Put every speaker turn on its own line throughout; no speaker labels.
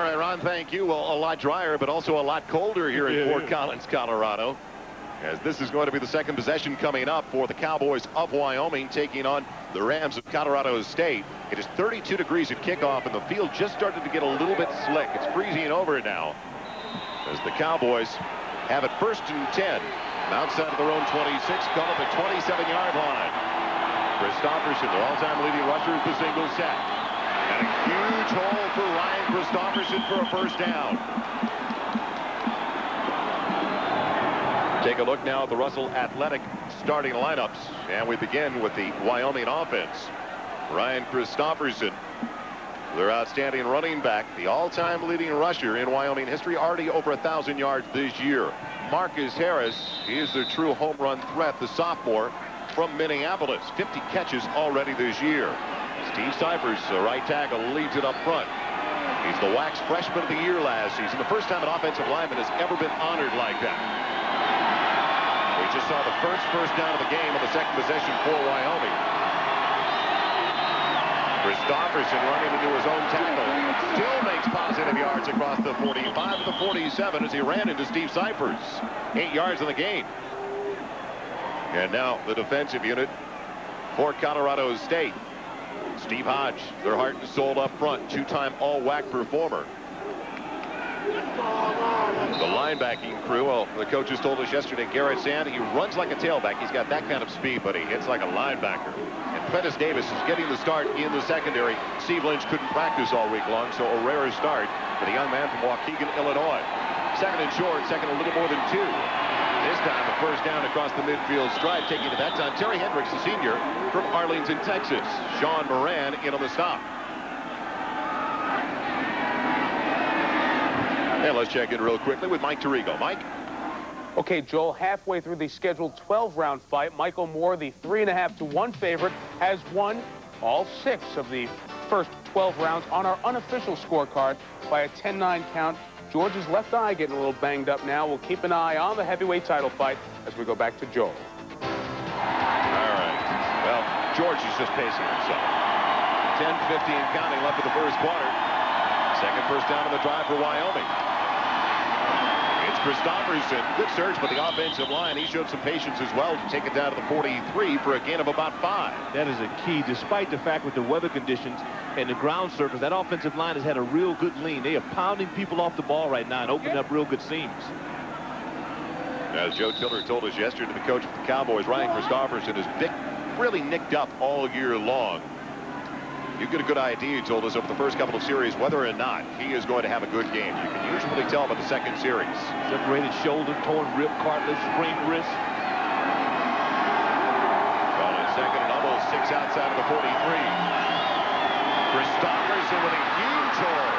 All right, Ron, thank you. Well, a lot drier, but also a lot colder here in Fort Collins, Colorado. As this is going to be the second possession coming up for the Cowboys of Wyoming taking on the Rams of Colorado State. It is 32 degrees at kickoff, and the field just started to get a little bit slick. It's freezing over now as the Cowboys have it first and 10. Outside of their own 26, call at the 27-yard line. Christopherson, their all-time leading rusher, is the single sack. A huge hole for Ryan Christopherson for a first down. Take a look now at the Russell Athletic starting lineups. And we begin with the Wyoming offense. Ryan Christopherson, their outstanding running back, the all-time leading rusher in Wyoming history, already over a 1,000 yards this year. Marcus Harris, he is their true home run threat, the sophomore from Minneapolis. 50 catches already this year. Steve Scifres, the right tackle, leads it up front. He's the WAC freshman of the year last season. The first time an offensive lineman has ever been honored like that. We just saw the first first down of the game on the second possession for Wyoming. Christopherson running into his own tackle. Still makes positive yards across the 45 to the 47 as he ran into Steve Scifres. Eight yards in the game. And now the defensive unit for Colorado State. Steve Hodge, their heart and soul up front, two-time all-WAC performer. The linebacking crew, well, the coaches told us yesterday, Garrett Sand, he runs like a tailback. He's got that kind of speed, but he hits like a linebacker. And Prentice Davis is getting the start in the secondary. Steve Lynch couldn't practice all week long, so a rare start for the young man from Waukegan, Illinois. Second and short, second a little more than two. This time a first down across the midfield stride taking it that time. Terry Hendricks, the senior from Arlington, Texas. Sean Moran in on the stop. And let's check in real quickly with Mike Tirico. Mike?
Okay, Joel, halfway through the scheduled 12-round fight, Michael Moorer, the 3.5 to 1 favorite, has won all six of the first 12 rounds on our unofficial scorecard by a 10-9 count George's left eye getting a little banged up now. We'll keep an eye on the heavyweight title fight as we go back to Joel.
All right. Well, George is just pacing himself. 10, 50 and counting left in the first quarter. Second first down on the drive for Wyoming. Christopherson. Good surge, but the offensive line, he showed some patience as well to take it down to the 43 for a gain of about five.
That is a key, despite the fact with the weather conditions and the ground surface, that offensive line has had a real good lean. They are pounding people off the ball right now and opening up real good seams.
As Joe Tiller told us yesterday, the coach of the Cowboys, Ryan Christopherson, has been really nicked up all year long. You get a good idea, he told us, over the first couple of series, whether or not he is going to have a good game. You can usually tell by the second series.
Separated shoulder, torn rib cartilage, sprained wrist.
Well, in second and almost six outside of the 43. Christopherson with a huge hole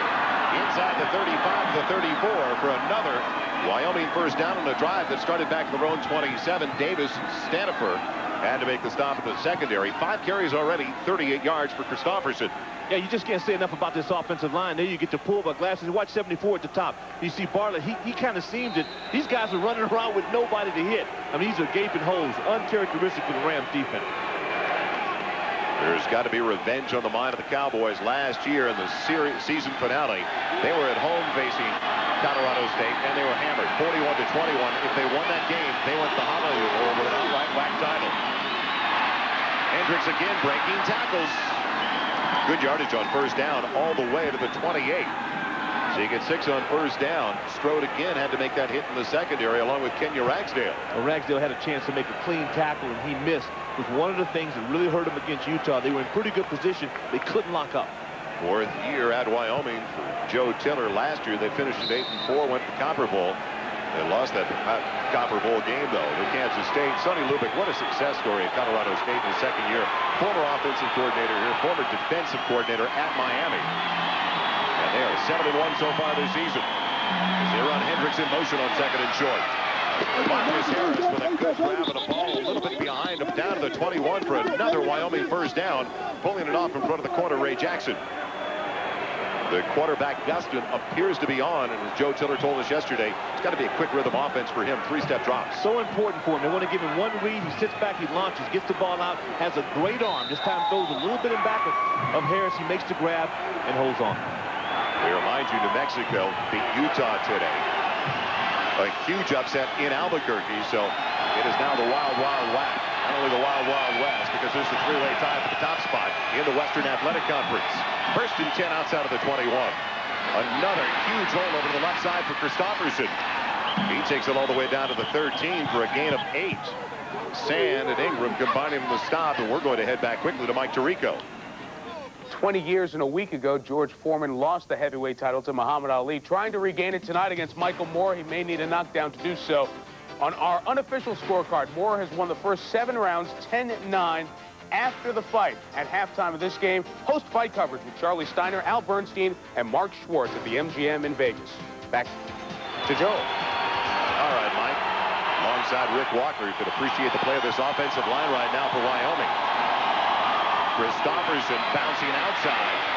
inside the 35 to the 34 for another Wyoming first down on a drive that started back at the own 27. Davis Stanifer had to make the stop at the secondary. Five carries already, 38 yards for Christopherson.
Yeah, you just can't say enough about this offensive line. There you get to pull by glasses. Watch 74 at the top. You see Bartlett, he, he kind of seems that these guys are running around with nobody to hit. I mean, these are gaping holes, uncharacteristic for the Rams defense.
There's got to be revenge on the mind of the Cowboys last year in the series, season finale. They were at home facing Colorado State, and they were hammered 41 to 21. If they won that game, they went to Honolulu with an outright WAC title. Hendricks again breaking tackles. Good yardage on first down all the way to the 28. So you get six on first down. Strode again had to make that hit in the secondary along with Kenya Ragsdale.
Well, Ragsdale had a chance to make a clean tackle and he missed. It was one of the things that really hurt him against Utah. They were in pretty good position. They couldn't lock up.
Fourth year at Wyoming for Joe Tiller. Last year they finished at 8 and 4, went to the Copper Bowl. They lost that Copper Bowl game, though, to Kansas State. Sonny Lubick, what a success story at Colorado State in his second year. Former offensive coordinator here, former defensive coordinator at Miami. And they are 7-1 so far this season. As they run Hendricks in motion on second and short. Marcus Harris with a good grab of the ball, a little bit behind him, down to the 21 for another Wyoming first down, pulling it off in front of the corner, Ray Jackson. The quarterback, Gustin, appears to be on, and as Joe Tiller told us yesterday, it's got to be a quick rhythm offense for him. Three-step drops.
So important for him. They want to give him one read. He sits back, he launches, gets the ball out, has a great arm. This time throws a little bit in back of, of Harris. He makes the grab and holds on.
We remind you, New Mexico beat Utah today. A huge upset in Albuquerque, so it is now the Wild Wild West. Only the Wild Wild West, because there's a three-way tie for the top spot in the Western Athletic Conference. First and 10 outside of the 21. Another huge hole over to the left side for Christopherson. He takes it all the way down to the 13 for a gain of eight. Sand and Ingram combining the stop, and we're going to head back quickly to Mike Tirico.
20 years and a week ago, George Foreman lost the heavyweight title to Muhammad Ali. Trying to regain it tonight against Michael Moorer, He may need a knockdown to do so. On our unofficial scorecard, Moorer has won the first seven rounds, 10-9, after the fight. At halftime of this game, host fight coverage with Charlie Steiner, Al Bernstein, and Mark Schwartz at the MGM in Vegas. Back to Joe.
All right, Mike. Alongside Rick Walker, you could appreciate the play of this offensive line right now for Wyoming. Christopherson bouncing outside.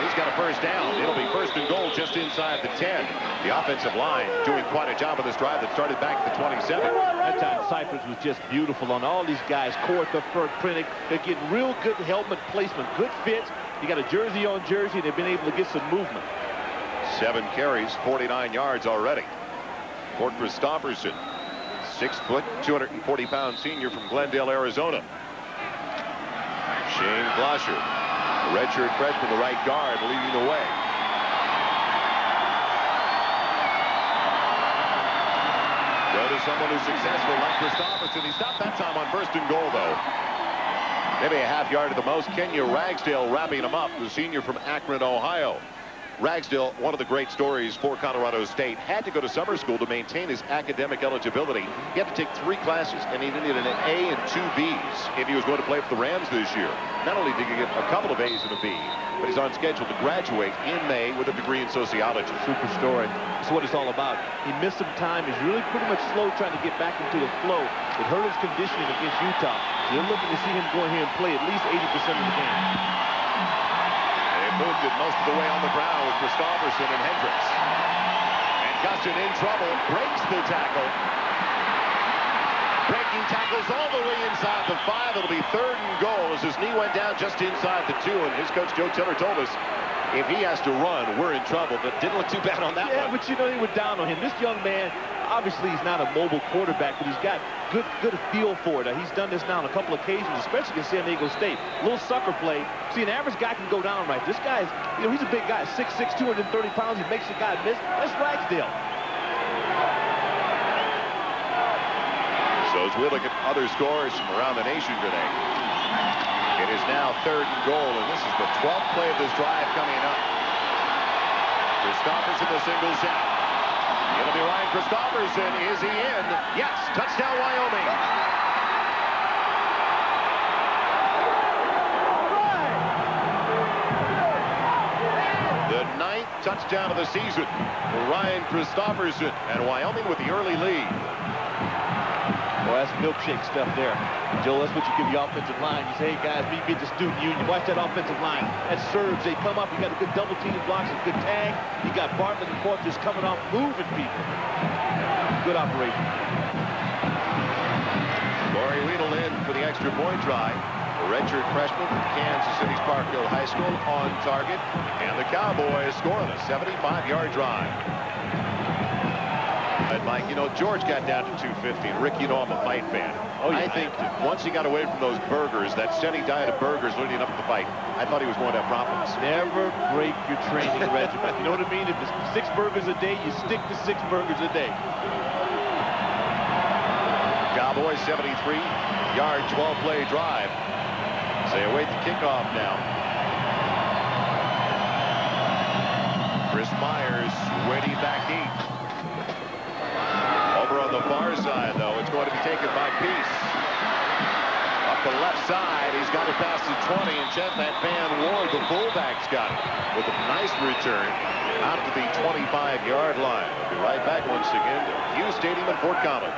He's got a first down. It'll be first and goal just inside the 10. The offensive line doing quite a job of this drive that started back at the 27.
That time Scifres was just beautiful on all these guys. Furt, Krennic. They're getting real good helmet placement. Good fit. You got a jersey on jersey. And they've been able to get some movement.
Seven carries, 49 yards already. For Christopherson, six foot, 240 pound senior from Glendale, Arizona. Shane Glosher redshirt freshman, the right guard, leading the way. Go to someone who's successful like Christopherson. He stopped that time on first and goal, though. Maybe a half yard at the most. Kenya Ragsdale wrapping him up, the senior from Akron, Ohio. Ragsdale, one of the great stories for Colorado State, had to go to summer school to maintain his academic eligibility. He had to take three classes, and he needed an A and two Bs if he was going to play for the Rams this year. Not only did he get a couple of A's and a B, but he's on schedule to graduate in May with a degree in sociology.
Super story. That's what it's all about. He missed some time. He's really pretty much slow trying to get back into the flow. It hurt his conditioning against Utah. So you're looking to see him go in here and play at least 80% of the game They
moved it most of the way on the ground with Christopherson and Hendricks. And Gustin in trouble, breaks the tackle. Breaking tackles all the way inside the five. It'll be third and goal as his knee went down just inside the two. And his coach, Joe Tiller, told us if he has to run, we're in trouble. But didn't look too bad on that
yeah,
one.
but you know, he went down on him. This young man, obviously he's not a mobile quarterback, but he's got good good feel for it. He's done this now on a couple occasions, especially against San Diego State. A little sucker play. See, an average guy can go down right. This guy's, you know, he's a big guy, 6'6", 230 pounds. He makes the guy miss. That's Ragsdale.
So as we look at other scores from around the nation today, it is now third and goal, and this is the 12th play of this drive coming up. Christopherson the single set. It'll be Ryan Christopherson. Is he in? Yes. Touchdown, Wyoming. The ninth touchdown of the season for Ryan Christopherson. And Wyoming with the early lead.
Well, that's milkshake stuff there. Joe, that's what you give the offensive line. You say, hey, guys, meet me at the student union. Watch that offensive line. That serves. They come up. You got a good double team blocks, a good tag. You got Bartlett and Fortress coming off, moving people. Good operation.
Corey Weedle in for the extra point try. The redshirt freshman from Kansas City's Park Hill High School on target. And the Cowboys scoring a 75-yard drive. And Mike, you know, George got down to 250. Rick, you know I'm a fight fan. Oh, yeah, I think once he got away from those burgers, that steady diet of burgers leading up to the fight, I thought he was going to have problems.
Never break your training regimen. You know what I mean? If it's six burgers a day, you stick to six burgers a day.
Cowboys 73-yard 12-play drive. They await the kickoff now. Chris side, though. It's going to be taken by Peace. Up the left side, he's got it past the 20, and Chet that Van Ward, the fullback's got it with a nice return out to the 25-yard line. We'll be right back once again to Hughes Stadium in Fort Collins.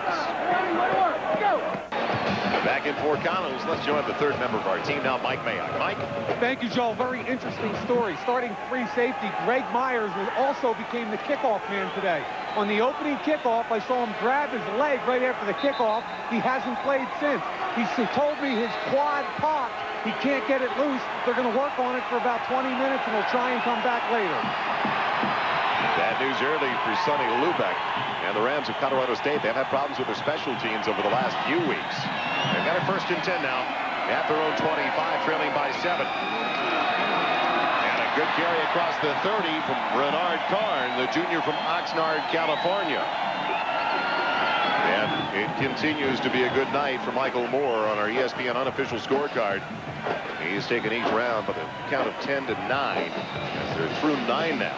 Back in Fort Collins, let's join the third member of our team now, Mike Mayock. Mike?
Thank you, Joel. Very interesting story. Starting free safety, Greg Myers also became the kickoff man today. On the opening kickoff, I saw him grab his leg right after the kickoff. He hasn't played since. He told me his quad popped. He can't get it loose. They're going to work on it for about 20 minutes, and he'll try and come back later.
Bad news early for Sonny Lubick. And the Rams of Colorado State, they've had problems with their special teams over the last few weeks. They've got a first and 10 now at their own 25, trailing by seven. And a good carry across the 30 from Renard Karn, the junior from Oxnard, California. And it continues to be a good night for Michael Moorer on our ESPN unofficial scorecard. He's taken each round by the count of 10 to 9. They're through nine now.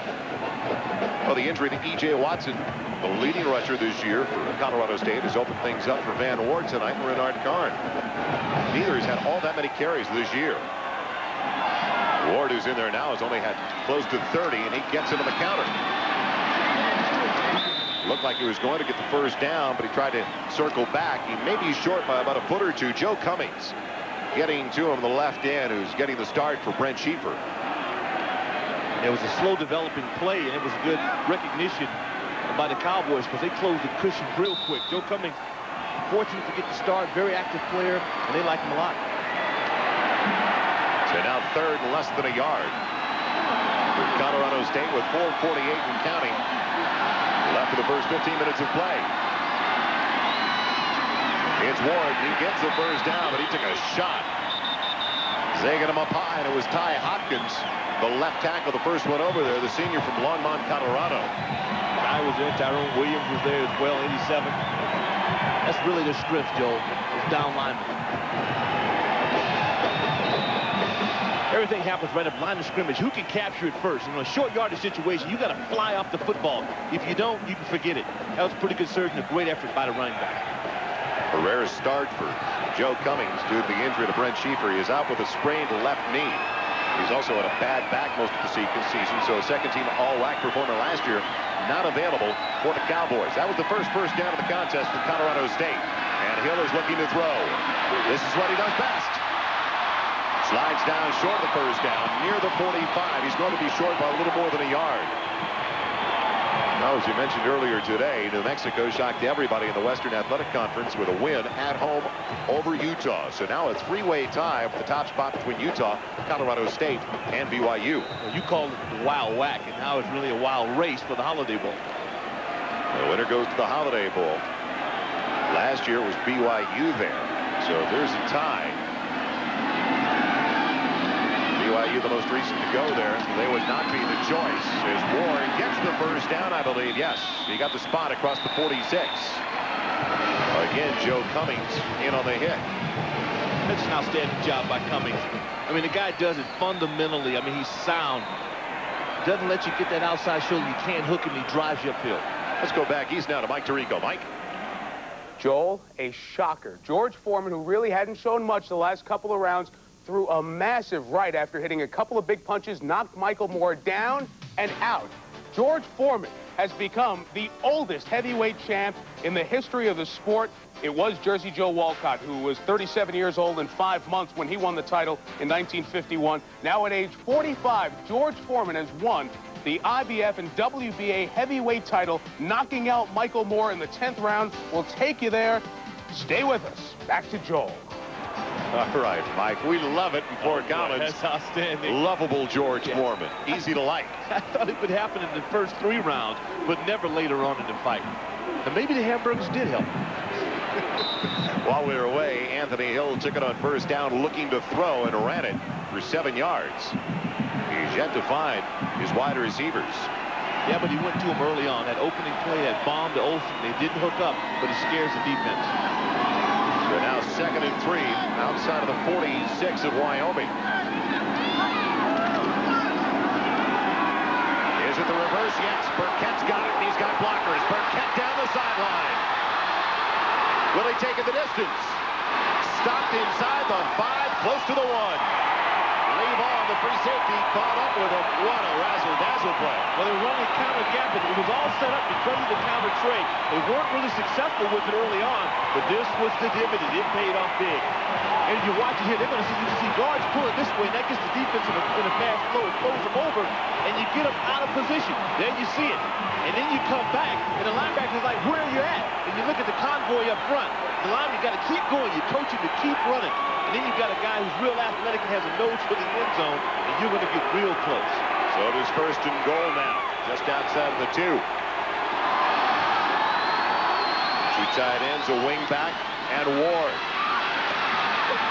Well, the injury to E.J. Watson, the leading rusher this year for Colorado State, has opened things up for Van Ward tonight and Renard Karn. Neither has had all that many carries this year. Ward, who's in there now, has only had close to 30, and he gets into the counter. Looked like he was going to get the first down, but he tried to circle back. He may be short by about a foot or two. Joe Cummings getting to him the left end, who's getting the start for Brent Schieffer.
It was a slow developing play, and it was good recognition by the Cowboys because they closed the cushion real quick. Joe Cummings, fortunate to get the start, very active player, and they like him a lot.
So now third and less than a yard. Colorado State with 4.48 and counting left for the first 15 minutes of play. It's Ward. He gets the first down, but he took a shot. Zagging him up high, and it was Ty Hopkins, the left tackle, the first one over there, the senior from Longmont, Colorado.
I was there. Tyrone Williams was there as well, 87. That's really the strength, Joe, is down lineman. Everything happens right up line of scrimmage. Who can capture it first? In a short yardage situation, you got to fly off the football. If you don't, you can forget it. That was pretty good surge and a great effort by the running back.
Herrera's start for Joe Cummings due to the injury to Brent Schieffer. He is out with a sprained left knee. He's also had a bad back most of the season, so a second-team all-WAC performer last year not available for the Cowboys. That was the first first down of the contest for Colorado State. And Hill is looking to throw. This is what he does best. Slides down short of the first down, near the 45. He's going to be short by a little more than a yard. Now, as you mentioned earlier today, New Mexico shocked everybody in the Western Athletic Conference with a win at home over Utah. So now a three-way tie for the top spot between Utah, Colorado State, and BYU.
Well, you called it the wild WAC, and now it's really a wild race for the Holiday Bowl.
The winner goes to the Holiday Bowl. Last year it was BYU there. So there's a tie. BYU the most recent to go there. They would not be the choice as Ward gets the first down, I believe. Yes, he got the spot across the 46. Again, Joe Cummings in on the hit.
That's an outstanding job by Cummings. I mean, the guy does it fundamentally. I mean, he's sound. Doesn't let you get that outside shoulder. You can't hook him. He drives you uphill.
Let's go back east now to Mike Tirico. Mike?
Joel, a shocker. George Foreman, who really hadn't shown much the last couple of rounds, threw a massive right after hitting a couple of big punches, knocked Michael Moorer down and out. George Foreman has become the oldest heavyweight champ in the history of the sport. It was Jersey Joe Walcott, who was 37 years old in five months when he won the title in 1951. Now at age 45, George Foreman has won the IBF and WBA heavyweight title, knocking out Michael Moorer in the 10th round. We'll take you there. Stay with us. Back to Joel.
All right, Mike. We love it in Fort
oh,
Collins.
That's outstanding.
Lovable George yeah. Foreman. Easy to like.
I thought it would happen in the first three rounds, but never later on in the fight. And maybe the hamburgers did help.
While we were away, Anthony Hill took it on first down, looking to throw, and ran it for seven yards. He's yet to find his wide receivers.
Yeah, but he went to him early on. That opening play, that bomb to Olsen, they didn't hook up, but it scares the defense.
Second and three outside of the 46 of Wyoming. Is it the reverse? Yes. Burkett's got it, and he's got blockers. Burkett down the sideline. Will he take it the distance? Stopped inside the five, close to the one. On the free safety, caught up with him. What a razzle-dazzle play.
Well, they were running counter gap, it was all set up because of the counter trade. They weren't really successful with it early on, but this was the dividend. It paid off big. And if you watch it here, they're going to see, you see guards pull it this way, and that gets the defense in a, in a fast flow. It throws them over, and you get them out of position. There you see it. And then you come back, and the linebacker's like, where are you at? And you look at the convoy up front. The lineman, you got to keep going. You coach him to keep running. And then you've got a guy who's real athletic and has a nose for the end zone, and you're going to get real close.
So it is first and goal now. just outside of the two. Two tight ends, a wing back, and Ward.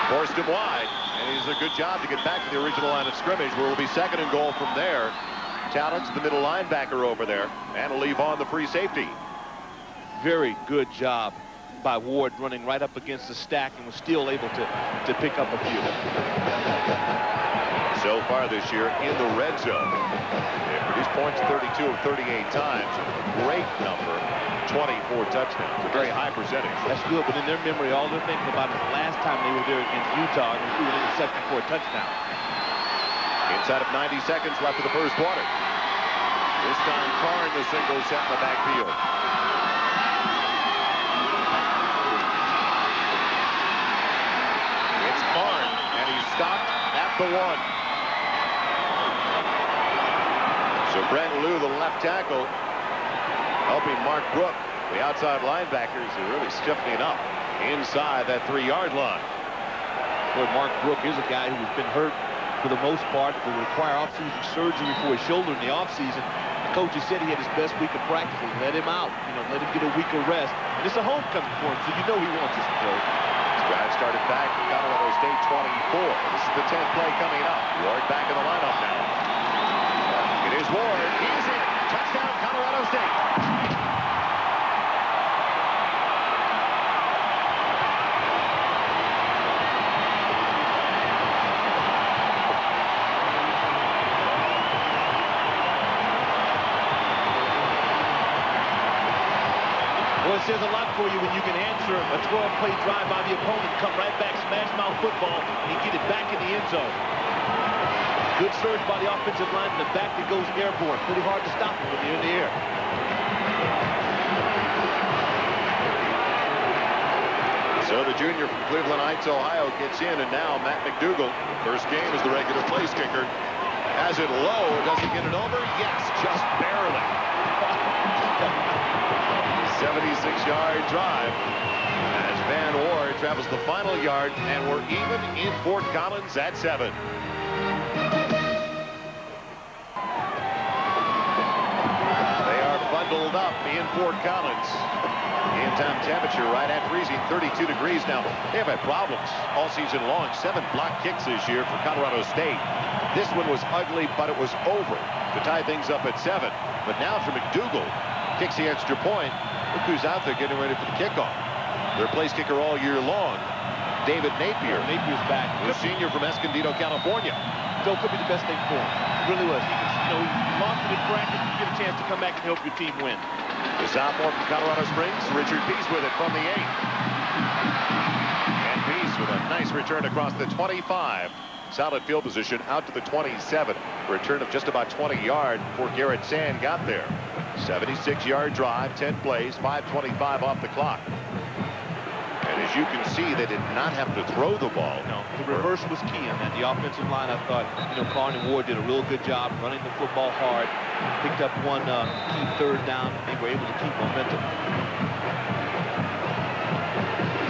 Forced him wide, and he's a good job to get back to the original line of scrimmage, where it will be second and goal from there. Talents, the middle linebacker over there, and will leave on the free safety.
Very good job by Ward running right up against the stack and was still able to, to pick up a few.
So far this year in the red zone, they produced points 32 of 38 times. Great number, 24 touchdowns. A very high percentage.
That's good, but in their memory, all they're thinking about is the last time they were there against Utah and threw an interception for a touchdown.
Inside of 90 seconds left of the first quarter. This time, Carr in the single set in the backfield. It's Karn, and he's stopped at the one. So Brent Lou, the left tackle, helping Mark Brook. The outside linebackers are really stiffening up inside that three-yard line.
Boy, Mark Brook is a guy who's been hurt for the most part, will require off-season surgery for his shoulder in the off-season. The coach has said he had his best week of practice. Let him out, you know, let him get a week of rest. And it's a homecoming for him, so you know he wants this to go.
This started back at Colorado State 24. This is the 10th play coming up. Ward back in the lineup now. Uh, it is Ward. He's in. Touchdown, Colorado State.
It says a lot for you when you answer a 12-play drive by the opponent, come right back, smash mouth football, and get it back in the end zone. Good surge by the offensive line in the back that goes airborne. Pretty hard to stop him when you're in the air.
So the junior from Cleveland Heights, Ohio gets in, and now Matt McDougal, first game as the regular place kicker, has it low. Does he get it over? Yes, just barely. 76-yard drive as Van Ward travels the final yard, and we're even in Fort Collins at seven. They are bundled up in Fort Collins. Game-time temperature right at freezing, 32 degrees now. They have had problems all season long. Seven block kicks this year for Colorado State. This one was ugly, but it was over to tie things up at seven. But now for McDougal, kicks the extra point. Look who's out there getting ready for the kickoff. Their place kicker all year long, David Napier.
Oh, Napier's back.
The senior from Escondido, California.
Joe could be the best thing for him. It really was. He can, you know, he lost it in practice. You get a chance to come back and help your team win.
The sophomore from Colorado Springs, Richard Peace with it from the eight. And Peace with a nice return across the 25. Solid field position out to the 27. Return of just about 20 yards before Garrett Sand got there. 76-yard drive, 10 plays, 5.25 off the clock. As you can see, they did not have to throw the ball.
No, the reverse was key on that. The offensive line, I thought, you know, and Ward did a real good job running the football hard. Picked up one uh, key third down. And they were able to keep momentum.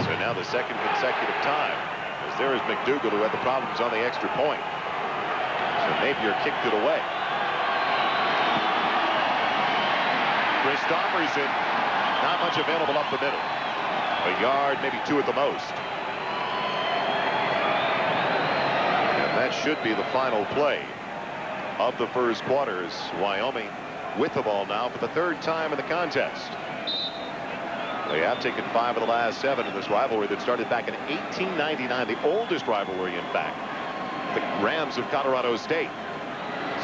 So now the second consecutive time, as there is McDougal who had the problems on the extra point. So Napier kicked it away. Christopherson, not much available up the middle. A yard, maybe two at the most. And that should be the final play of the first quarters. Wyoming with the ball now for the third time in the contest. They have taken five of the last seven in this rivalry that started back in 1899, the oldest rivalry, in fact. The Rams of Colorado State.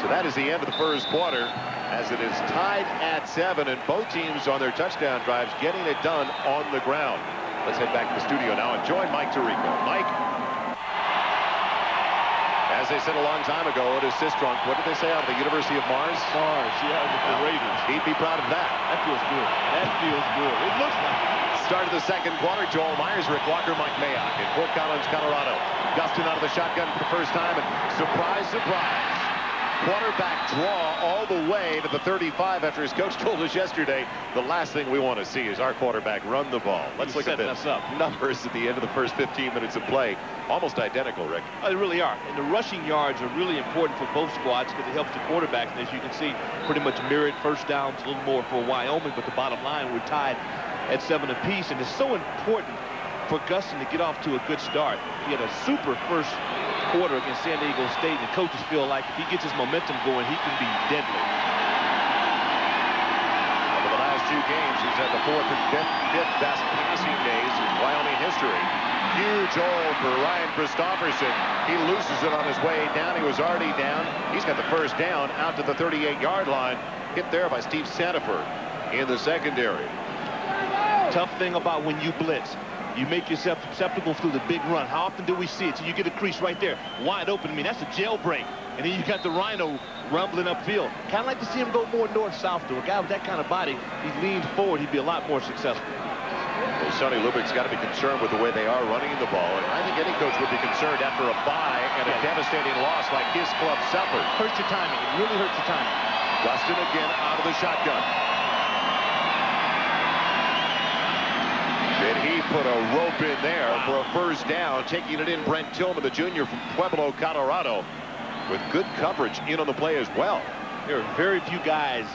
So that is the end of the first quarter as it is tied at seven and both teams on their touchdown drives getting it done on the ground. Let's head back to the studio now and join Mike Tirico. Mike, as they said a long time ago, it is Sistrunk. What did they say out of the University of Mars?
Mars, yeah, with the Raiders.
He'd be proud of that.
That feels good. That feels good. It looks like it.
Start of the second quarter, Joel Myers, Rick Walker, Mike Mayock in Fort Collins, Colorado. Gustin out of the shotgun for the first time, and surprise, surprise. Quarterback draw all the way to the 35 after his coach told us yesterday the last thing we want to see is our quarterback run the ball. Let's
He's
look at
this. up.
numbers at the end of the first 15 minutes of play. Almost identical, Rick.
Oh, they really are. And the rushing yards are really important for both squads because it helps the quarterbacks. And as you can see, pretty much mirrored first downs a little more for Wyoming. But the bottom line, we're tied at seven apiece. And it's so important for Gustin to get off to a good start. He had a super first quarter against San Diego State. And coaches feel like if he gets his momentum going, he can be deadly.
Over the last two games, he's had the fourth and fifth, fifth best passing days in Wyoming history. Huge hole for Ryan Christopherson. He loses it on his way down. He was already down. He's got the first down out to the 38-yard line. Hit there by Steve Sandifer in the secondary.
Tough thing about when you blitz. You make yourself susceptible through the big run. How often do we see it? So you get a crease right there, wide open. I mean, that's a jailbreak. And then you got the Rhino rumbling upfield. Kind of like to see him go more north-south, though. A guy with that kind of body, he leans forward, he'd be a lot more successful.
Well, Sonny Lubick's got to be concerned with the way they are running the ball. And I think any coach would be concerned after a bye and a devastating loss like his club suffered.
Hurts your timing. It really hurts your timing.
Gustin again out of the shotgun. And he put a rope in there
Wow.
for a first down, taking it in Brent Tillman, the junior from Pueblo, Colorado, with good coverage in on the play as well.
There are very few guys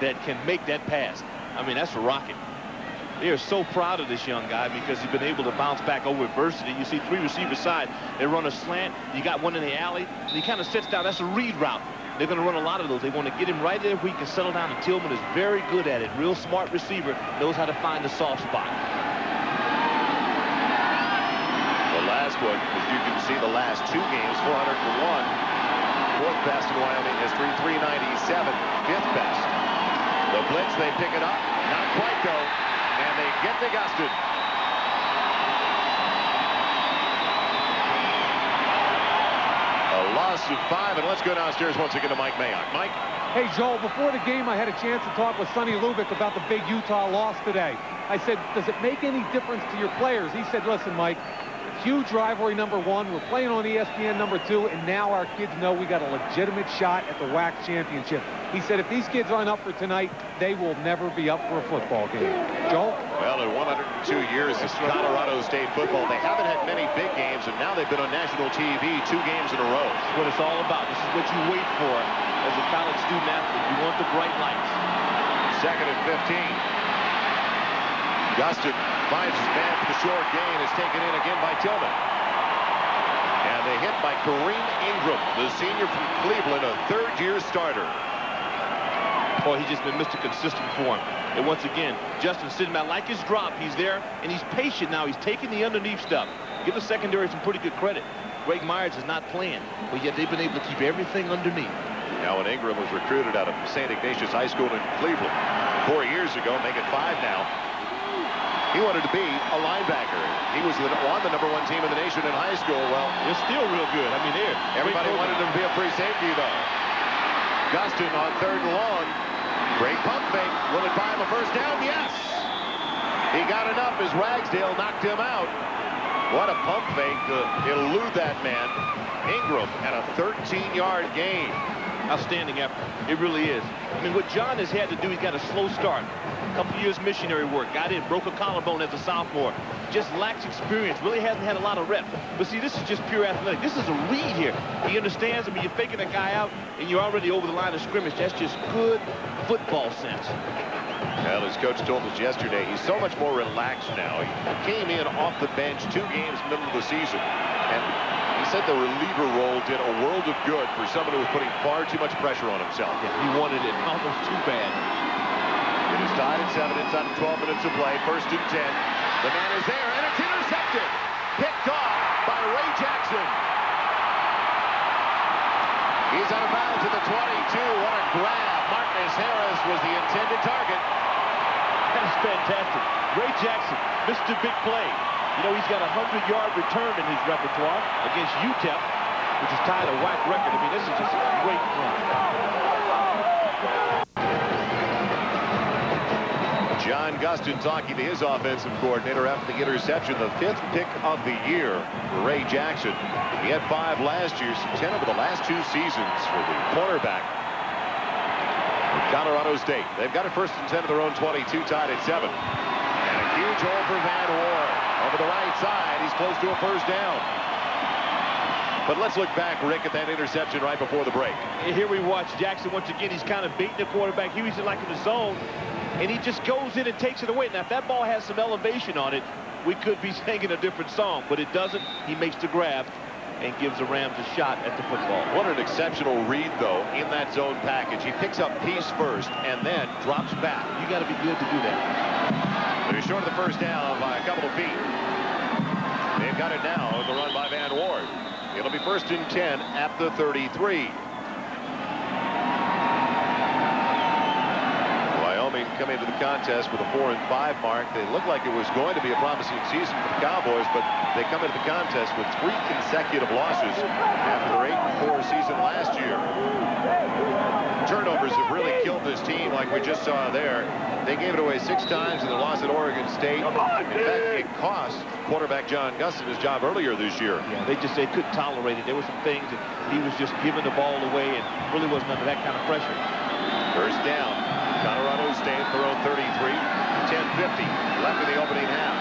that can make that pass. I mean, that's a rocket. They are so proud of this young guy because he's been able to bounce back over adversity. You see three receivers side. They run a slant. You got one in the alley. And he kind of sits down. That's a read route. They're going to run a lot of those. They want to get him right there where he can settle down. And Tillman is very good at it. Real smart receiver. Knows how to find the soft spot.
As you can see, the last two games, 401. Fourth best in Wyoming history, 397, fifth best. The blitz, they pick it up. Not quite, though. And they get Gustin. A loss of five, and let's go downstairs once again to Mike Mayock. Mike?
Hey, Joel, before the game, I had a chance to talk with Sonny Lubick about the big Utah loss today. I said, does it make any difference to your players? He said, listen, Mike, huge rivalry number one. We're playing on ESPN number two, and now our kids know we got a legitimate shot at the WAC championship. He said, if these kids aren't up for tonight, they will never be up for a football game. Joel?
Well, in 102 years of Colorado State football, they haven't had many big games, and now they've been on national TV two games in a row.
That's what it's all about. This is what you wait for as a college student athlete. You want the bright lights.
Second and 15. Gustin finds his man for the short gain. Is taken in again by Tillman. And they hit by Kareem Ingram, the senior from Cleveland, a third-year starter.
Boy, he's just been Mr. Consistent for him. And once again, Gustin sitting back like his drop. He's there, and he's patient now. He's taking the underneath stuff. Give the secondary some pretty good credit. Greg Myers is not playing, but yet they've been able to keep everything underneath.
Now, when Ingram was recruited out of St. Ignatius High School in Cleveland four years ago, make it five now, he wanted to be a linebacker. He was the, on the number one team in the nation in high school. Well,
They're still real good. I mean, they're
Everybody wanted him to be a free safety, though. Gustin on third and long. Great pump fake. Will it buy him a first down? Yes! He got enough as Ragsdale knocked him out. What a pump fake to elude that man. Ingram and a 13-yard gain.
Outstanding effort. It really is. I mean, what John has had to do, he's got a slow start. A couple years missionary work. Got in, broke a collarbone as a sophomore. Just lacks experience. Really hasn't had a lot of reps. But see, this is just pure athletic. This is a read here. He understands. I mean, you're faking a guy out, and you're already over the line of scrimmage. That's just good football sense.
Well, as coach told us yesterday, he's so much more relaxed now. He came in off the bench two games middle of the season. And he said the reliever role did a world of good for someone who was putting far too much pressure on himself.
Yeah, he wanted it almost too bad.
It is tied at seven inside of 12 minutes of play. First and 10. The man is there, and it's intercepted. Picked off by Ray Jackson. He's out of bounds at the 22. What a grab. Marcus Harris was the intended target.
That's fantastic. Ray Jackson, Mr. Big Play. You know, he's got a 100-yard return in his repertoire against UTEP, which is tied a WAC record. I mean, this is just a great run.
John Gustin talking to his offensive coordinator after the interception, the fifth pick of the year for Ray Jackson. He had five last year, 10 over the last two seasons for the cornerback. Colorado State. They've got a first and 10 of their own 22, tied at 7. And a huge hole for Van. Over the right side, he's close to a first down. But let's look back, Rick, at that interception right before the break.
Here we watch Jackson once again. He's kind of beating the quarterback. He was like in the zone, and he just goes in and takes it away. Now, if that ball has some elevation on it, we could be singing a different song, but it doesn't. He makes the grab and gives the Rams a shot at the football.
What an exceptional read, though, in that zone package. He picks up piece first and then drops back.
You got to be good to do that.
But he's short of the first down by a couple of feet. They've got it now, the run by Van Ward. It'll be first and 10 at the 33. Wyoming coming into the contest with a 4 and 5 mark. They look like it was going to be a promising season for the Cowboys, but they come into the contest with three consecutive losses after their 8 and 4 season last year. Turnovers have really killed this team like we just saw there. They gave it away six times in the loss at Oregon State. In fact, it cost quarterback John Gustin his job earlier this year.
Yeah, they just they couldn't tolerate it. There were some things that he was just giving the ball away and really wasn't under that kind of pressure.
First down. Colorado State their own 33. 10-50 left in the opening half.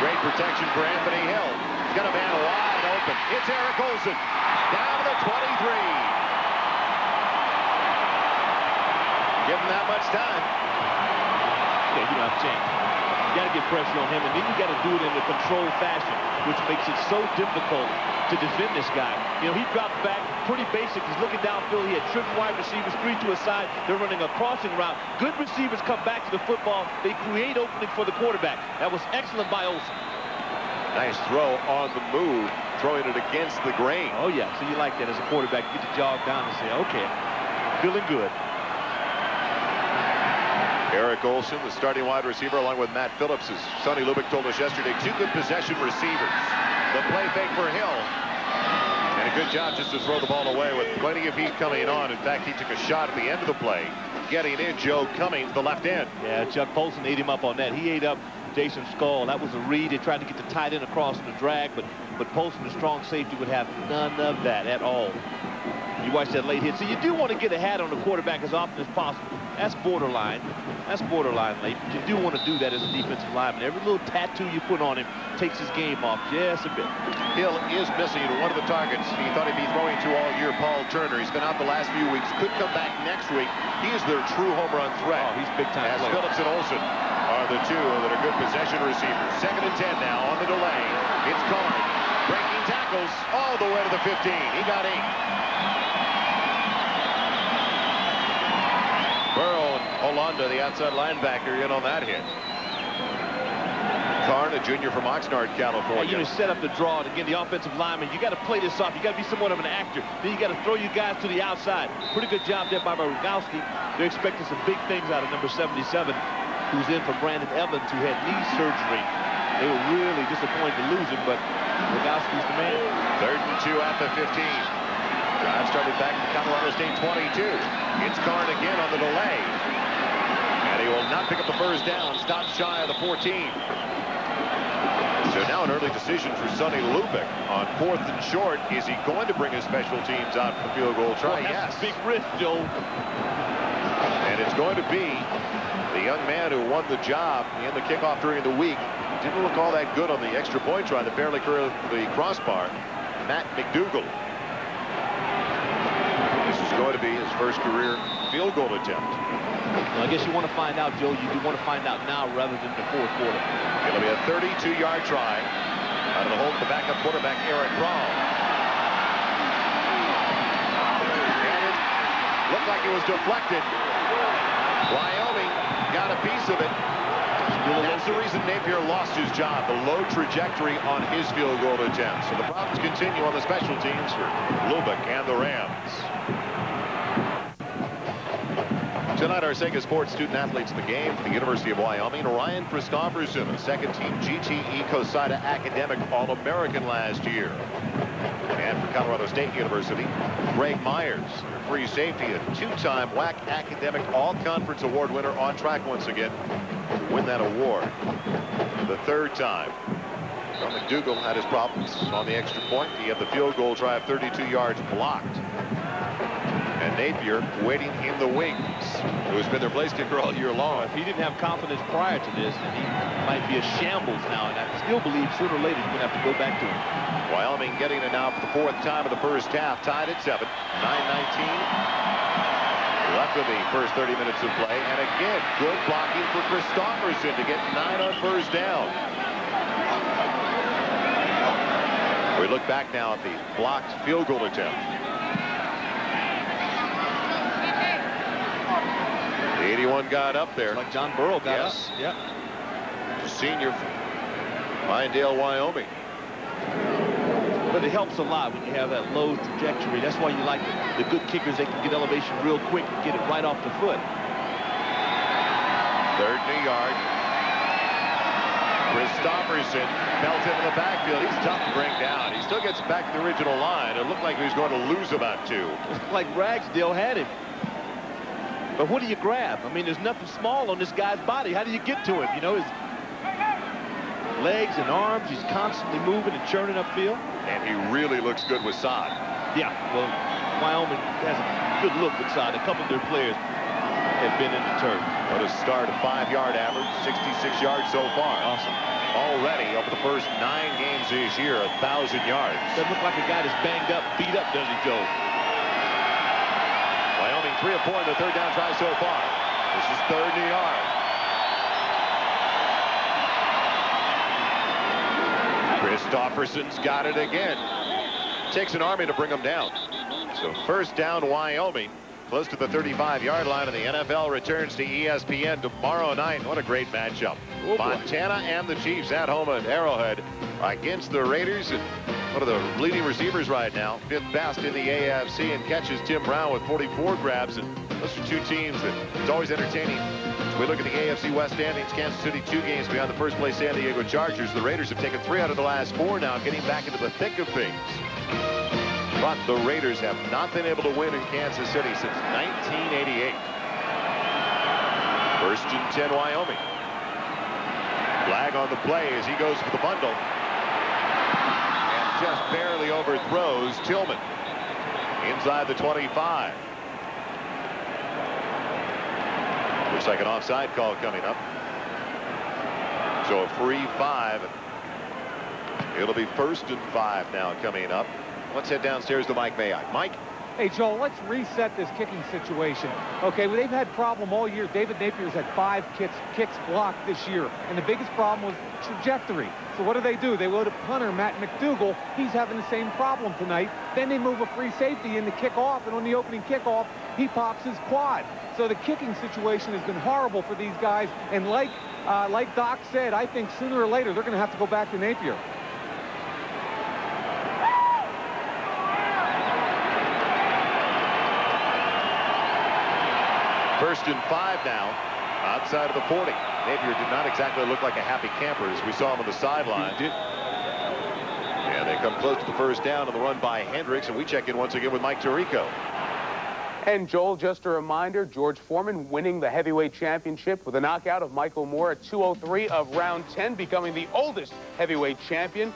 Great protection for Anthony Hill. He's got a man wide open. It's Eric Olson. Down to the 23. Give him that much time.
Yeah, you don't have a chance. You got to get pressure on him, and then you got to do it in a controlled fashion, which makes it so difficult to defend this guy. You know, he dropped back, pretty basic. He's looking downfield. He had triple wide receivers, three to a side. They're running a crossing route. Good receivers come back to the football. They create opening for the quarterback. That was excellent by Olson.
Nice throw on the move, throwing it against the grain.
Oh, yeah. So you like that as a quarterback. You get to jog down and say, okay, feeling good.
Eric Olson, the starting wide receiver, along with Matt Phillips, as Sonny Lubick told us yesterday, two good possession receivers. The play fake for Hill. And a good job just to throw the ball away with plenty of heat coming on. In fact, he took a shot at the end of the play, getting in Joe Cummings, the left end.
Yeah, Chuck Polson ate him up on that. He ate up Jason Skull. That was a read. They tried to get the tight end across in the drag, but, but Polson, the strong safety, would have none of that at all. You watch that late hit. So you do want to get a hat on the quarterback as often as possible. That's borderline. That's borderline late. But you do want to do that as a defensive lineman. Every little tattoo you put on him takes his game off just a bit.
Hill is missing one of the targets he thought he'd be throwing to all year, Paul Turner. He's been out the last few weeks. Could come back next week. He is their true home run threat.
Oh, he's big time.
As Phillips and Olson are the two that are good possession receivers. Second and 10 now on the delay. It's Carn breaking tackles all the way to the 15. He got eight. Burrow and Holanda, the outside linebacker, in on that hit. Carn, a junior from Oxnard, California.
Yeah, you know, set up the draw. And again, the offensive lineman, you got to play this off. You got to be somewhat of an actor. Then you got to throw you guys to the outside. Pretty good job there by Rogowski. They're expecting some big things out of number 77, who's in for Brandon Evans, who had knee surgery. They were really disappointed to lose him, but Rogowski's the man.
Third and two at the 15. Drive started back to Colorado State 22. It's Carn again on the delay. And he will not pick up the first down. Stops shy of the 14. So now an early decision for Sonny Lubick on fourth and short. Is he going to bring his special teams out for the field goal try?
Well,
yes.
big risk, Joe.
And it's going to be the young man who won the job in the kickoff during the week. Didn't look all that good on the extra point try that barely curled the crossbar. Matt McDougal going to be his first career field goal attempt.
Well, I guess you want to find out, Joe. You do want to find out now rather than the fourth quarter.
It'll be a 32-yard try out of the hold of the backup quarterback, Eric Brown. And it looked like it was deflected. Wyoming got a piece of it. That's the reason Napier lost his job, the low trajectory on his field goal attempt. So the problems continue on the special teams for Lubick and the Rams. Tonight, our Sega Sports student athletes in the game for the University of Wyoming. Ryan Christopherson, a second-team GTE COSIDA Academic All-American last year. And for Colorado State University, Greg Myers, free safety, a two-time WAC Academic All-Conference Award winner on track once again to win that award. The third time. McDougal had his problems on the extra point. He had the field goal drive 32 yards blocked. Napier waiting in the wings, who's been their place kicker all year long.
If he didn't have confidence prior to this, then he might be a shambles now. And I still believe sooner or later he's going to have to go back to him.
Wyoming getting it now for the fourth time of the first half, tied at 7, 9-19. Left in the first 30 minutes of play. And again, good blocking for Christopherson to get nine on first down. We look back now at the blocked field goal attempt. The 81 got up there.
Like John Burrow got
yes.
up. Yeah.
Senior Pinedale, Wyoming.
But it helps a lot when you have that low trajectory. That's why you like the, the good kickers. They can get elevation real quick and get it right off the foot.
Third new yard. Christopherson melts in the backfield. He's tough to bring down. He still gets back to the original line. It looked like he was going to lose about two.
like Ragsdale had him. But what do you grab? I mean, there's nothing small on this guy's body. How do you get to him? You know, his legs and arms, he's constantly moving and churning upfield.
And he really looks good with Sod.
Yeah, well, Wyoming has a good look with Sod. A couple of their players have been in the turf.
What a start, a five-yard average, 66 yards so far.
Awesome.
Already, over the first nine games this year, a 1,000 yards.
Doesn't look like a guy that's banged up, beat up, does he, Joe?
Three or four in the third down try so far. This is third new yard. Christopherson's got it again. Takes an army to bring him down. So first down Wyoming. Close to the 35-yard line, and the NFL returns to ESPN tomorrow night. What a great matchup.
Oh,
Montana and the Chiefs at home at Arrowhead against the Raiders. And one of the leading receivers right now, fifth best in the AFC, and catches Tim Brown with 44 grabs. And those are two teams that it's always entertaining. We look at the AFC West standings, Kansas City two games behind the first place San Diego Chargers. The Raiders have taken three out of the last four now, getting back into the thick of things. But the Raiders have not been able to win in Kansas City since 1988. First and 10 Wyoming. Flag on the play as he goes for the bundle. And just barely overthrows Tillman. Inside the 25. Looks like an offside call coming up. So a free five. It'll be first and five now coming up. Let's head downstairs to Mike Mayock. Mike?
Hey, Joel, let's reset this kicking situation. Okay, well, they've had problem all year. David Napier's had five kicks, kicks blocked this year, and the biggest problem was trajectory. So what do they do? They load a punter, Matt McDougal. He's having the same problem tonight. Then they move a free safety in the kickoff, and on the opening kickoff, he pops his quad. So the kicking situation has been horrible for these guys, and like, uh, like Doc said, I think sooner or later they're going to have to go back to Napier.
First and five now, outside of the 40. Napier did not exactly look like a happy camper as we saw him on the sideline.
He did.
And they come close to the first down on the run by Hendricks, and we check in once again with Mike Tirico.
And Joel, just a reminder, George Foreman winning the heavyweight championship with a knockout of Michael Moorer at 203 of round 10, becoming the oldest heavyweight champion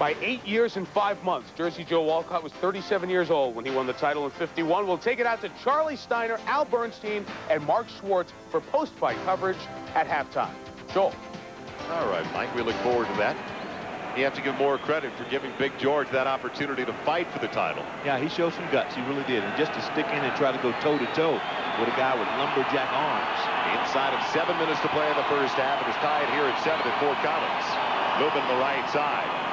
by eight years and five months. Jersey Joe Walcott was 37 years old when he won the title in 51. We'll take it out to Charlie Steiner, Al Bernstein, and Mark Schwartz for post-fight coverage at halftime. Joel.
All right, Mike, we look forward to that. You have to give more credit for giving Big George that opportunity to fight for the title.
Yeah, he showed some guts. He really did. And just to stick in and try to go toe-to-toe with a guy with lumberjack arms.
Inside of seven minutes to play in the first half. It is tied here at seven at Fort Collins. Moving to the right side.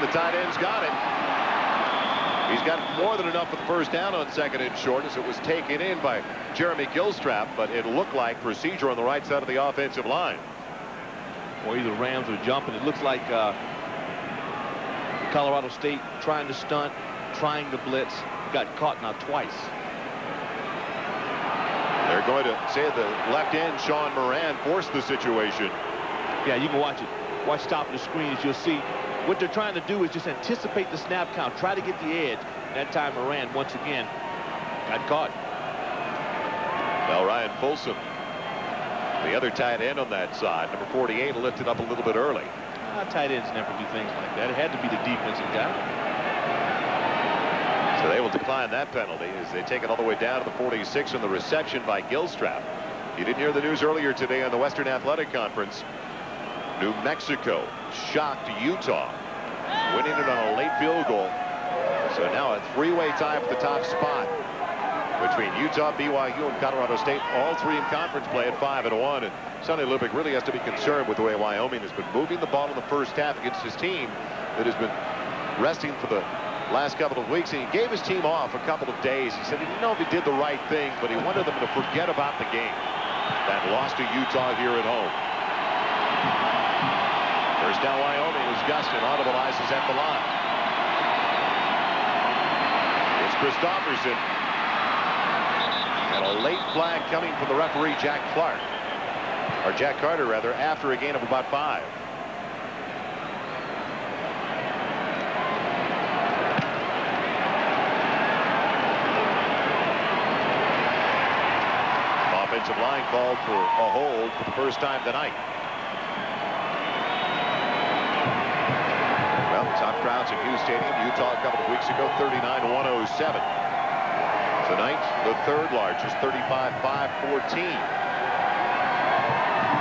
And the tight end's got it. He's got more than enough for the first down on second and short as it was taken in by Jeremy Gilstrap, but it looked like procedure on the right side of the offensive line.
Or either Rams are jumping. It looks like uh, Colorado State trying to stunt, trying to blitz, got caught now twice.
They're going to say the left end, Sean Moran, forced the situation.
Yeah, you can watch it. Watch top of the screen as you'll see What they're trying to do is just anticipate the snap count, try to get the edge. That time Moran, once again, got caught.
Well, Ryan Folsom, the other tight end on that side, number 48, lifted up a little bit early.
Uh, tight ends never do things like that. It had to be the defensive guy.
So they will decline that penalty as they take it all the way down to the 46 on the reception by Gilstrap. You didn't hear the news earlier today on the Western Athletic Conference. New Mexico shocked Utah, winning it on a late field goal. So now a three-way tie for the top spot between Utah, BYU, and Colorado State. All three in conference play at 5 and 1. And Sonny Lubick really has to be concerned with the way Wyoming has been moving the ball in the first half against his team that has been resting for the last couple of weeks. And he gave his team off a couple of days. He said he didn't know if he did the right thing, but he wanted them to forget about the game. That loss to Utah here at home. Down Wyoming as Gustin audibilizes at the line. It's Christopherson. And a late flag coming from the referee, Jack Clark. Or Jack Carter, rather, after a gain of about five. Offensive line called for a hold for the first time tonight. Crowds at Hughes Stadium, Utah a couple of weeks ago, 39-107. Tonight, the third largest, 35-5-14.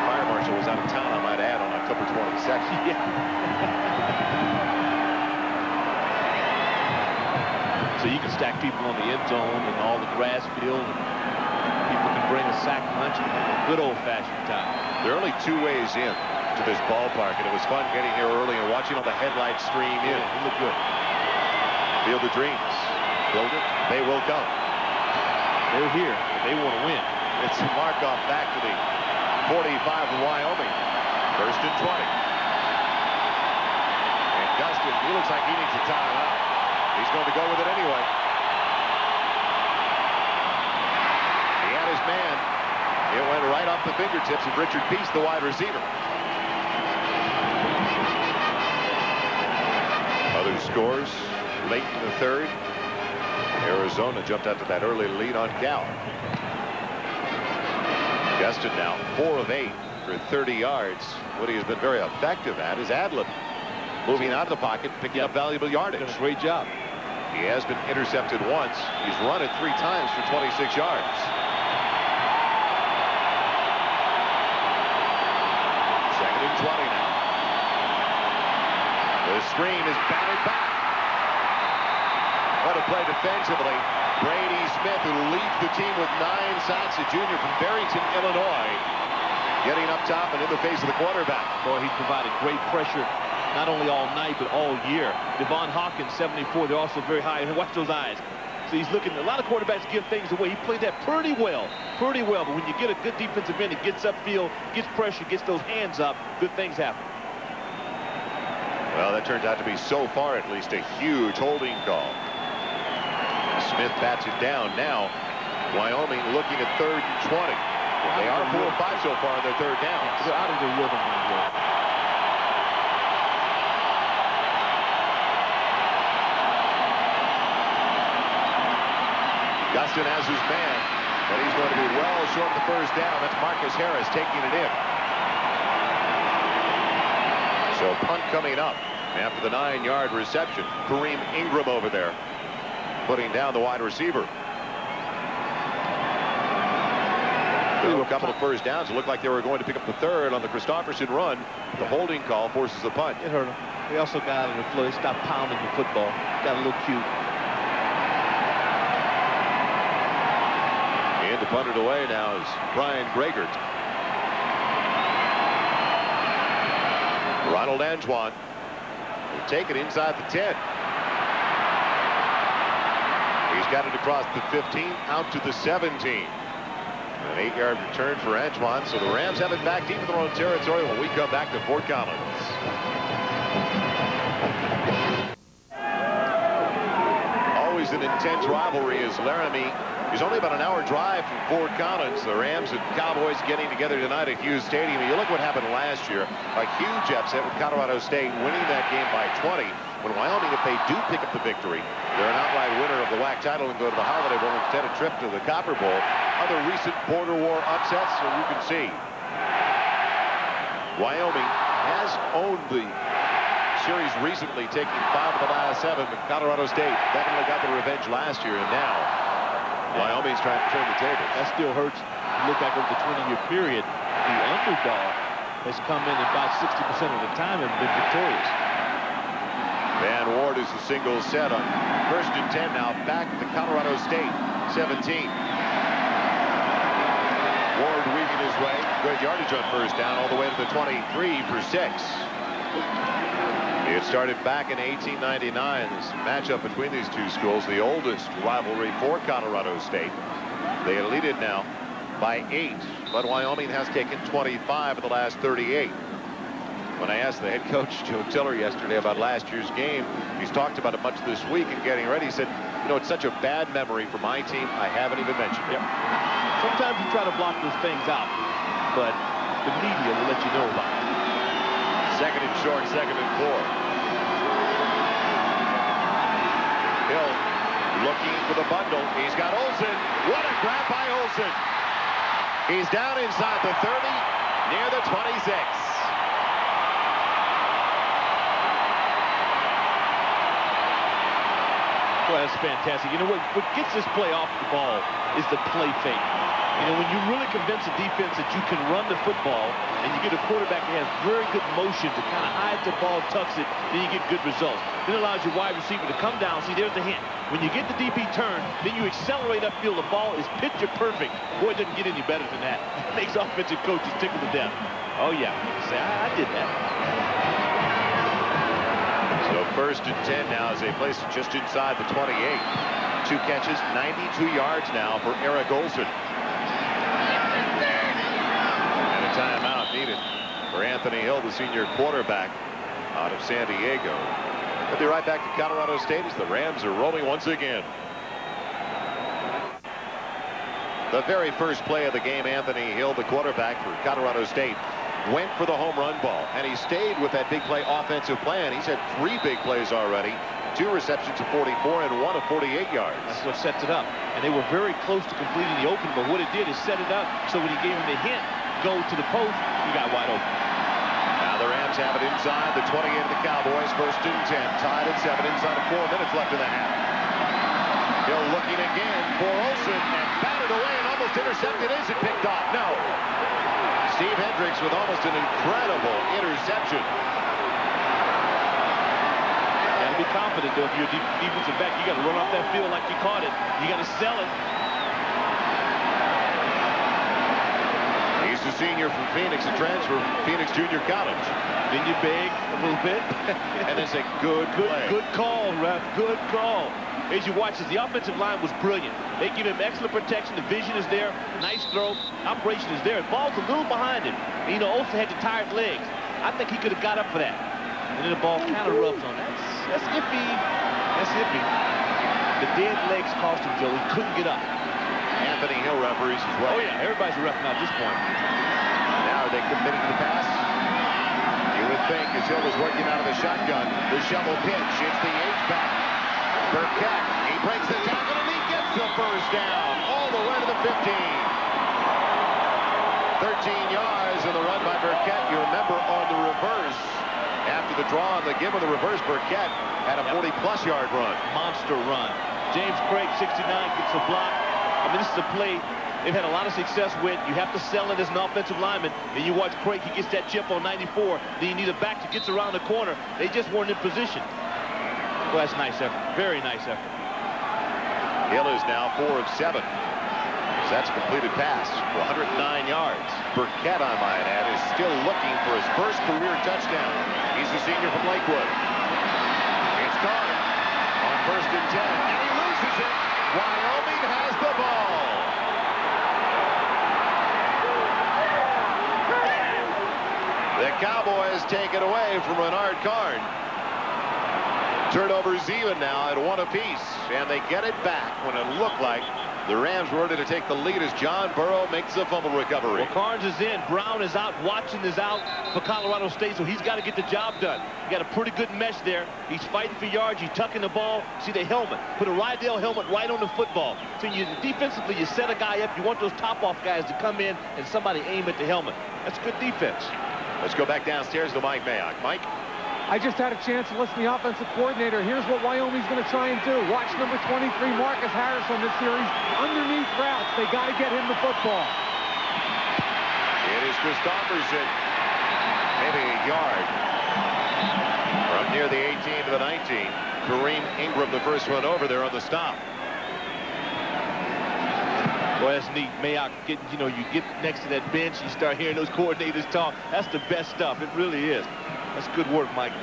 Fire Marshal was out of town, I might add, on October 22nd.
Yeah. so you can stack people on the end zone and all the grass field. And people can bring a sack lunch and have a good old-fashioned time.
There are only two ways in to this ballpark, and it was fun getting here early and watching all the headlights stream in.
Yeah, it looked good.
Field of Dreams. Build it. They will come.
They're here. They want to win.
It's Markov back to the 45 of Wyoming. First and 20. And Gustin, he looks like he needs a timeout. He's going to go with it anyway. He had his man. It went right off the fingertips of Richard Peace, the wide receiver. Other scores late in the third. Arizona jumped out to that early lead on Cal. Gustin now, four of eight for 30 yards. What he has been very effective at is ad-lib. Moving out of the pocket, picking up valuable yardage.
Great job.
He has been intercepted once. He's run it three times for 26 yards. Second and 20 now. Screen is batted back. What a play defensively. Brady Smith, who leads the team with nine sacks, a junior from Barrington, Illinois, getting up top and in the face of the quarterback.
Boy, he's provided great pressure not only all night, but all year. Devon Hawkins, 74, they're also very high. And watch those eyes. So he's looking, a lot of quarterbacks give things away. He played that pretty well, pretty well. But when you get a good defensive end, it gets upfield, gets pressure, gets those hands up, good things happen.
Well, that turns out to be, so far at least, a huge holding call. Smith bats it down. Now, Wyoming looking at third and 20. They are four or five so far on their third down.
They're out of their rhythm right here.
Gustin has his man, but he's going to be well short of the first down. That's Marcus Harris taking it in. So punt coming up after the nine-yard reception. Kareem Ingram over there putting down the wide receiver. a couple of first downs. It looked like they were going to pick up the third on the Christopherson run. The holding call forces the punt.
It hurt him. They also got of the flow. They stopped pounding the football. Got a little cute.
And to punt it away now is Brian Gregert. Ronald Antoine will take it inside the 10. He's got it across the 15, out to the 17. An eight-yard return for Antoine, so the Rams have it back deep in their own territory when we come back to Fort Collins. Always an intense rivalry as Laramie is only about an hour drive from Fort Collins. The Rams and Cowboys getting together tonight at Hughes Stadium. You look what happened last year. A huge upset with Colorado State winning that game by 20. When Wyoming, if they do pick up the victory, they're an outright winner of the WAC title and go to the Holiday Bowl instead of a trip to the Copper Bowl. Other recent border war upsets, so you can see. Wyoming has owned the series recently, taking five of the last seven, but Colorado State definitely got the revenge last year, and now Wyoming's trying to turn the table.
That still hurts. You look back over the 20-year period, the underdog has come in about 60% of the time and been victorious.
Van Ward is the single set on first and 10 now back to Colorado State 17. Ward weaving his way. Good yardage on first down all the way to the 23 for six. It started back in 1899, this matchup between these two schools, the oldest rivalry for Colorado State. They lead it now by eight, but Wyoming has taken 25 of the last 38. When I asked the head coach, Joe Tiller, yesterday about last year's game, he's talked about it much this week and getting ready. He said, you know, it's such a bad memory for my team, I haven't even mentioned it.
Yep. Sometimes you try to block those things out, but the media will let you know about it.
Second and short, second and four. Hill looking for the bundle. He's got Olsen. What a grab by Olsen. He's down inside the 30, near the 26.
Well, that's fantastic. You know what, what gets this play off the ball is the play fake. You know, when you really convince a defense that you can run the football and you get a quarterback that has very good motion to kind of hide the ball, tucks it, then you get good results. Then it allows your wide receiver to come down. See, there's the hint. When you get the DP turn, then you accelerate upfield. The ball is picture perfect. Boy, it doesn't get any better than that. It makes offensive coaches tickle to death. Oh, yeah. Say, I, I did that.
So first and 10 now as they place it just inside the 28. Two catches, 92 yards now for Eric Olsen. And a timeout needed for Anthony Hill, the senior quarterback out of San Diego. We'll be right back to Colorado State as the Rams are rolling once again. The very first play of the game, Anthony Hill, the quarterback for Colorado State, went for the home run ball, and he stayed with that big play offensive plan. He's had three big plays already, two receptions of 44 and one of 48 yards.
That's what sets it up. And they were very close to completing the open, but what it did is set it up so when he gave him the hint, go to the post, he got wide open.
Now the Rams have it inside the 28 of the Cowboys, first and 10, tied at seven, inside of four minutes left in the half. Hill looking again for Olsen and batted away and almost intercepted. Is it picked off? No. Steve Hendricks with almost an incredible interception.
You be confident, though. If you're a de defensive back, you got to run off that field like you caught it. You got to sell it.
He's the senior from Phoenix, a transfer from Phoenix Junior College.
Then you beg a little bit.
and it's a good
good,
play.
good call, ref. Good call. As you watch this, the offensive line was brilliant. They give him excellent protection. The vision is there. Nice throw. Operation is there. The ball's a little behind him. And, you know, Olsen had the tired legs. I think he could have got up for that. And then the ball kind of rubs on. That's, that's iffy. That's iffy. The dead legs cost him, Joe. He couldn't get up.
Hill referees as well.
Oh, yeah. Everybody's a ref now at this point.
Now are they committing to the pass? You would think as Hill was working out of the shotgun, the shovel pitch. It's the H-back. Burkett, he breaks the tackle and he gets the first down all the way to the 15. 13 yards in the run by Burkett. You remember on the reverse, after the draw on the give of the reverse, Burkett had a 40-plus yard run.
Monster run. James Craig, 69, gets a block. I mean, this is a play they've had a lot of success with. You have to sell it as an offensive lineman. And you watch Craig, he gets that chip on 94. Then you need a back that gets around the corner. They just weren't in position. Well, that's nice effort. Very nice effort.
Hill is now four of seven. That's a completed pass for 109 yards. Burkett, I might add, is still looking for his first career touchdown. He's the senior from Lakewood. It's Carter on first and 10, and he loses it. Wyoming has the ball. The Cowboys take it away from Renard Karn. Turnovers even now at one apiece. and they get it back when it looked like the Rams were ready to take the lead as John Burrow makes the fumble recovery.
Well, Carnes is in. Brown is out. Watson is out for Colorado State, so he's got to get the job done. He got a pretty good mesh there. He's fighting for yards. He's tucking the ball. See the helmet. Put a Riddell helmet right on the football. So you defensively, you set a guy up. You want those top-off guys to come in and somebody aim at the helmet. That's good defense.
Let's go back downstairs to Mike Mayock. Mike?
I just had a chance to listen to the offensive coordinator. Here's what Wyoming's going to try and do. Watch number 23, Marcus Harris on this series. Underneath routes, they got to get him the football.
It is Christopherson. Maybe a yard. From near the 18 to the 19. Kareem Ingram, the first one over there on the stop.
Boy, that's neat. Mayock, get, you know, you get next to that bench, you start hearing those coordinators talk. That's the best stuff. It really is. That's good work, Mike.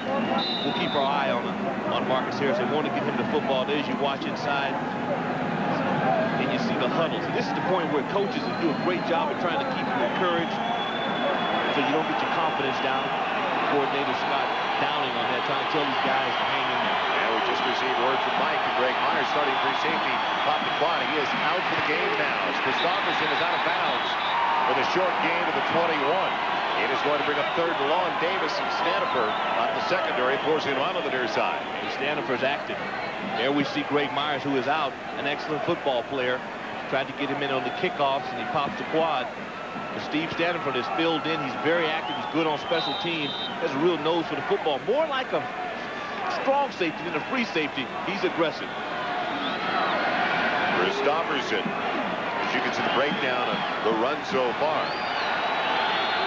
We'll keep our eye on on Marcus Harris. They want to get him the football. As you watch inside, and you see the huddles. This is the point where coaches do a great job of trying to keep you encouraged so you don't get your confidence down. Coordinator Scott downing on that, trying to tell these guys to hang in there.
And we just received word from Mike starting free safety. Pop the quad. He is out for the game now. Christopherson is out of bounds with a short gain to the 21. It is going to bring up third and long. Davis and Stanifer on the secondary, forcing him on the near side.
Stanifer's active. There we see Greg Myers, who is out, an excellent football player. Tried to get him in on the kickoffs, and he pops the quad. But Steve Stanifer is filled in. He's very active. He's good on special teams. Has a real nose for the football. More like a strong safety than a free safety. He's aggressive.
Christopherson, as you can see the breakdown of the run so far.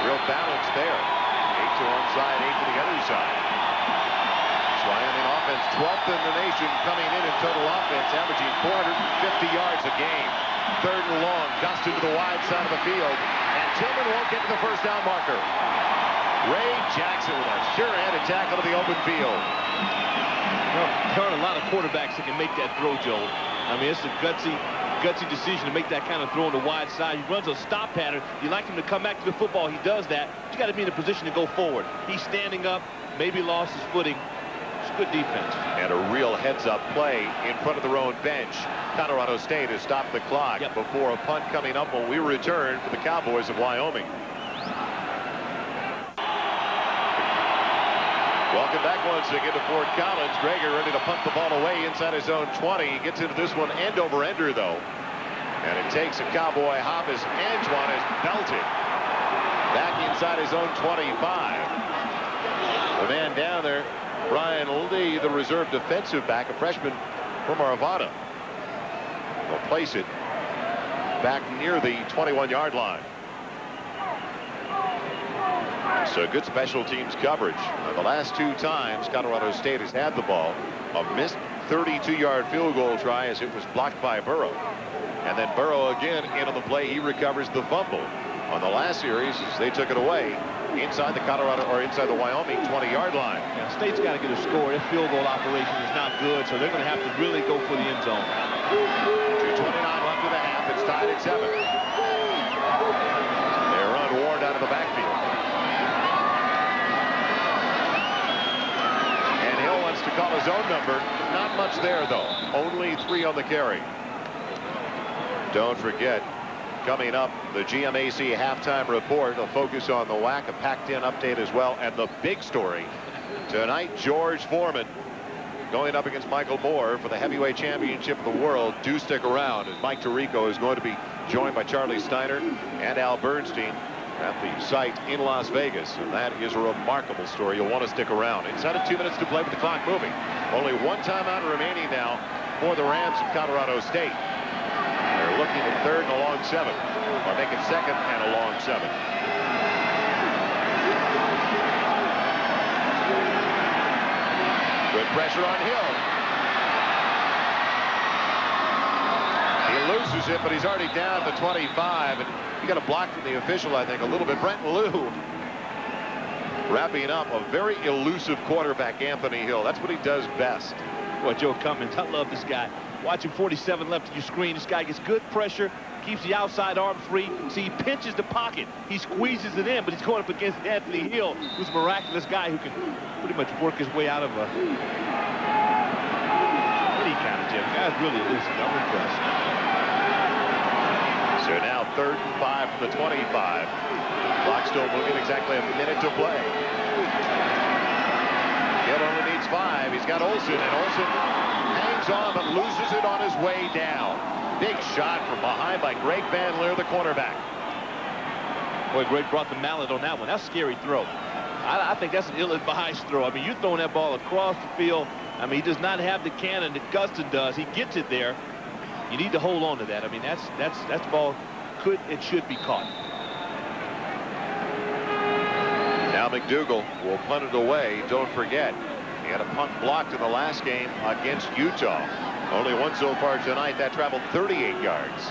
Real balance there. Eight to one side, eight to the other side. Wyoming offense, 12th in the nation, coming in in total offense, averaging 450 yards a game. Third and long, Gustin to the wide side of the field, and Tillman won't get to the first down marker. Ray Jackson with a sure-handed tackle to the open field.
Well, there aren't a lot of quarterbacks that can make that throw, Joe. I mean, it's a gutsy gutsy decision to make that kind of throw on the wide side. He runs a stop pattern. You like him to come back to the football. He does that. You got to be in a position to go forward. He's standing up, maybe lost his footing. It's good defense.
And a real heads-up play in front of their own bench. Colorado State has stopped the clock yep. before a punt coming up when we return for the Cowboys of Wyoming. Welcome back once again to Fort Collins. Greger ready to punt the ball away inside his own 20. He gets into this one end over ender, though. And it takes a cowboy hop as Antoine is belted. Back inside his own 25. The man down there, Brian Lee, the reserve defensive back, a freshman from Arvada. Will place it back near the 21-yard line. So good special teams coverage. Now, the last two times Colorado State has had the ball, a missed 32-yard field goal try as it was blocked by Burrow. And then Burrow again into the play. He recovers the fumble. On the last series, they took it away inside the Colorado or inside the Wyoming 20-yard line.
Yeah, State's got to get a score. Their field goal operation is not good, so they're going to have to really go for the end zone.
2.29 left in the half. It's tied at seven. They run Ward out of the backfield. to call his own number. Not much there, though. Only three on the carry. Don't forget, coming up, the GMAC halftime report. A focus on the WAC, a Pac-10 update as well. And the big story tonight, George Foreman going up against Michael Moorer for the heavyweight championship of the world. Do stick around as Mike Tirico is going to be joined by Charlie Steiner and Al Bernstein at the site in Las Vegas. And that is a remarkable story. You'll want to stick around. Inside of two minutes to play with the clock moving. Only one timeout remaining now for the Rams of Colorado State. They're looking at third and a long seven. Or make it second and a long seven. Good pressure on Hill. Loses it, but he's already down to 25. And he got a block from the official, I think, a little bit. Brent Lou wrapping up a very elusive quarterback, Anthony Hill. That's what he does best.
Well, Joe Cummins, I love this guy. Watching 47 left of your screen. This guy gets good pressure, keeps the outside arm free. See, he pinches the pocket. He squeezes it in, but he's going up against Anthony Hill, who's a miraculous guy who can pretty much work his way out of a... You count it, Jim? That's really elusive. I'm impressed.
So now third and five from the 25. Clock still moving exactly a minute to play. Hill only needs five. He's got Olsen, and Olsen hangs on but loses it on his way down. Big shot from behind by Greg Van Leer, the cornerback.
Boy, Greg brought the mallet on that one. That's a scary throw. I, I think that's an ill-advised throw. I mean, you're throwing that ball across the field. I mean, he does not have the cannon that Gustin does. He gets it there. You need to hold on to that. I mean, that's that's that's ball could and should be caught.
Now McDougal will punt it away. Don't forget, he had a punt blocked in the last game against Utah. Only one so far tonight. That traveled 38 yards.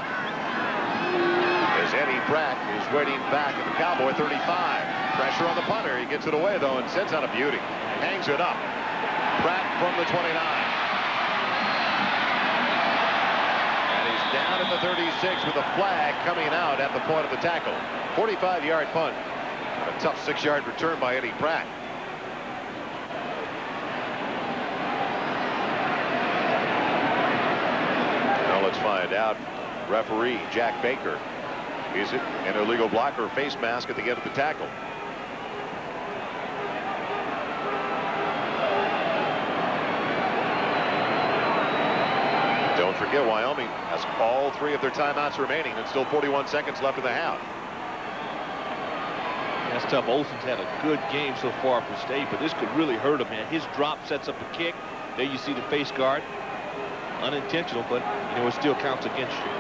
As Eddie Pratt is waiting back at the Cowboy 35. Pressure on the punter. He gets it away, though, and sends out a beauty. Hangs it up. Pratt from the 29. And he's down at the 36 with a flag coming out at the point of the tackle. 45-yard punt. A tough six-yard return by Eddie Pratt. Now let's find out. Referee Jack Baker. Is it an illegal block or face mask at the end of the tackle? Don't forget, Wyoming has all three of their timeouts remaining and still 41 seconds left in the half.
That's tough. Olsen's had a good game so far for State, but this could really hurt him, man. His drop sets up a kick. There you see the face guard. Unintentional, but, you know, it still counts against you.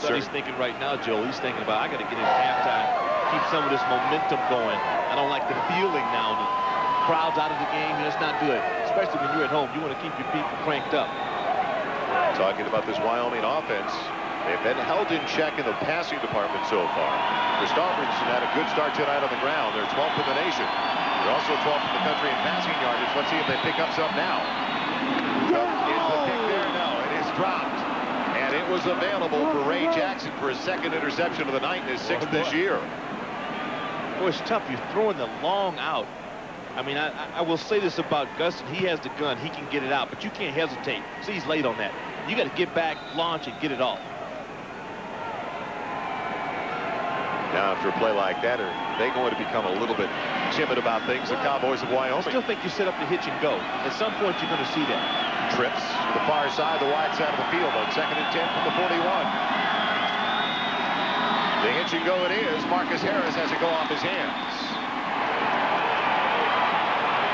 Sonny's thinking right now, Joe, he's thinking about, I got to get in halftime, keep some of this momentum going. I don't like the feeling now. Crowd's out of the game. That's not good, especially when you're at home. You want to keep your people cranked up.
Talking about this Wyoming offense, they've been held in check in the passing department so far. Christopherson had a good start tonight on the ground. They're 12th in the nation. They're also 12th in the country in passing yardage. Let's see if they pick up some now. Is the pick there? No, it is dropped. And it was available for Ray Jackson for his second interception of the night and his sixth this year.
Boy, it's tough. You're throwing the long out. I mean, I, I will say this about Gustin. He has the gun. He can get it out, but you can't hesitate. See, he's late on that. You got to get back, launch, and get it off.
Now, after a play like that, are they going to become a little bit timid about things, the Cowboys of Wyoming?
I still think you set up the hitch and go. At some point, you're going to see that.
Trips to the far side, the wide side of the field on second and 10 from the 41. The hitch and go it is. Marcus Harris has it go off his hands.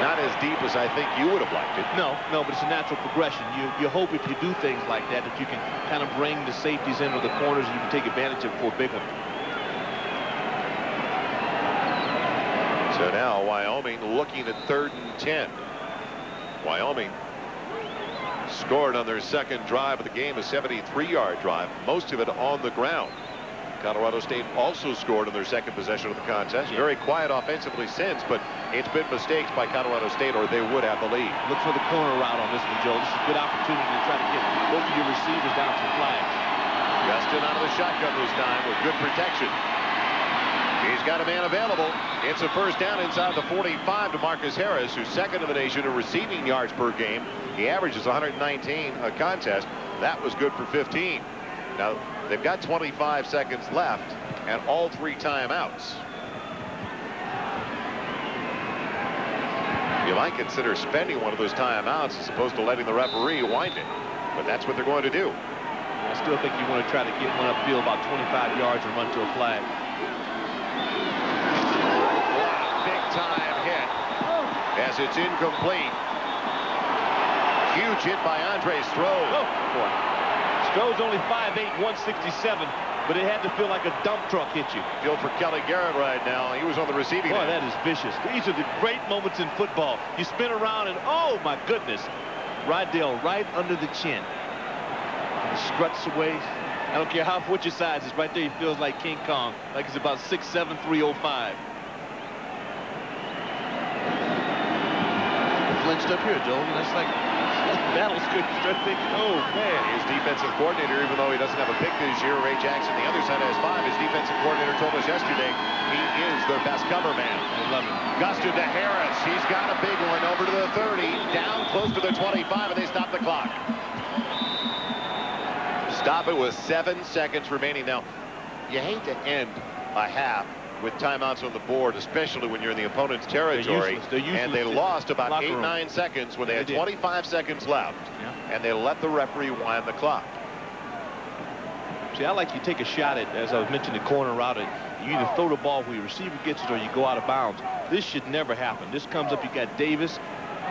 Not as deep as I think you would have liked it.
No, no, but it's a natural progression. You you hope if you do things like that that you can kind of bring the safeties into the corners and you can take advantage of it for a big one.
So now Wyoming looking at third and 10. Wyoming scored on their second drive of the game, a 73-yard drive, most of it on the ground. Colorado State also scored in their second possession of the contest. Very quiet offensively since, but it's been mistakes by Colorado State or they would have the lead.
Look for the corner route on this one, Joe. This is a good opportunity to try to get both of your receivers down some flags.
Gustin out of the shotgun this time with good protection. He's got a man available. It's a first down inside the 45 to Marcus Harris, who's second in the nation in receiving yards per game. He averages 119 a contest. That was good for 15. Now, they've got 25 seconds left and all three timeouts. You might consider spending one of those timeouts as opposed to letting the referee wind it. But that's what they're going to do.
I still think you want to try to get one upfield about 25 yards and run to a flag.
Big time hit as it's incomplete. Huge hit by Andre Strode.
Oh, boy. Strode's only 5'8", 167, but it had to feel like a dump truck hit you.
Feel for Kelly Garrett right now. He was on the receiving
Boy,
end.
that is vicious. These are the great moments in football. You spin around and, oh, my goodness. Riddell right under the chin. Struts away. I don't care how what your size is. Right there, he feels like King Kong, like he's about 6'7", 305. Flinched up here, Joe. That's like That'll start thinking, oh, man.
His defensive coordinator, even though he doesn't have a pick this year, Ray Jackson, the other side has five. His defensive coordinator told us yesterday he is their best cover man.
I love it.
Gustin to Harris. He's got a big one over to the 30, down close to the 25, and they stop the clock. Stop it with seven seconds remaining. Now, you hate to end a half with timeouts on the board, especially when you're in the opponent's territory.
useless. They're useless
and they lost about eight,
room.
nine seconds when they
They
had
did.
25 seconds left.
Yeah.
And they let the referee wind the clock.
See, I like you take a shot at, as I was mentioning, the corner route. You either throw the ball where your receiver gets it or you go out of bounds. This should never happen. This comes up, you got Davis,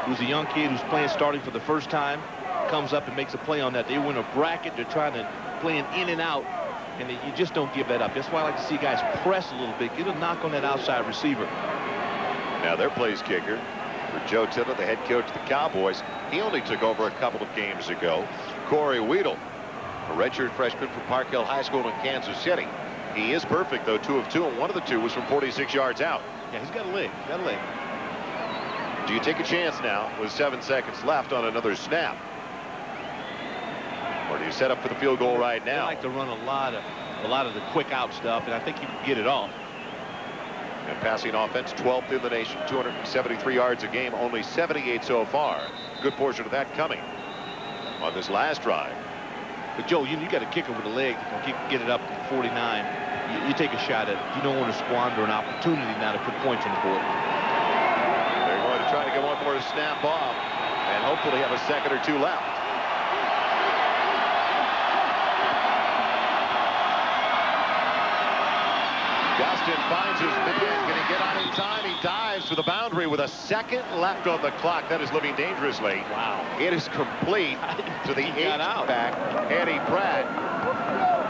who's a young kid who's playing starting for the first time, comes up and makes a play on that. They win a bracket. They're trying to play an in and out, and you just don't give that up. That's why I like to see guys press a little bit, get a knock on that outside receiver.
Now their place kicker for Joe Tiller, the head coach of the Cowboys. He only took over a couple of games ago. Corey Wedel, a redshirt freshman from Park Hill High School in Kansas City. He is perfect, though, two of two, and one of the two was from 46 yards out.
Yeah, he's got a leg. Got a leg.
Do you take a chance now with seven seconds left on another snap? Or do you set up for the field goal right now?
I like to run a lot of a lot of the quick out stuff, and I think you can get it off.
And passing offense, 12th in the nation, 273 yards a game, only 78 so far. Good portion of that coming on this last drive.
But Joe, you, you got a kicker with a leg that can get, get it up to 49. You, you take a shot at it. You don't want to squander an opportunity now to put points on the board.
They're going to try to get one more snap off and hopefully have a second or two left. Gustin finds his man. Can he get on in time? He dives to the boundary with a second left on the clock. That is living dangerously.
Wow.
It is complete to the
He out.
back, Eddie Pratt.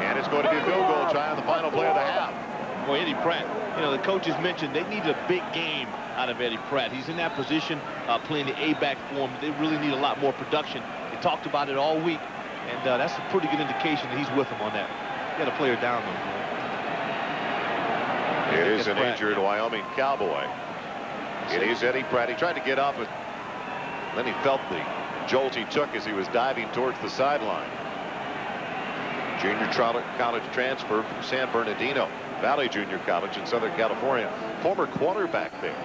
And it's going to be a field goal try on the final play of the half.
Boy, Eddie Pratt, you know, the coaches mentioned they need a big game out of Eddie Pratt. He's in that position uh, playing the A-back for him. They really need a lot more production. They talked about it all week, and uh, that's a pretty good indication that he's with them on that. You got a player down, though.
It is an injured Wyoming Cowboy. It is Eddie Pratt. He tried to get up, but then he felt the jolt he took as he was diving towards the sideline. Junior college transfer from San Bernardino Valley Junior College in Southern California. Former quarterback there.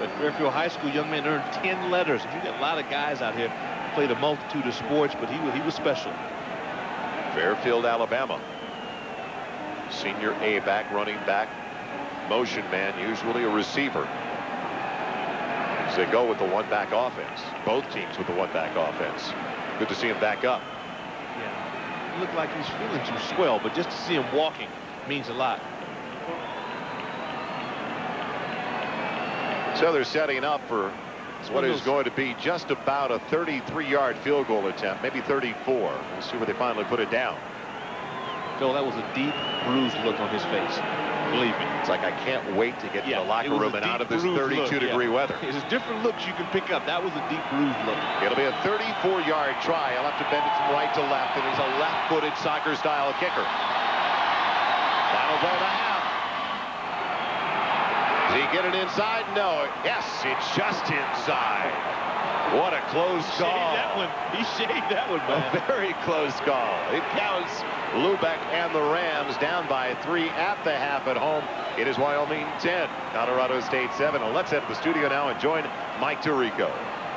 At Fairfield High School, young man earned 10 letters. You get a lot of guys out here played a multitude of sports, but he was, he was special.
Fairfield, Alabama. Senior A back, running back, motion man, usually a receiver. As they go with the one back offense. Both teams with the one back offense. Good to see him back up.
Yeah. He looked like he's feeling some swell, but just to see him walking means a lot.
So they're setting up for what is going to be just about a 33-yard field goal attempt, maybe 34. We'll see where they finally put it down.
Phil, that was a deep, bruised look on his face. Believe me.
It's like I can't wait to get to the locker room and out of this 32-degree
yeah.
weather.
There's different looks you can pick up. That was a deep, groove look.
It'll be a 34-yard try. He'll have to bend it from right to left, and he's a left-footed soccer-style kicker. Final play of the half. Does he get it inside? No. Yes, it's just inside. What a close
Shaved
call.
that one. He shaved that one, man.
A very close call. It counts. Lubick and the Rams down by three at the half at home. It is Wyoming 10, Colorado State 7. And let's head to the studio now and join Mike Tirico.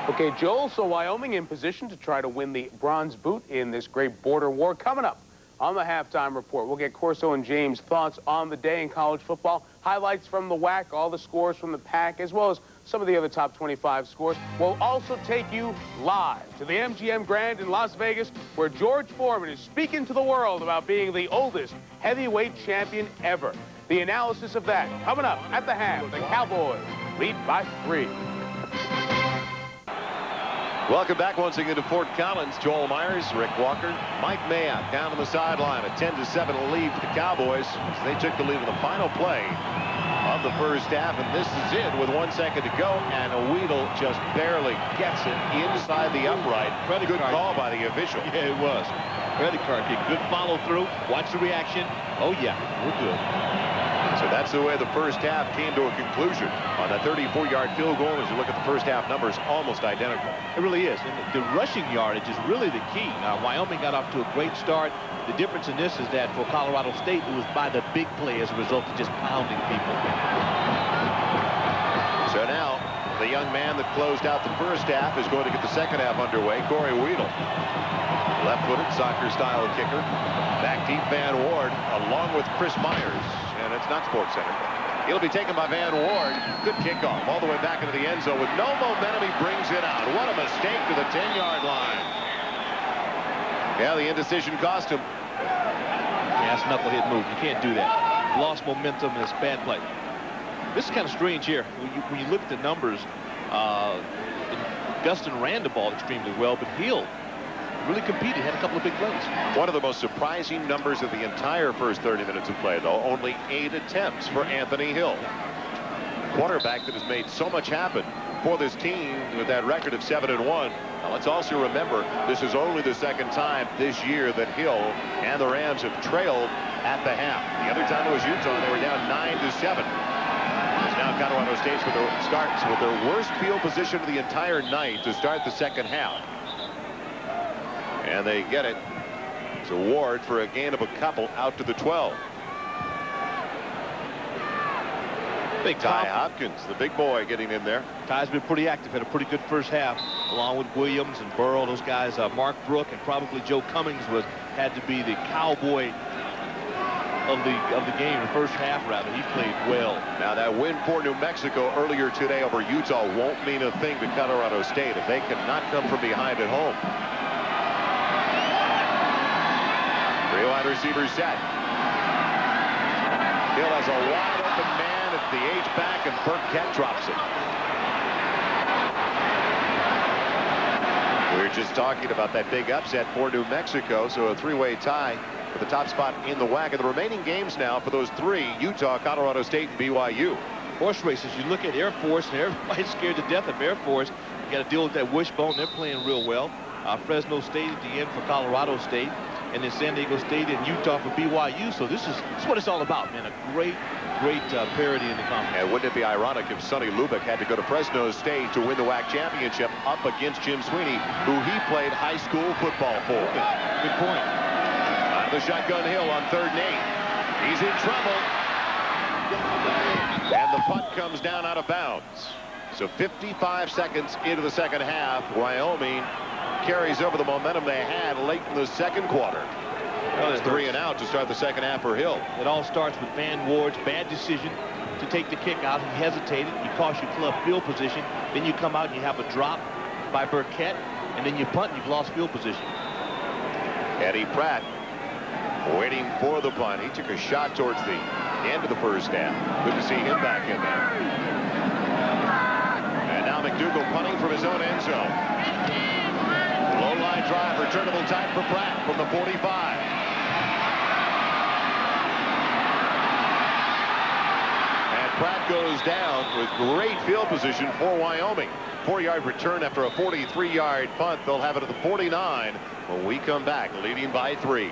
Okay, Joel, so Wyoming in position to try to win the bronze boot in this great border war. Coming up on the halftime report, we'll get Corso and James' thoughts on the day in college football, highlights from the WAC, all the scores from the pack, as well as some of the other top 25 scores. We'll also take you live to the MGM Grand in Las Vegas, where George Foreman is speaking to the world about being the oldest heavyweight champion ever. The analysis of that coming up at the half. The Cowboys lead by three.
Welcome back once again to Fort Collins. Joel Myers, Rick Walker, Mike Mayock down on the sideline. A 10 to 7 lead for the Cowboys as they took the lead in the final play of the first half. And this is it with one second to go. And a Wedel just barely gets it inside the upright.
Credit
Good call by the official.
Yeah, it was. Credit card kick. Good follow through. Watch the reaction. Oh, yeah, we're good.
That's the way the first half came to a conclusion on that 34-yard field goal. As you look at the first half numbers, almost identical.
It really is. And the rushing yardage is really the key. Now, Wyoming got off to a great start. The difference in this is that for Colorado State, it was by the big play as a result of just pounding people.
So now, the young man that closed out the first half is going to get the second half underway, Corey Wedel. Left-footed soccer-style kicker. Back deep, Van Ward, along with Chris Myers. It's not Sports Center. He'll be taken by Van Ward. Good kickoff all the way back into the end zone. With no momentum, he brings it out. What a mistake to the 10-yard line. Yeah, the indecision cost him.
Yeah, that's knucklehead move. You can't do that. Lost momentum and bad play. This is kind of strange here. When you, when you look at the numbers, uh, Gustin ran the ball extremely well, but Hill really competed, had a couple of big plays.
One of the most surprising numbers of the entire first 30 minutes of play, though, only eight attempts for Anthony Hill. Quarterback that has made so much happen for this team with that record of 7 and 1. Now let's also remember this is only the second time this year that Hill and the Rams have trailed at the half. The other time it was Utah, they were down 9 to 7. It's now Colorado State starts with their worst field position of the entire night to start the second half. And they get it. It's a Ward for a gain of a couple out to the 12. Big Ty Hopkins, the big boy, getting in there.
Ty's been pretty active, had a pretty good first half, along with Williams and Burrow. Those guys, uh, Mark Brook and probably Joe Cummings was had to be the cowboy of the of the game, the first half rather. He played well.
Now that win for New Mexico earlier today over Utah won't mean a thing to Colorado State if they cannot come from behind at home. Three wide receivers set. Hill has a wide open man at the H-back, and Burkett drops it. We are just talking about that big upset for New Mexico, so a three-way tie for the top spot in the WAC. And the remaining games now for those three, Utah, Colorado State, and BYU.
Horse races, you look at Air Force, and everybody's scared to death of Air Force. You got to deal with that wishbone. They're playing real well. Uh, Fresno State at the end for Colorado State, and then San Diego State and Utah for BYU. So this is, this is what it's all about, man. A great, great uh, parity in the conference.
And wouldn't it be ironic if Sonny Lubick had to go to Fresno State to win the WAC championship up against Jim Sweeney, who he played high school football for?
Good, good point.
Out of the shotgun Hill on third and eight. He's in trouble. And the punt comes down out of bounds. So 55 seconds into the second half, Wyoming carries over the momentum they had late in the second quarter. Well, it's three and out to start the second half for Hill.
It all starts with Van Ward's bad decision to take the kick out. He hesitated. You cost your club field position. Then you come out and you have a drop by Burkett, and then you punt and you've lost field position.
Eddie Pratt waiting for the punt. He took a shot towards the end of the first half. Good to see him back in there. And now McDougal punting from his own end zone. Drive, returnable time for Pratt from the 45. And Pratt goes down with great field position for Wyoming. Four-yard return after a 43-yard punt. They'll have it at the 49 when we come back, leading by three.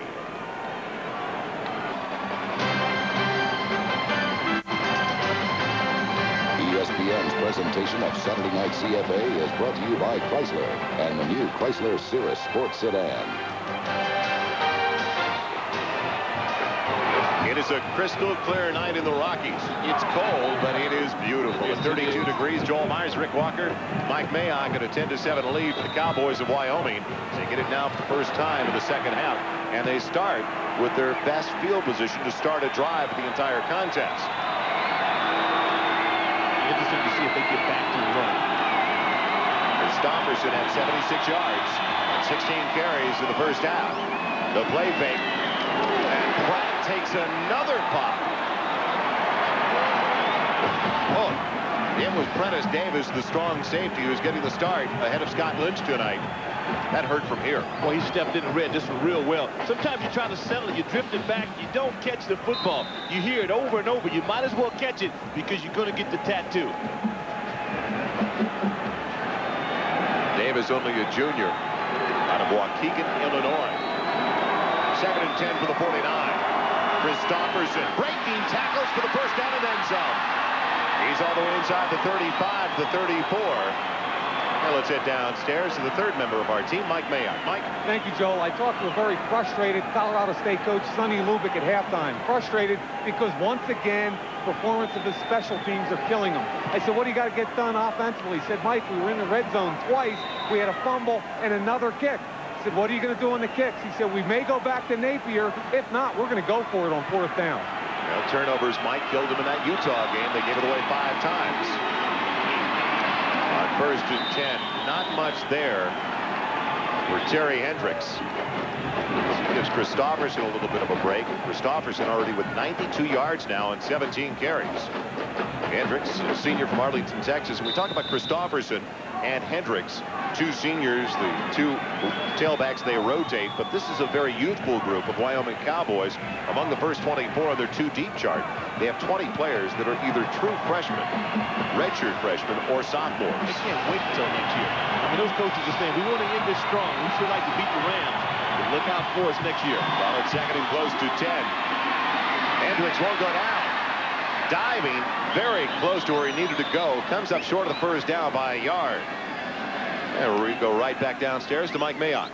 Presentation of Saturday Night CFA is brought to you by Chrysler and the new Chrysler Cirrus Sports Sedan.
It is a crystal clear night in the Rockies. It's cold, but it is beautiful. At 32 degrees, Joel Meyers, Rick Walker, Mike Mayock at a 10 to 7 lead for the Cowboys of Wyoming. They get it now for the first time in the second half, and they start with their best field position to start a drive for the entire contest.
Interesting to if they get back to the run.
And Christopherson had 76 yards and 16 carries in the first half. The play fake. And Pratt takes another pop. Oh, it was Prentice Davis, the strong safety, who's getting the start ahead of Scott Lynch tonight. That hurt from here.
Well, he stepped in and read this one real well. Sometimes you try to settle it, you drift it back, you don't catch the football. You hear it over and over. You might as well catch it because you're going to get the tattoo.
Davis only a junior out of Waukegan, Illinois. Second and 10 for the 49. Christopherson breaking tackles for the first down and end zone. He's all the way inside the 35 to the 34. Now let's head downstairs to the third member of our team, Mike Mayock. Mike.
Thank you, Joel. I talked to a very frustrated Colorado State coach, Sonny Lubick, at halftime. Frustrated because once again, performance of his special teams are killing him. I said, what do you got to get done offensively? He said, Mike, we were in the red zone twice. We had a fumble and another kick. I said, what are you going to do on the kicks? He said, we may go back to Napier. If not, we're going to go for it on fourth down.
Well, turnovers Mike killed him in that Utah game. They gave it away five times first and 10. Not much there for Terry Hendricks. Gives Christopherson a little bit of a break. Christopherson already with 92 yards now and 17 carries. Hendricks, a senior from Arlington, Texas. And we talk about Christopherson and Hendricks, two seniors, the two tailbacks, they rotate, but this is a very youthful group of Wyoming Cowboys. Among the first 24 on their two deep chart, they have 20 players that are either true freshmen, redshirt freshmen, or sophomores.
They can't wait until next year. I mean, those coaches are saying, we want to end this strong. We sure like to beat the Rams, look out for us next year.
Solid second and close to 10. Hendricks won't go down diving very close to where he needed to go. Comes up short of the first down by a yard. And we go right back downstairs to Mike Mayock.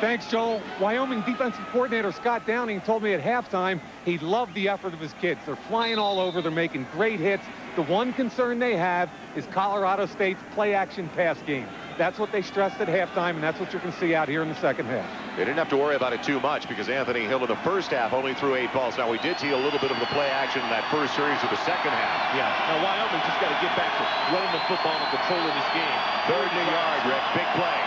Thanks, Joel. Wyoming defensive coordinator Scott Downing told me at halftime he loved the effort of his kids. They're flying all over. They're making great hits. The one concern they have is Colorado State's play-action pass game. That's what they stressed at halftime, and that's what you can see out here in the second half.
They didn't have to worry about it too much because Anthony Hill in the first half only threw eight balls. Now, we did see a little bit of the play action in that first series of the second half.
Yeah. Now, Wyoming just got to get back to running the football and controlling this game.
Third and a yard, Rick. Big play.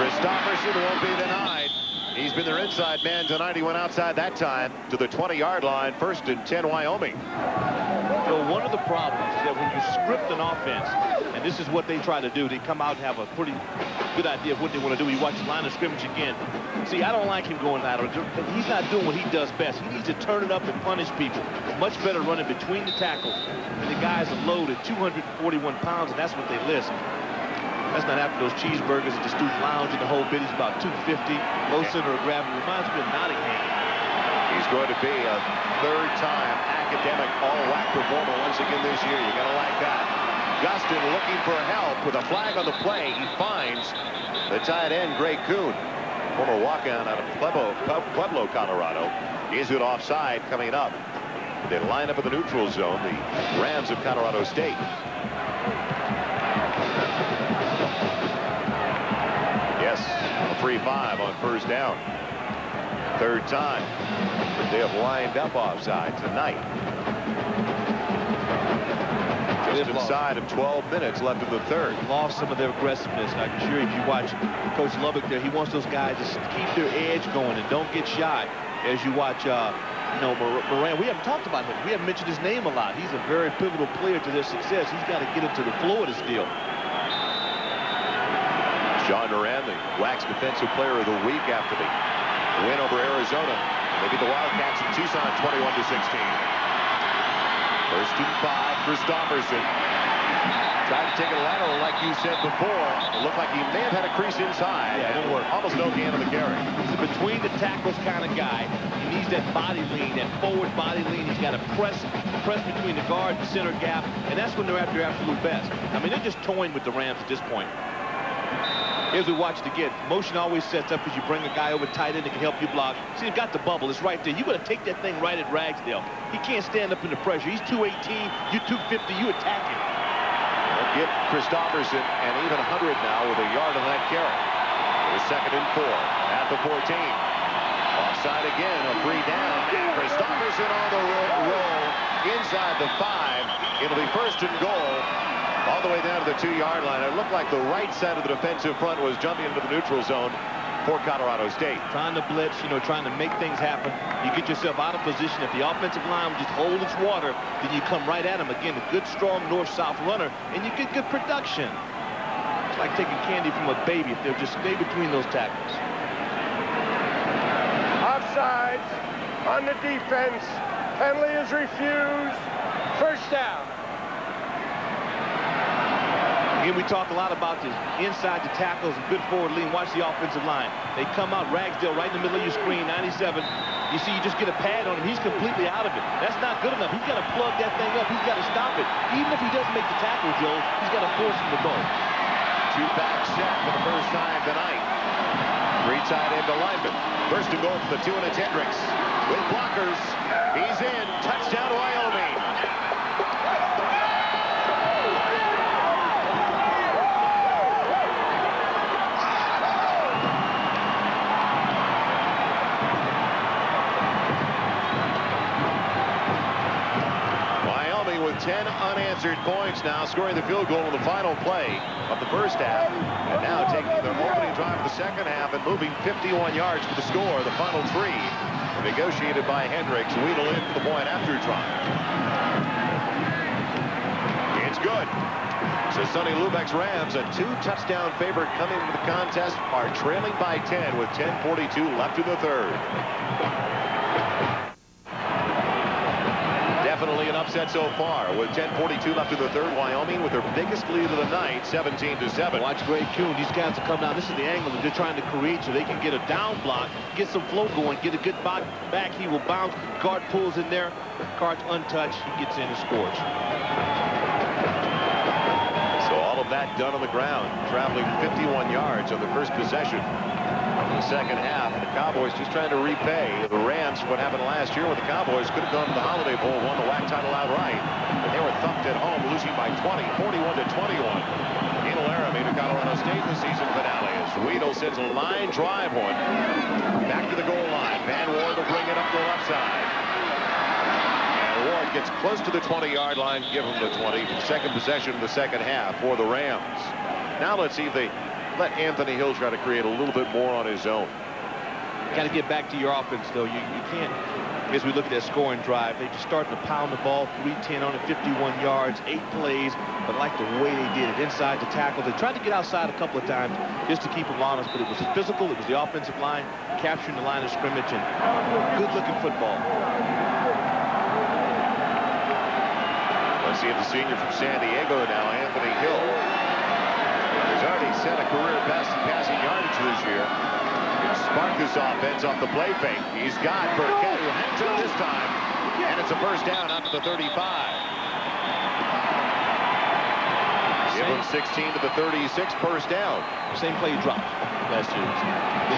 Christopherson won't be denied. He's been their inside man tonight. He went outside that time to the 20-yard line. First and 10, Wyoming.
So one of the problems is that when you script an offense, and this is what they try to do, they come out and have a pretty good idea of what they want to do. You watch the line of scrimmage again. See, I don't like him going lateral. He's not doing what he does best. He needs to turn it up and punish people. Much better running between the tackles. And the guys are loaded, 241 pounds, and that's what they list. That's not after those cheeseburgers at the student lounge and the whole bit. He's about 250, low center of gravity. Reminds me of Nottingham.
He's going to be a third time academic all-WAC performer once again this year. You got to like that. Gustin looking for help with a flag on the play. He finds the tight end, Greg Kuhn. Former walk-on out of Pueblo, Pueblo, Colorado. Is it offside coming up? They line up in the neutral zone, the Rams of Colorado State. Yes, 3-5 on first down. Third time. They have lined up offside tonight. Just inside of 12 minutes left in the third.
Lost some of their aggressiveness. I can assure you, if you watch Coach Lubick there, he wants those guys to keep their edge going and don't get shy. As you watch, uh, you know, Moran, we haven't talked about him. We haven't mentioned his name a lot. He's a very pivotal player to their success. He's got to get into the flow of this deal.
John Moran, the WAC's Defensive Player of the Week after the win over Arizona. They beat the Wildcats in Tucson 21 to 16. First and five, Christopherson. Tried to take a lateral, like you said before. It looked like he may have had a crease inside.
Yeah, it didn't work.
Almost no gain on the carry.
He's a between the tackles kind of guy. He needs that body lean, that forward body lean. He's got to press, press between the guard and center gap, and that's when they're at their absolute best. I mean, they're just toying with the Rams at this point. Here's we watch it again. Motion always sets up because you bring a guy over tight end that can help you block. See, you got the bubble. It's right there. You got to take that thing right at Ragsdale. He can't stand up in the pressure. He's 218. You're 250. You attack him.
They'll get Christopherson and even 100 now with a yard on that carry. The second and four at the 14. Offside again, a three down. Christopherson on the roll inside the five. It'll be first and goal all the way down to the two-yard line. It looked like the right side of the defensive front was jumping into the neutral zone for Colorado State.
Trying to blitz, you know, trying to make things happen. You get yourself out of position. If the offensive line will just hold its water, then you come right at them. Again, a good, strong north-south runner, and you get good production. It's like taking candy from a baby if they'll just stay between those tackles.
Offside on the defense. Penalty is refused. First down.
Again, we talk a lot about the inside the tackles and good forward lean. Watch the offensive line. They come out, Ragsdale right in the middle of your screen, 97. You see, you just get a pad on him. He's completely out of it. That's not good enough. He's got to plug that thing up. He's got to stop it. Even if he doesn't make the tackle, Joe, he's got to force him to go.
Two back set for the first time tonight. Three tight end alignment. First and goal for the two and it's Hendricks. With blockers. He's in. Touchdown Wyoming. Unanswered points now, scoring the field goal in the final play of the first half. And now taking their opening drive of the second half and moving 51 yards for the score. The final three negotiated by Hendricks. Wedel in for the point after try. It's good. So Sonny Lubick's Rams, a two-touchdown favorite coming into the contest, are trailing by 10 with 10.42 left in the third. An upset so far with 10.42 left in the third. Wyoming with their biggest lead of the night, 17 to 7.
Watch Greg Kuhn. These guys will come down. This is the angle that they're trying to create so they can get a down block, get some flow going, get a good back. He will bounce. Guard pulls in there. Guard's untouched. He gets in and scores.
So all of that done on the ground, traveling 51 yards on the first possession the second half. And the Cowboys just trying to repay the Rams what happened last year when the Cowboys could have gone to the Holiday Bowl, won the WAC title outright. But they were thumped at home, losing by 20, 41 to 21. In Laramie to Colorado State the season finale as Wedel sends a line drive one back to the goal line. Van Ward will bring it up the left side. And Ward gets close to the 20-yard line, give him the 20. Second possession of the second half for the Rams. Now let's see if they let Anthony Hill try to create a little bit more on his own.
Got to get back to your offense, though. You, you can't, as we look at that scoring drive, they just started to pound the ball, 310 on it, 51 yards, eight plays, but I like the way they did it inside the tackle. They tried to get outside a couple of times just to keep them honest, but it was physical. It was the offensive line capturing the line of scrimmage and good-looking football.
Let's see if the senior from San Diego now, Anthony Hill, set a career best in passing yardage this year. Spark this offense off the play fake. He's got Burkett, who hangs on this time, and it's a first down up to the 35. Give him 16 to the 36, first down.
Same play he dropped last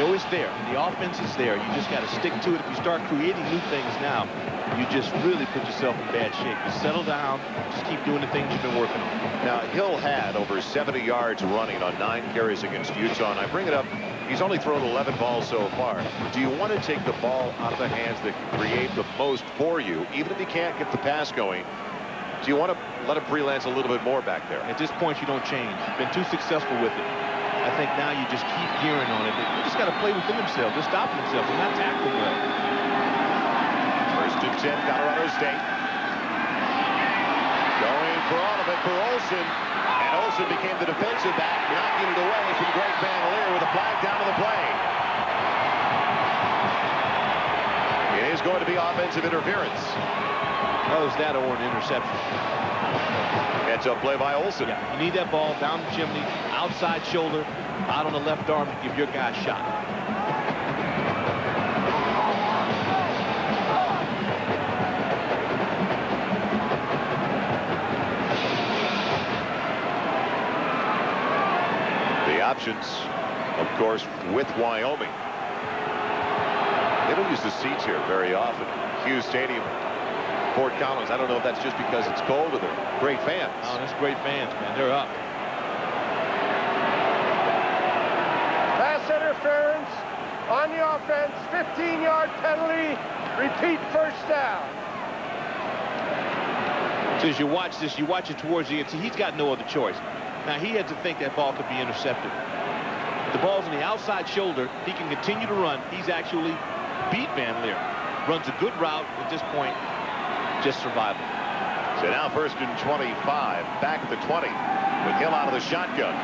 know it's there. The offense is there. You just got to stick to it. If you start creating new things now, you just really put yourself in bad shape. You settle down, just keep doing the things you've been working on.
Now, Hill had over 70 yards running on nine carries against Utah, and I bring it up. He's only thrown 11 balls so far. Do you want to take the ball out of the hands that can create the most for you, even if he can't get the pass going? Do you want to let him freelance a little bit more back there?
At this point, you don't change. You've been too successful with it. I think now you just keep gearing on it. You just got to play within themselves. They're stopping themselves. They're not tackling well.
First and 10, Colorado State. Going for all of it for Olsen. And Olsen became the defensive back, knocking it away from Greg Van Leer with a flag down to the play. It is going to be offensive interference.
How is that or an interception?
Heads up play by Olsen.
Yeah, you need that ball down the chimney, outside shoulder, out on the left arm to give your guy a shot.
The options, of course, with Wyoming. They don't use the seats here very often. Hughes Stadium, Fort Collins. I don't know if that's just because it's cold or they're great fans.
Oh, that's great fans, man. They're up.
Pass interference on the offense. 15-yard penalty. Repeat first down.
So as you watch this, you watch it towards the end. See, he's got no other choice. Now, he had to think that ball could be intercepted. The ball's on the outside shoulder. He can continue to run. He's actually beat Van Leer. Runs a good route at this point. Just survival.
So now first and 25. Back at the 20 with Hill out of the shotgun.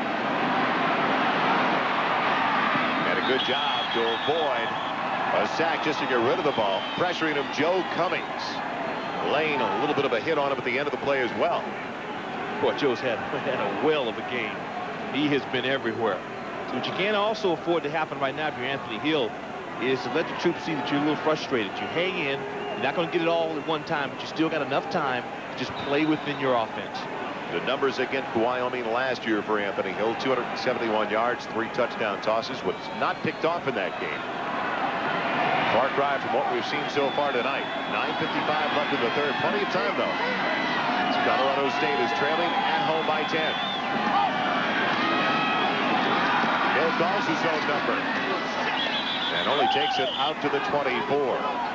And a good job to avoid a sack just to get rid of the ball. Pressuring him, Joe Cummings. Lane, a little bit of a hit on him at the end of the play as well.
Boy, Joe's had, had a well of a game. He has been everywhere. So what you can't also afford to happen right now if you're Anthony Hill is to let the troops see that you're a little frustrated. You hang in. You're not going to get it all at one time, but you still got enough time to just play within your offense.
The numbers against Wyoming last year for Anthony Hill, 271 yards, three touchdown tosses, was not picked off in that game. Far cry from what we've seen so far tonight. 9.55 left in the third. Plenty of time, though. Colorado State is trailing at home by 10. Hill calls his own number. And only takes it out to the 24.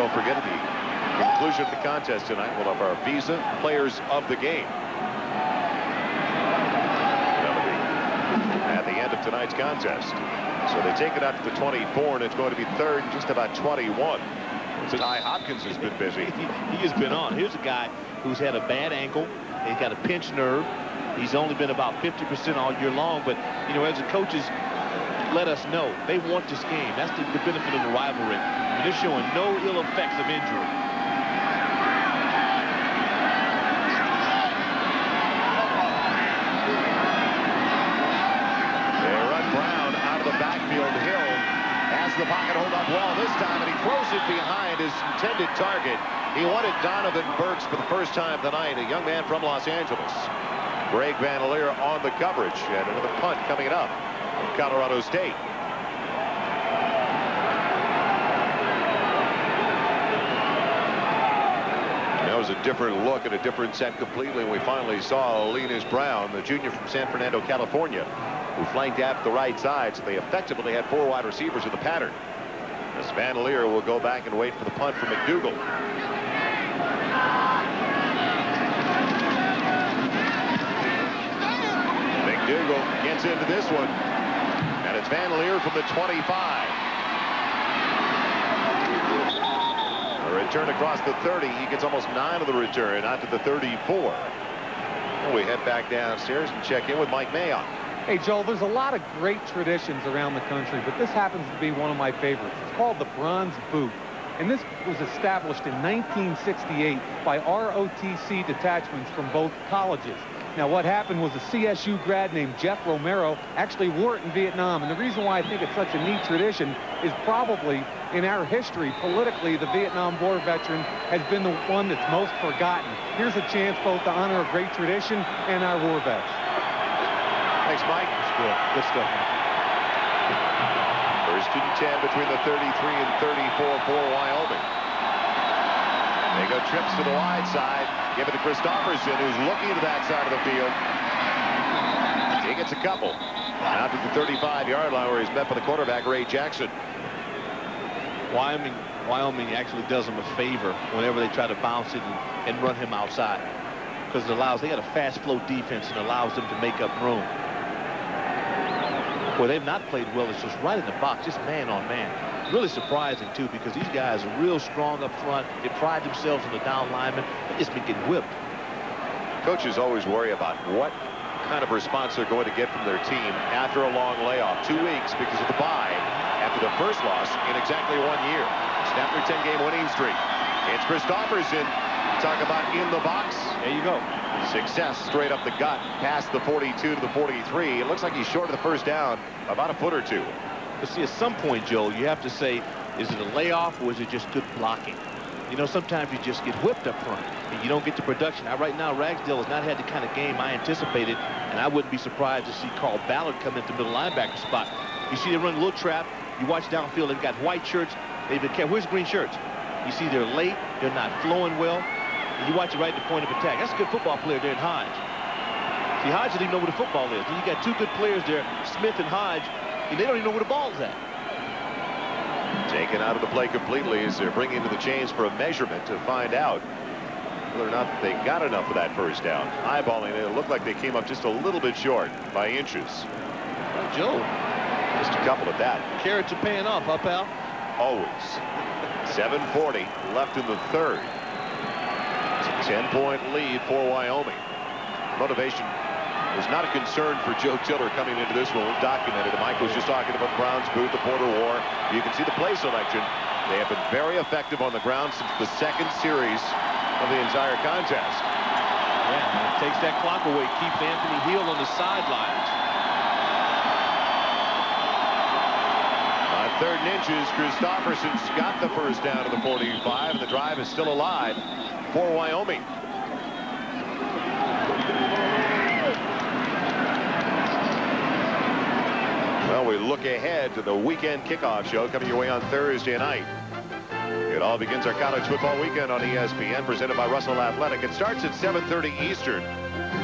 But don't forget the conclusion of the contest tonight will have our Visa Players of the Game. That'll be at the end of tonight's contest. So they take it out to the 24, and it's going to be third just about 21. So Ty Hopkins has been busy.
he, he has been on. Here's a guy who's had a bad ankle. He's got a pinched nerve. He's only been about 50% all year long. But, you know, as the coaches let us know, they want this game. That's the, the benefit of the rivalry. And they're showing no ill effects of injury.
Run Brown out of the backfield. Hill has the pocket hold up well this time, and he throws it behind his intended target. He wanted Donovan Burks for the first time tonight, a young man from Los Angeles. Greg Van Leer on the coverage, and another punt coming up from Colorado State. That a different look and a different set completely. We finally saw Linus Brown, the junior from San Fernando, California, who flanked out the right side. So they effectively had four wide receivers in the pattern. As Van will go back and wait for the punt from McDougal. McDougal gets into this one. And it's Van Leer from the 25. Return across the 30. He gets almost nine of the return out to the 34. And we head back downstairs and check in with Mike Mayock.
Hey, Joel, there's a lot of great traditions around the country, but this happens to be one of my favorites. It's called the Bronze Boot. And this was established in 1968 by ROTC detachments from both colleges. Now, what happened was a CSU grad named Jeff Romero actually wore it in Vietnam. And the reason why I think it's such a neat tradition is probably in our history, politically, the Vietnam War veteran has been the one that's most forgotten. Here's a chance both to honor a great tradition and our war vets.
Thanks, Mike.
That's good. Good stuff, man.
First and 10 between the 33 and 34 for Wyoming. They go trips to the wide side. Give it to Christopherson, who's looking to that side of the field. He gets a couple. Out to the 35-yard line where he's met by the quarterback, Ray Jackson.
Wyoming, Wyoming actually does them a favor whenever they try to bounce it and, and run him outside. Because it allows, they got a fast flow defense and allows them to make up room. Boy, they've not played well. It's just right in the box, just man on man. Really surprising, too, because these guys are real strong up front. They pride themselves on the down linemen. They just been getting whipped.
Coaches always worry about what kind of response they're going to get from their team after a long layoff. Two weeks because of the bye after the first loss in exactly one year. Snap their 10-game winning streak. It's Christopherson. Talk about in the box.
There you go.
Success straight up the gut, past the 42 to the 43. It looks like he's short of the first down, about a foot or two.
But see, at some point, Joe, you have to say, is it a layoff or is it just good blocking? You know, sometimes you just get whipped up front and you don't get the production. Now, right now, Ragsdale has not had the kind of game I anticipated, and I wouldn't be surprised to see Carl Ballard come into the middle linebacker spot. You see they run a little trap. You watch downfield, they've got white shirts. They've been, where's green shirts? You see they're late, they're not flowing well. And you watch it right at the point of attack. That's a good football player there in Hodge. See, Hodge doesn't even know where the football is. And you got two good players there, Smith and Hodge, and they don't even know where the ball's at.
Taken out of the play completely as they're bringing to the chains for a measurement to find out whether or not they got enough of that first down. Eyeballing it, it looked like they came up just a little bit short by inches.
Well, Joe.
Just a couple of that.
Carrots are paying off, huh, pal?
Always. 7.40 left in the third. It's a 10-point lead for Wyoming. Motivation was not a concern for Joe Tiller coming into this one. We've documented it. Mike was just talking about Bronze Boot, the Border War. You can see the play selection. They have been very effective on the ground since the second series of the entire contest.
Yeah, Takes that clock away, keeps Anthony Hill on the sidelines.
On third and inches, Christopherson's got the first down to the 45, and the drive is still alive for Wyoming. Well, we look ahead to the weekend kickoff show coming your way on Thursday night. It all begins our college football weekend on ESPN, presented by Russell Athletic. It starts at 7.30 Eastern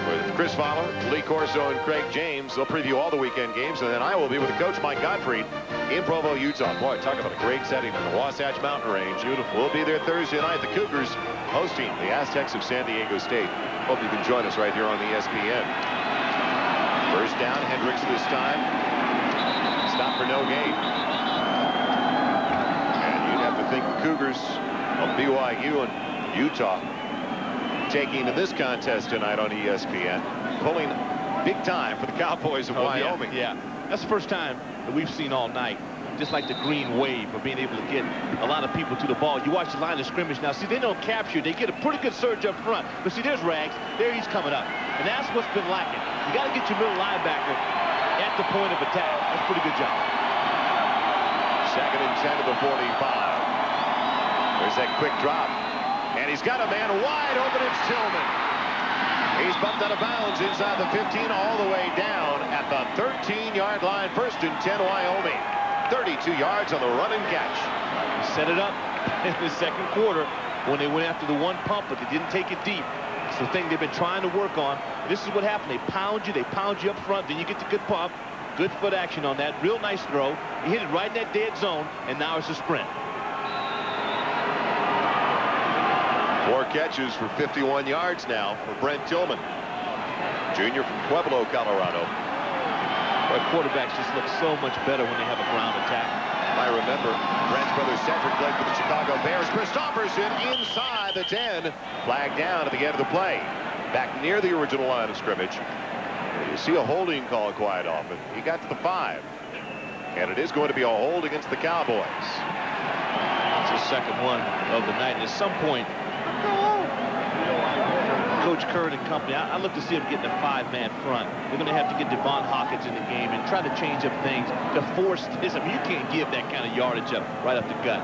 with Chris Fowler, Lee Corso, and Craig James. They'll preview all the weekend games, and then I will be with coach, Mike Gottfried, in Provo, Utah. Boy, talk about a great setting in the Wasatch Mountain Range. Beautiful. We'll be there Thursday night. The Cougars hosting the Aztecs of San Diego State. Hope you can join us right here on the ESPN. First down, Hendricks this time. Stop for no gain. And you'd have to think the Cougars of BYU and Utah taking to this contest tonight on ESPN, pulling big time for the Cowboys of
Oh,
Wyoming.
Yeah, yeah, that's the first time that we've seen all night. Just like the green wave of being able to get a lot of people to the ball. You watch the line of scrimmage now. See, they don't capture. They get a pretty good surge up front. But see, there's Rags. There he's coming up. And that's what's been lacking. You got to get your middle linebacker at the point of attack. That's a pretty good job.
Second and 10 to the 45. There's that quick drop. And he's got a man wide open. It's Tillman. He's bumped out of bounds inside the 15 all the way down at the 13-yard line. First and 10 Wyoming. 32 yards on the run and catch.
set it up in the second quarter when they went after the one pump, but they didn't take it deep. It's the thing they've been trying to work on. This is what happened. They pound you, they pound you up front, then you get the good pump, good foot action on that. Real nice throw. He hit it right in that dead zone, and now it's a sprint.
Four catches for 51 yards now for Brent Tillman. Junior from Pueblo, Colorado.
But quarterbacks just look so much better when they have a ground attack.
I remember Brent's brother Cedric played for the Chicago Bears. Christopherson inside the 10. Flag down at the end of the play. Back near the original line of scrimmage. You see a holding call quite often. He got to the five. And it is going to be a hold against the Cowboys.
It's the second one of the night. And at some point, Coach Curran and company, I, I look to see them getting a five-man front. They're going to have to get Devon Hawkins in the game and try to change up things to force this. I mean, you can't give that kind of yardage up right up the gut.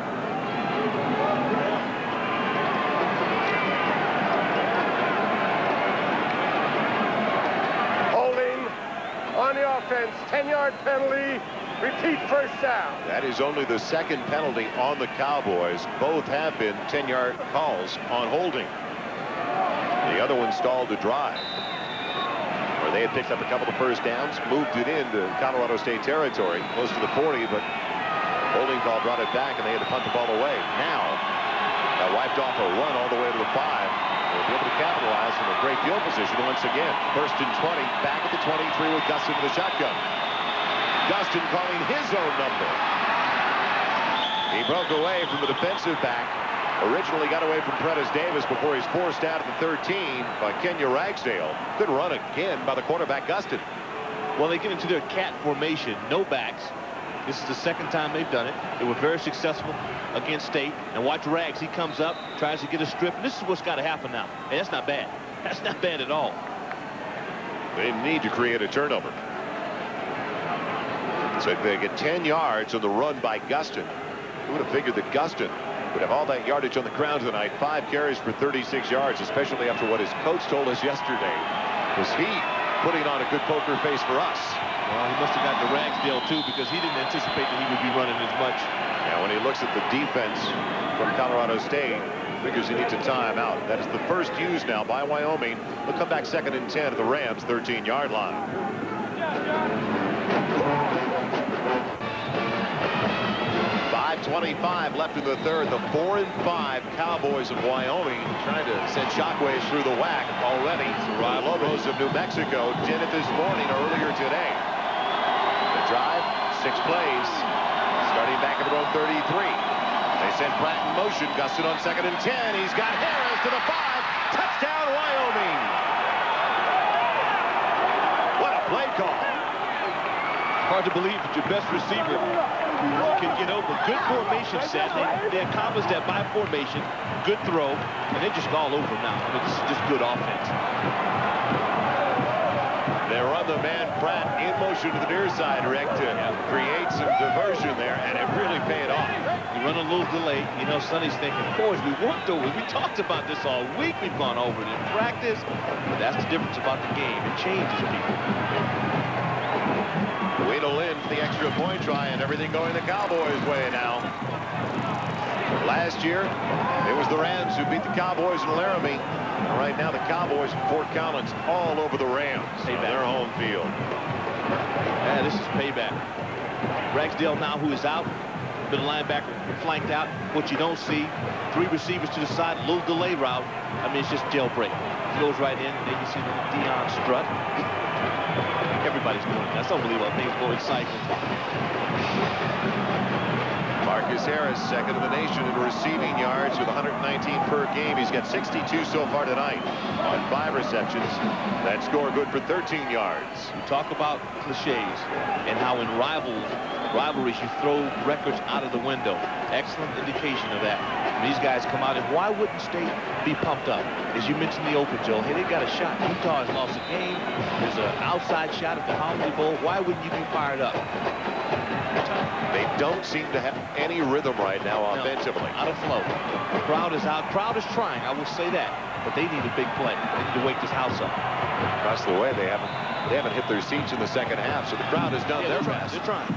Holding on the offense. 10-yard penalty. Repeat first down.
That is only the second penalty on the Cowboys. Both have been 10-yard calls on holding. The other one stalled the drive. Where they had picked up a couple of first downs, moved it into Colorado State territory, close to the 40, but holding call brought it back, and they had to punt the ball away. Now, that wiped off a run all the way to the 5. They'll be able to capitalize from a great field position once again. First and 20, back at the 23 with Gustin to the shotgun. Gustin calling his own number. He broke away from the defensive back. Originally got away from Prentice Davis before he's forced out at the 13 by Kenya Ragsdale. Good run again by the quarterback, Gustin.
Well, they get into their cat formation, no backs. This is the second time they've done it. They were very successful against State. And watch Rags. He comes up, tries to get a strip. And this is what's got to happen now. And that's not bad. That's not bad at all.
They need to create a turnover. So they get 10 yards on the run by Gustin. Who would have figured that Gustin would have all that yardage on the ground tonight? Five carries for 36 yards, especially after what his coach told us yesterday. Was he putting on a good poker face for us?
Well, he must have got the Ragsdale, too, because he didn't anticipate that he would be running as much.
Yeah, when he looks at the defense from Colorado State, figures he needs a timeout. That is the first used now by Wyoming. They'll come back second and 10 at the Rams 13-yard line. 5.25 left in the third. The 4 and 5 Cowboys of Wyoming trying to send shockwaves through the WAC already. The Lobos of New Mexico did it this morning earlier today. The drive, six plays, starting back at the own 33. They send Pratt in motion. Gustin on second and 10. He's got Harris to the five. Touchdown, Wyoming. What a play call.
Hard to believe that your best receiver can get open. Good formation set. They, they accomplished that by formation. Good throw. And they're just all over now. I mean, this is just good offense.
They run the man Pratt in motion to the near side, Rick, to create some diversion there, and it really paid off.
You run a little delay. You know, Sonny's thinking, boys, we worked over it. We talked about this all week. We've gone over it in practice. But that's the difference about the game. It changes people.
Wedel in for the extra point try, and everything going the Cowboys' way now. Last year, it was the Rams who beat the Cowboys in Laramie. And right now, the Cowboys in Fort Collins all over the Rams payback. on their home field.
Yeah, this is payback. Ragsdale now who is out. Middle linebacker flanked out. What you don't see, three receivers to the side, a little delay route. I mean, it's just jailbreak. Goes right in. There you see the Deion strut. Everybody's doing it. That's unbelievable. Things going cycles.
Marcus Harris, second in the nation in receiving yards with 119 per game. He's got 62 so far tonight on five receptions. That score good for 13 yards.
We talk about cliches and how in rivals, rivalries you throw records out of the window. Excellent indication of that. These guys come out and why wouldn't State be pumped up? As you mentioned the open, Joe, hey, they got a shot. Utah has lost a game. There's an outside shot at the Holiday Bowl. Why wouldn't you be fired up?
They don't seem to have any rhythm right now
No,
offensively.
out of flow. The crowd is out. Crowd is trying. I will say that. But they need a big play. They need to wake this house up.
Across the way, they haven't they haven't hit their seats in the second half, so the crowd has done
Yeah,
their best.
They're trying.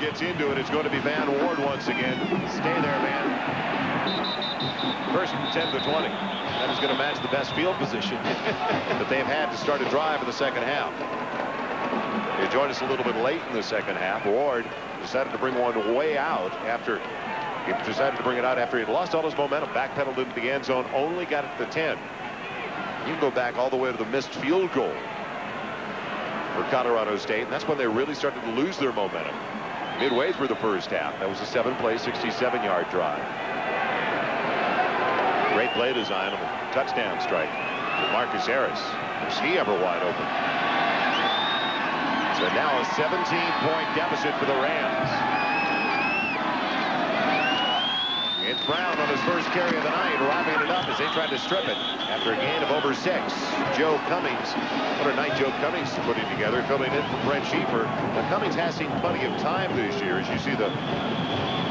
Gets into it. It's going to be Van Ward once again. Stay there, man. First and 10 to 20. That is going to match the best field position that they've had to start a drive in the second half. They joined us a little bit late in the second half. Ward decided to bring one way out after he decided to bring it out after he had lost all his momentum. Backpedaled into the end zone, only got it to the 10. You can go back all the way to the missed field goal for Colorado State, and that's when they really started to lose their momentum. Midway through the first half, that was a seven-play, 67-yard drive. Great play design on the touchdown strike. to Marcus Harris, was he ever wide open? So now a 17-point deficit for the Rams. It's Brown on his first carry of the night, wrapping it up as they tried to strip it after a gain of over six. Joe Cummings, what a night Joe Cummings putting together, filling in for Brent Schieffer. Now, Cummings has seen plenty of time this year, as you see the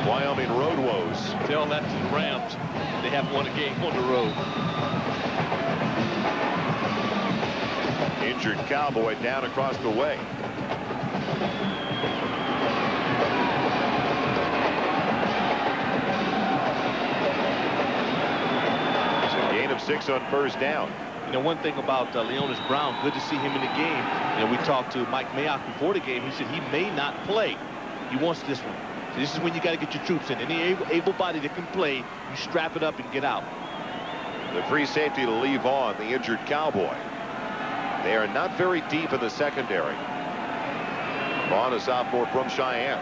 Wyoming road woes.
Tell that to the Rams. They haven't won a game on the road.
Injured Cowboy down across the way. Six on first down.
You know, one thing about uh, Leonis Brown, good to see him in the game. You know, we talked to Mike Mayock before the game. He said he may not play. He wants this one. So this is when you got to get your troops in. Any able, body that can play, you strap it up and get out.
The free safety to leave on the injured Cowboy. They are not very deep in the secondary. Vaughn, a sophomore from Cheyenne.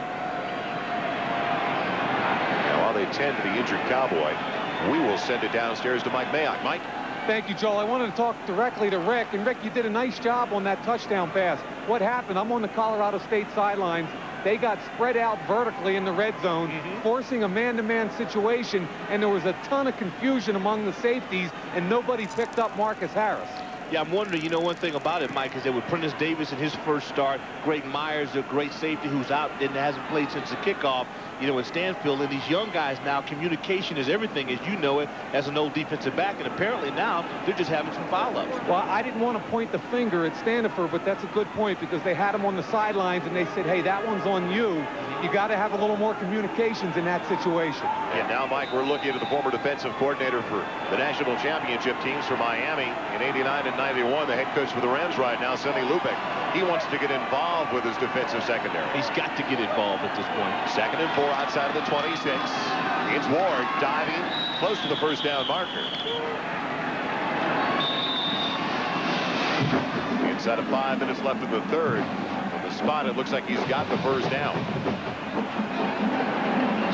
Now, while they tend to the injured Cowboy, we will send it downstairs to Mike Mayock. Mike?
Thank you, Joel. I wanted to talk directly to Rick. And Rick, you did a nice job on that touchdown pass. What happened? I'm on the Colorado State sidelines. They got spread out vertically in the red zone, mm-hmm. forcing a man-to-man situation, and there was a ton of confusion among the safeties, and nobody picked up Marcus Harris.
Yeah, I'm wondering, you know, one thing about it, Mike, is that with Prentice Davis in his first start, Greg Myers, a great safety who's out and hasn't played since the kickoff, you know, in Stanfield, and these young guys now, communication is everything, as you know it, as an old defensive back, and apparently now they're just having some foul-ups.
Well, I didn't want to point the finger at Standifer, but that's a good point because they had him on the sidelines and they said, hey, that one's on you. You got to have a little more communications in that situation.
And now, Mike, we're looking at the former defensive coordinator for the national championship teams for Miami in 89 and 91, the head coach for the Rams right now, Sonny Lubick. He wants to get involved with his defensive secondary.
He's got to get involved at this point.
Second and four outside of the 26. It's Ward diving close to the first down marker. Inside of five minutes left in the third. From the spot, it looks like he's got the first down.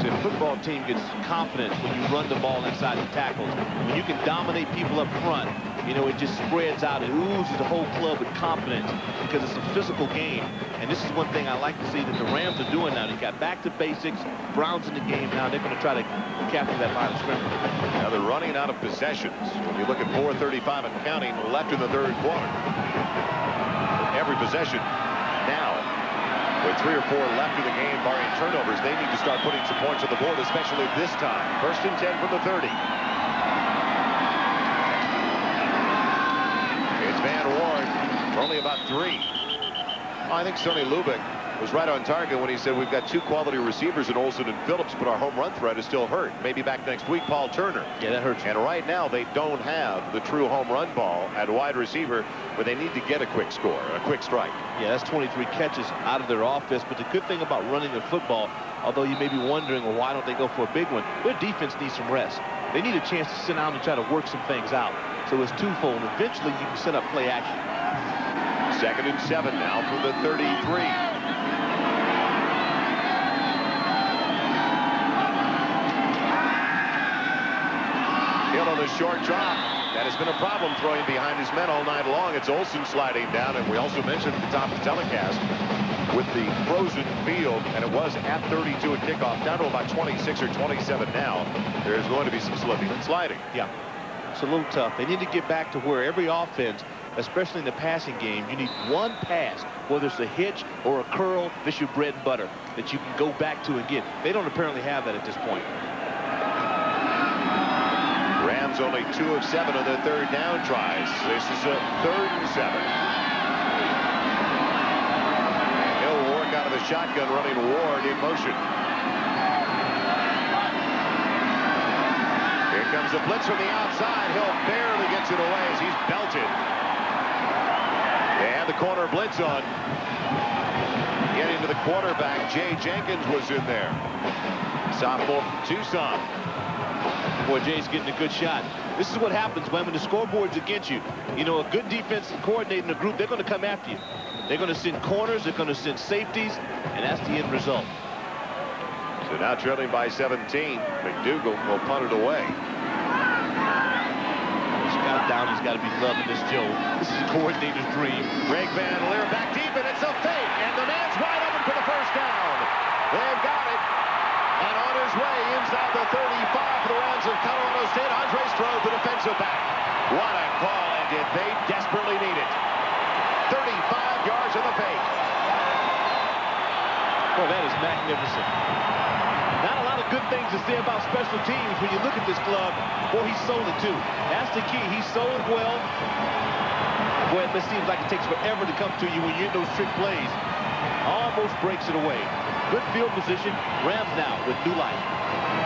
American football team gets confidence when you run the ball inside the tackles. When you can dominate people up front, you know, it just spreads out. It oozes the whole club with confidence because it's a physical game. And this is one thing I like to see that the Rams are doing now. They got back to basics. Browns in the game now. They're going to try to capture that line of scrimmage.
Now they're running out of possessions. When you look at 4.35 and counting left in the third quarter. Every possession with three or four left in the game, barring turnovers, they need to start putting some points on the board, especially this time. First and 10 from the 30. It's Van Ward only about three. I think Sonny Lubick was right on target when he said we've got two quality receivers in Olsen and Phillips, but our home run threat is still hurt. Maybe back next week, Paul Turner.
Yeah, that hurts.
And right now, they don't have the true home run ball at wide receiver, but they need to get a quick score, a quick strike.
Yeah, that's 23 catches out of their offense. But the good thing about running the football, although you may be wondering, well, why don't they go for a big one? Their defense needs some rest. They need a chance to sit down and try to work some things out. So it's twofold. Eventually, you can set up play action.
Second and seven now from the 33. The short drop. That has been a problem throwing behind his men all night long. It's Olsen sliding down, and we also mentioned at the top of the telecast with the frozen field, and it was at 32 at kickoff, down to about 26 or 27 now. There's going to be some slipping and sliding.
Yeah, it's a little tough. They need to get back to where every offense, especially in the passing game, you need one pass, whether it's a hitch or a curl, this your bread and butter, that you can go back to and get. They don't apparently have that at this point.
Rams only two of seven on their third down tries. This is a third and seven. He'll work out of the shotgun running Ward in motion. Here comes the blitz from the outside. Hill barely gets it away as he's belted. Had the corner blitz on. Getting to the quarterback, Jay Jenkins was in there. Sophomore from Tucson.
Boy, Jay's getting a good shot. This is what happens when, when the scoreboard's against you. You know, a good defensive coordinator in the group, they're going to come after you. They're going to send corners, they're going to send safeties, and that's the end result.
So now trailing by 17, McDougal will punt it away.
Scott down, he's got to be loving this, Joe. This is a coordinator's dream.
Greg Van Leer back deep, and it's a fake, and the man's wide open for the first down. They've got it. And on his way inside the 35 for the Rams of Colorado State, Andre Strode, the defensive back. What a call, and did they desperately need it. 35 yards in the fake.
Well, that is magnificent. Not a lot of good things to say about special teams when you look at this club. Boy, he sold it too. That's the key. He sold well. Boy, it seems like it takes forever to come to you when you're in those trick plays. Almost breaks it away. Good field position. Rams now with new life.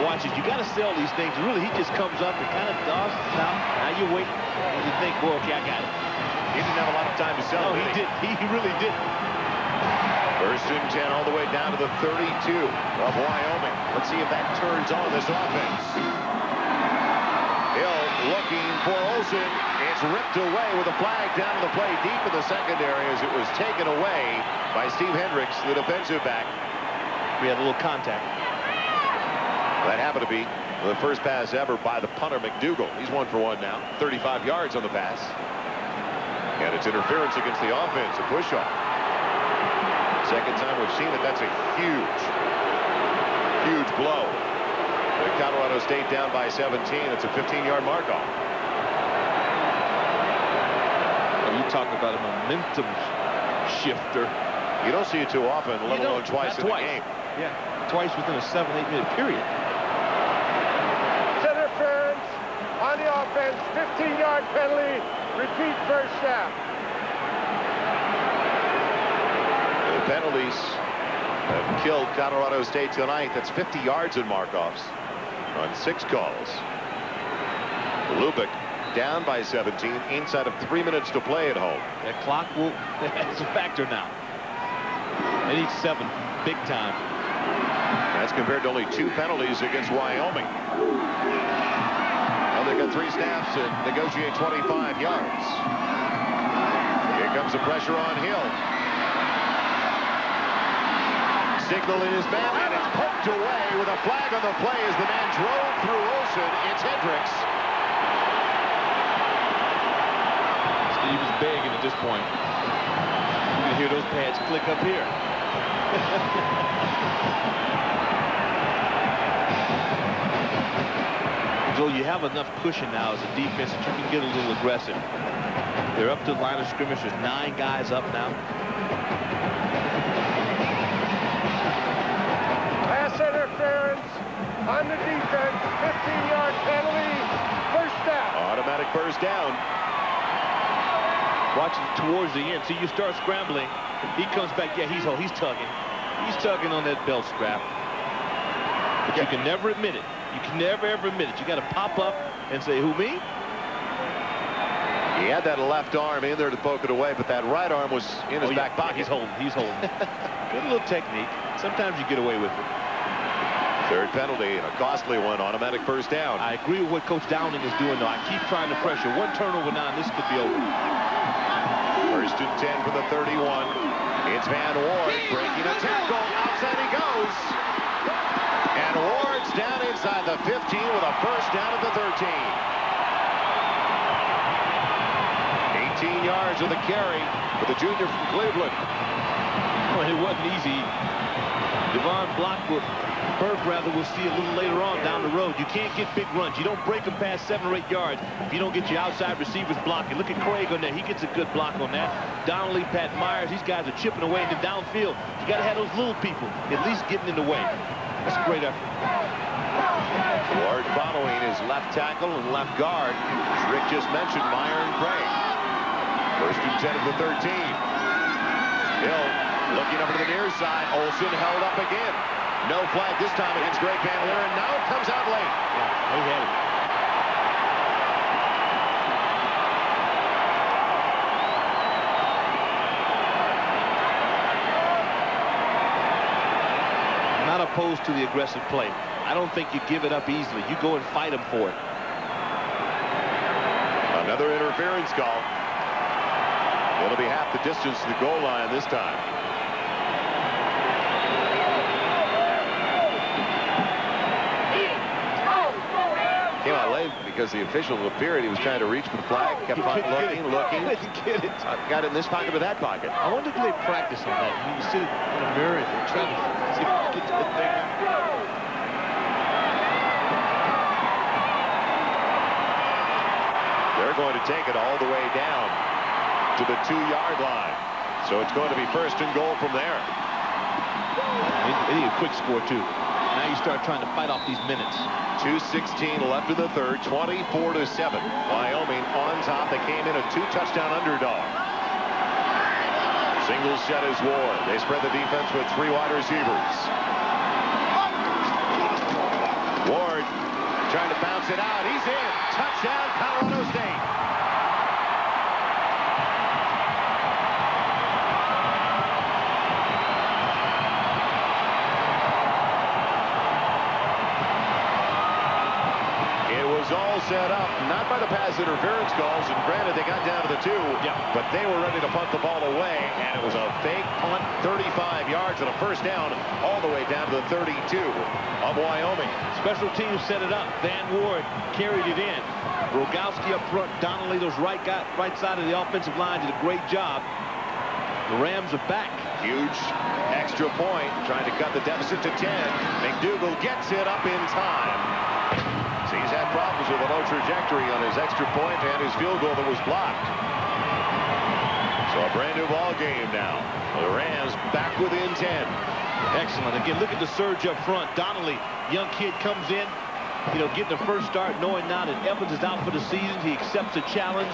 Now watch it. You got to sell these things. Really, he just comes up and kind of does now. Now you wait and you think, well, okay, I got it.
He didn't have a lot of time to sell.
No, he did. He really didn't.
First and 10 all the way down to the 32 of Wyoming. Let's see if that turns on this offense. Hill looking for Olsen. It's ripped away with a flag down to the play deep in the secondary as it was taken away by Steve Hendricks, the defensive back.
We had a little contact.
That happened to be the first pass ever by the punter McDougal. He's one for one now. 35 yards on the pass. And it's interference against the offense, a push-off. Second time we've seen it. That's a huge, huge blow. The Colorado State down by 17. It's a 15-yard mark-off.
You talk about a momentum shifter.
You don't see it too often, let alone twice in
twice.
the game.
Yeah, twice within a seven, eight minute period.
Interference on the offense. 15-yard penalty. Repeat first down.
The penalties have killed Colorado State tonight. That's 50 yards in mark-offs on six calls. Lubick down by 17 inside of three minutes to play at home.
That clock will, that's a factor now. They need seven, big time.
That's compared to only two penalties against Wyoming. They've got three snaps to negotiate 25 yards. Here comes the pressure on Hill. signal in his man, and it's poked away with a flag on the play as the man drove through Olsen. It's Hendricks.
Steve is begging at this point. You can hear those pads click up here. Joe, you have enough cushion now as a defense that you can get a little aggressive. They're up to the line of scrimmage. There's nine guys up now.
Pass interference on the defense. 15-yard penalty. First down.
Automatic first down.
Watching towards the end. See, you start scrambling. He comes back. Yeah, he's oh, he's tugging. He's tugging on that belt strap. But you can never admit it. You can never, ever admit it. You got to pop up and say, who, me?
He had that left arm in there to poke it away, but that right arm was in his
Oh, yeah,
back pocket.
He's holding. He's holding. Good little technique. Sometimes you get away with it.
Third penalty and a costly one. Automatic first down.
I agree with what Coach Downing is doing, though. I keep trying to pressure. One turnover now, and this could be over.
First and 10 for the 31. It's Van Ward breaking a tackle. Outside he goes. Ward's down inside the 15 with a first down at the 13. 18 yards with a carry for the junior from Cleveland.
Well, it wasn't easy. Devon Blockwood, Burke rather, we'll see a little later on down the road. You can't get big runs. You don't break them past seven or eight yards if you don't get your outside receivers blocking. Look at Craig on that. He gets a good block on that. Donnelly, Pat Myers, these guys are chipping away. in the downfield, you got to have those little people at least getting in the way. That's a great effort.
Ward following his left tackle and left guard. As Rick just mentioned, Meyer and Craig. First and 10 of the 13. Hill looking over to the near side. Olsen held up again. No flag this time against Greg Van Leeuwen. Now it comes out late.
Yeah, he had it. Opposed to the aggressive play. I don't think you give it up easily. You go and fight them for it.
Another interference call. It'll be half the distance to the goal line this time. Came out late because the official appeared. He was trying to reach for the flag. Kept on looking, looking.
Get it.
Uh, got it in this pocket or that pocket.
I wonder if they practice on that. You sit in a mirror and try to see if you can get that thing.
They're going to take it all the way down to the two-yard line. So it's going to be first and goal from there.
They, they need a quick score, too. Now you start trying to fight off these minutes.
2.16 left in the third, 24 to 7. Wyoming on top. They came in a two-touchdown underdog. Single set is Ward. They spread the defense with three wide receivers. Ward trying to bounce it out. He's in. Touchdown, Colorado State. It was all set the pass interference calls, and granted they got down to the two,
Yeah.
but they were ready to punt the ball away, and it was a fake punt, 35 yards and a first down all the way down to the 32 of Wyoming.
Special teams set it up. Van Ward carried it in. Rogowski up front. Donnelly, those right, guy, right side of the offensive line, did a great job. The Rams are back.
Huge extra point, trying to cut the deficit to 10. McDougal gets it up in time. Problems with a low trajectory on his extra point and his field goal that was blocked. So a brand new ball game now. The Rams back within 10.
Excellent. Again, look at the surge up front. Donnelly, young kid, comes in, you know, getting the first start, knowing now that Evans is out for the season. He accepts the challenge.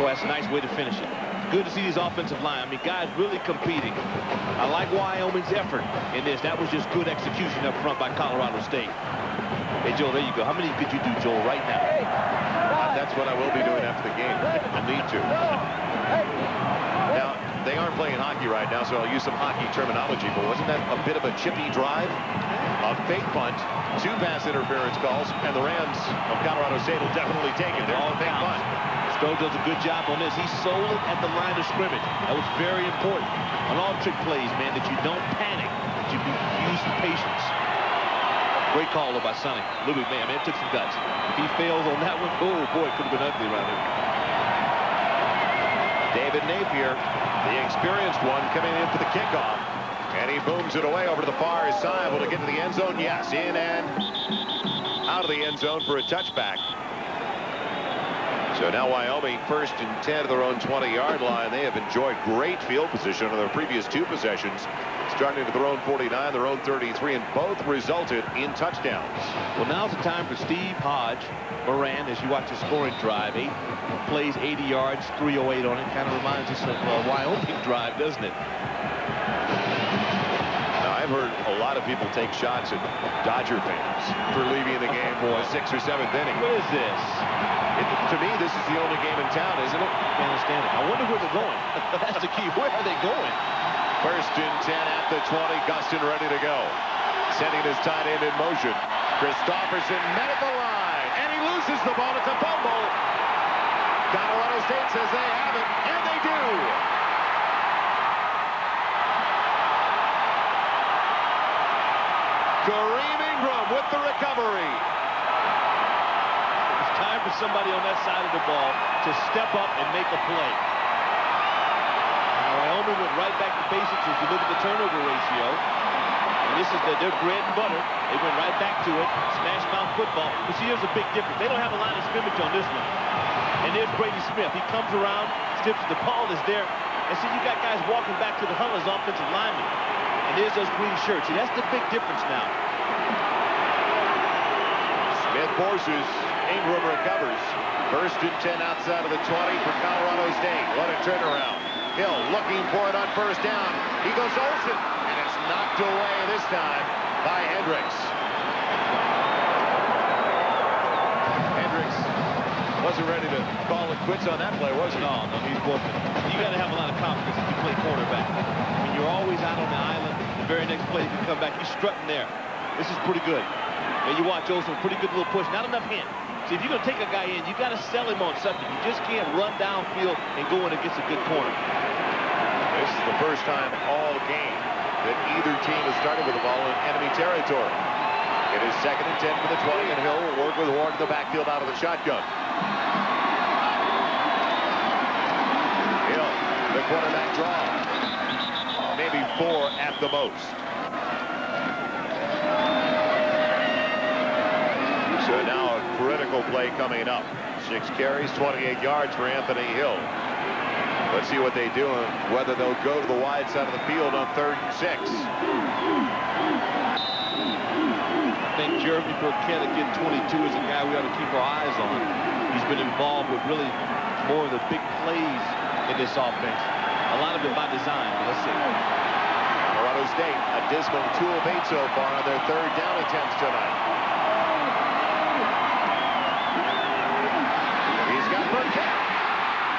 Oh, that's a nice way to finish it. Good to see these offensive line. I mean, guys really competing. I like Wyoming's effort in this. That was just good execution up front by Colorado State. Hey, Joel, there you go. How many could you do, Joel, right now?
Uh, that's what I will be doing after the game. I need to. Now, they aren't playing hockey right now, so I'll use some hockey terminology, but wasn't that a bit of a chippy drive? A fake punt, two pass interference calls, and the Rams of Colorado State will definitely take it. They're
All
fake punt.
Strode does a good job on this. He sold it at the line of scrimmage. That was very important. On all trick plays, man, that you don't panic. That you use patience. Great call by Sonny. Lubick, man, man, took some guts. If he fails on that one, oh boy, it could have been ugly right here.
David Napier, the experienced one, coming in for the kickoff. And he booms it away over to the far side. Will it get to the end zone? Yes, in and out of the end zone for a touchback. So now Wyoming first and 10 to their own 20-yard line. They have enjoyed great field position on their previous two possessions. Starting to their own 49, their own 33, and both resulted in touchdowns.
Well, now's the time for Steve Hodge, Moran, as you watch the scoring drive. Eight plays, 80 yards, 308 on it. Kind of reminds us of uh, Wyoming drive, doesn't it?
Now, I've heard a lot of people take shots at Dodger fans for leaving the game for the sixth or seventh inning.
What is this?
It, to me, this is the only game in town, isn't it?
Can't understand it. I wonder where they're going. That's the key. Where are they going?
First and 10 at the 20. Gustin ready to go. Sending his tight end in motion. Christopherson met at the line. And he loses the ball. It's a fumble. Colorado State says they have it. And they do. Kareem Ingram with the recovery.
It's time for somebody on that side of the ball to step up and make a play. Wyoming went right back to basics as you look at the turnover ratio. And this is the, their bread and butter. They went right back to it. Smash mouth football. But see, there's a big difference. They don't have a line of scrimmage on this one. And there's Brady Smith. He comes around, stips the ball is there. And see, you got guys walking back to the huddle as offensive linemen. And there's those green shirts. See, that's the big difference now.
Smith forces. Ingram recovers. First and 10 outside of the 20 for Colorado State. What a turnaround. Hill looking for it on first down. He goes Olsen. And it's knocked away this time by Hendricks. Hendricks wasn't ready to call it quits on that play, was he?
No, no, he's whooping. You got to have a lot of confidence if you play quarterback. I mean, you're always out on the island. The very next play, you can come back. He's strutting there. This is pretty good. And you watch Olsen, pretty good little push. Not enough hint. See, if you're going to take a guy in, you've got to sell him on something. You just can't run downfield and go in against a good corner.
This is the first time all game that either team has started with the ball in enemy territory. It is second and 10 for the 20, and Hill will work with Ward in the backfield out of the shotgun. Hill, the quarterback draw. Maybe four at the most. So now play coming up. Six carries, 28 yards for Anthony Hill. Let's see what they do and whether they'll go to the wide side of the field on third and six.
I think Jeremy Burkett at getting 22 is a guy we ought to keep our eyes on. He's been involved with really more of the big plays in this offense. A lot of it by design. Let's see.
Colorado State, a dismal 2 of 8 so far on their third down attempts tonight. He's got Burkett.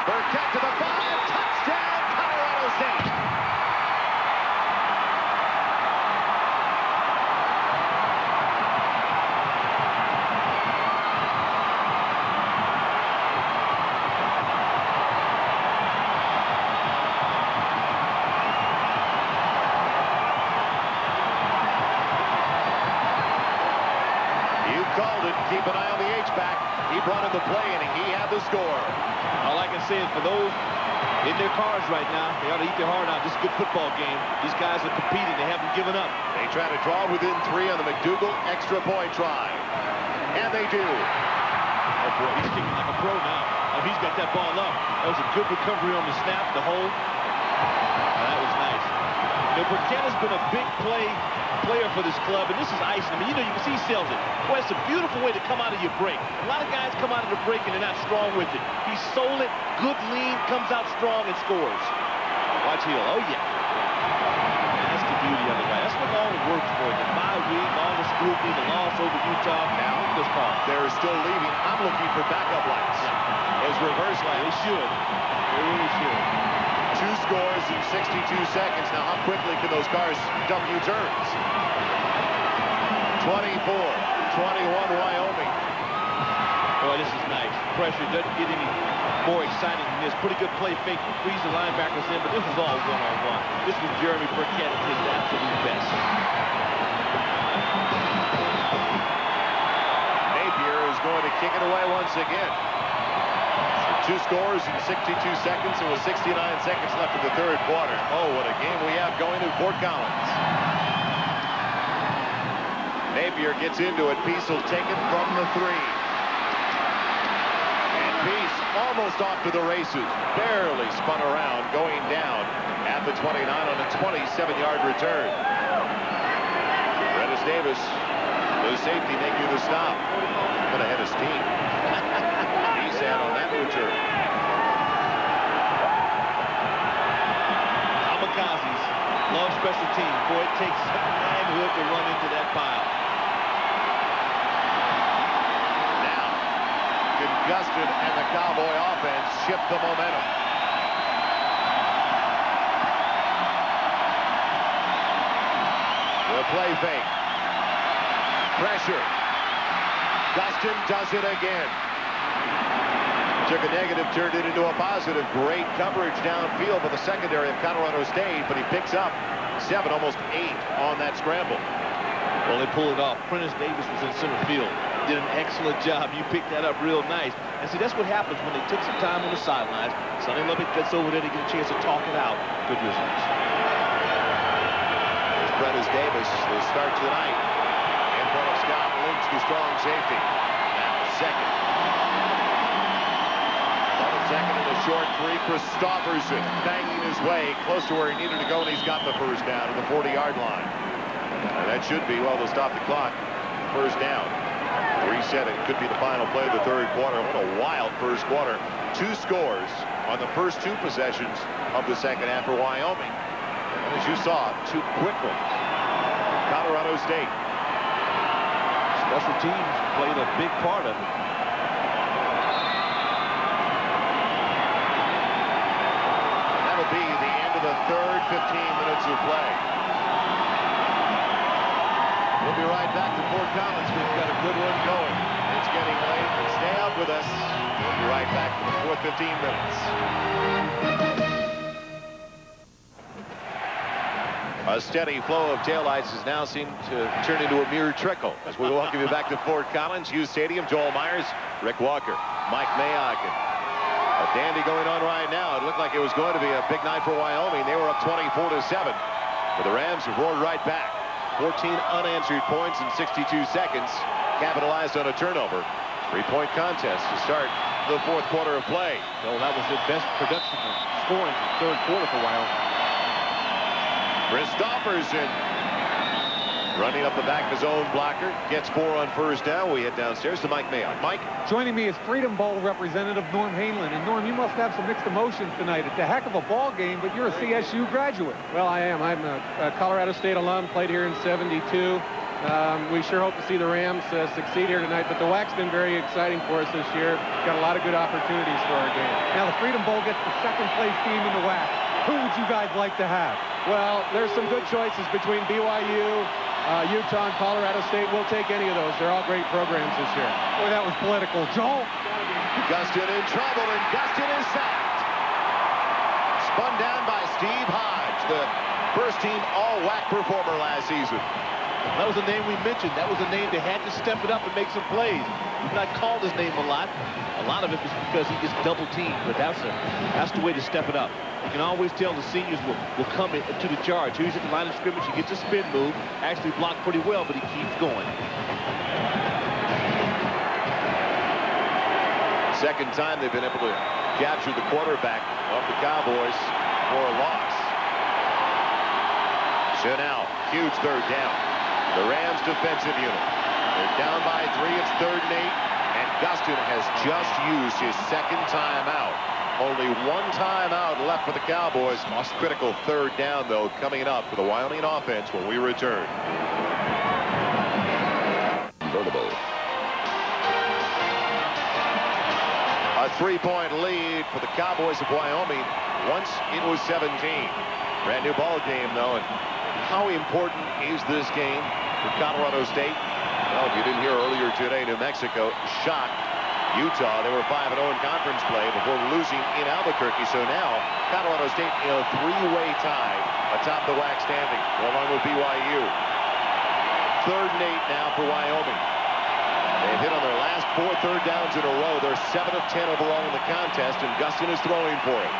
Burkett to the five. Touchdown, Colorado State. You called it. Keep an eye on the H-back. He brought in the play inning. He had the score.
All I can say is for those in their cars right now, they ought to eat their heart out. This is a good football game. These guys are competing. They haven't given up.
They try draw within three on the McDougal extra point try. And they do.
Oh, boy, he's kicking like a pro now. Oh, he's got that ball up. That was a good recovery on the snap, the hold. Oh, that was nice. You know, Burkett has been a big play player for this club, and this is icing. I mean, you know, you can see he sells it. Boy, it's a beautiful way to come out of your break. A lot of guys come out of the break and they're not strong with it. He sold it, good lean, comes out strong and scores. Watch Hill. Oh, yeah. Man, that's the beauty of the guy. All works for. The bye week, all the scrutiny, the loss over Utah. Now, this call.
They're still leaving. I'm looking for backup lights. Those reverse lights.
They should. They really should.
Two scores in 62 seconds. Now, how quickly can those cars dump U-turns? 24, 21 Wyoming.
Boy, this is nice. pressure. Doesn't get any more exciting than this. Pretty good play fake, freeze the linebackers in, but this is all one-on-one. -on -one. This was Jeremy Burkett at his absolute best.
Napier is going to kick it away once again. Two scores in 62 seconds and with 69 seconds left in the third quarter. Oh, what a game we have going in Fort Collins. Napier gets into it. Peace will take it from the three. And Peace almost off to the races. Barely spun around, going down at the 29 on a 27-yard return. Redis Davis, the safety, making the stop. But ahead of steam He's sat on that return.
Kamikazes love special team. Boy, it takes manhood to run into that pile.
Now, Gustin and the Cowboy offense shift the momentum. The play fake. Pressure. Gustin does it again. Took a negative, turned it into a positive. Great coverage downfield for the secondary of Colorado State, but he picks up seven, almost eight on that scramble.
Well, they pull it off. Prentice Davis was in center field. Did an excellent job. You picked that up real nice. And see, that's what happens when they took some time on the sidelines. Sonny Lubick gets over there to get a chance to talk it out. Good results.
Prentice Davis, the start tonight in front of Scott Lynch, the strong safety. Now second Second and a short three. Christopherson banging his way close to where he needed to go, and he's got the first down at the 40-yard line. That should be, well, they'll stop the clock. First down. Reset it. Could be the final play of the third quarter. What a wild first quarter. Two scores on the first two possessions of the second half for Wyoming. And as you saw, two quick ones. Colorado State.
Special teams played a big part in it. That'll be the end of it.
third 15 minutes of play. We'll be right back to Fort Collins. We've got a good one going. It's getting late. Stay up with us. We'll be right back for the fourth 15 minutes. A steady flow of taillights has now seemed to turn into a mere trickle as we welcome you back to Fort Collins, Hughes Stadium. Joel Meyers, Rick Walker, Mike Mayock, a dandy going on right now. It looked like it was going to be a big night for Wyoming. They were up 24 to 7. But the Rams have roared right back. 14 unanswered points in 62 seconds. Capitalized on a turnover. Three-point contest to start the fourth quarter of play.
Well, that was the best production of scoring in the third quarter for Wyoming.
Christopherson Running up the back of his own blocker. Gets four on first down. We head downstairs to Mike Mayock. Mike?
Joining me is Freedom Bowl representative Norm Hainlin. And Norm, you must have some mixed emotions tonight. It's a heck of a ball game, but you're a CSU graduate.
Well, I am. I'm a, a Colorado State alum, played here in 72. Um, we sure hope to see the Rams uh, succeed here tonight, but the WAC's been very exciting for us this year. Got a lot of good opportunities for our game.
Now, the Freedom Bowl gets the second place team in the WAC. Who would you guys like to have?
Well, there's some good choices between BYU, uh, Utah and Colorado State. We'll take any of those. They're all great programs this year.
Boy, that was political. Joel?
Gustin in trouble, and Gustin is sacked. Spun down by Steve Hodge, the first-team all-WAC performer last season.
That was a name we mentioned. That was a name that had to step it up and make some plays. We've not called his name a lot. A lot of it was because he gets double teamed, but that's, a, that's the way to step it up. You can always tell the seniors will, will come in, to the charge. He's at the line of scrimmage. He gets a spin move. Actually blocked pretty well, but he keeps going.
Second time they've been able to capture the quarterback of the Cowboys for a loss. Now, huge third down. The Rams defensive unit. They're down by three. It's third and eight. And Gustin has just used his second timeout. Only one timeout left for the Cowboys. Most critical third down, though, coming up for the Wyoming offense when we return.
Convertible.
A three-point lead for the Cowboys of Wyoming. Once it was 17. Brand new ball game, though. And how important is this game for Colorado State? Well, if you didn't hear earlier today, New Mexico shocked Utah. They were 5-0 in conference play before losing in Albuquerque. So now Colorado State in a three-way tie atop the WAC standing, along with BYU. Third and eight now for Wyoming. They've hit on their last four third downs in a row. They're 7 of 10 overall in the contest, and Gustin is throwing for it.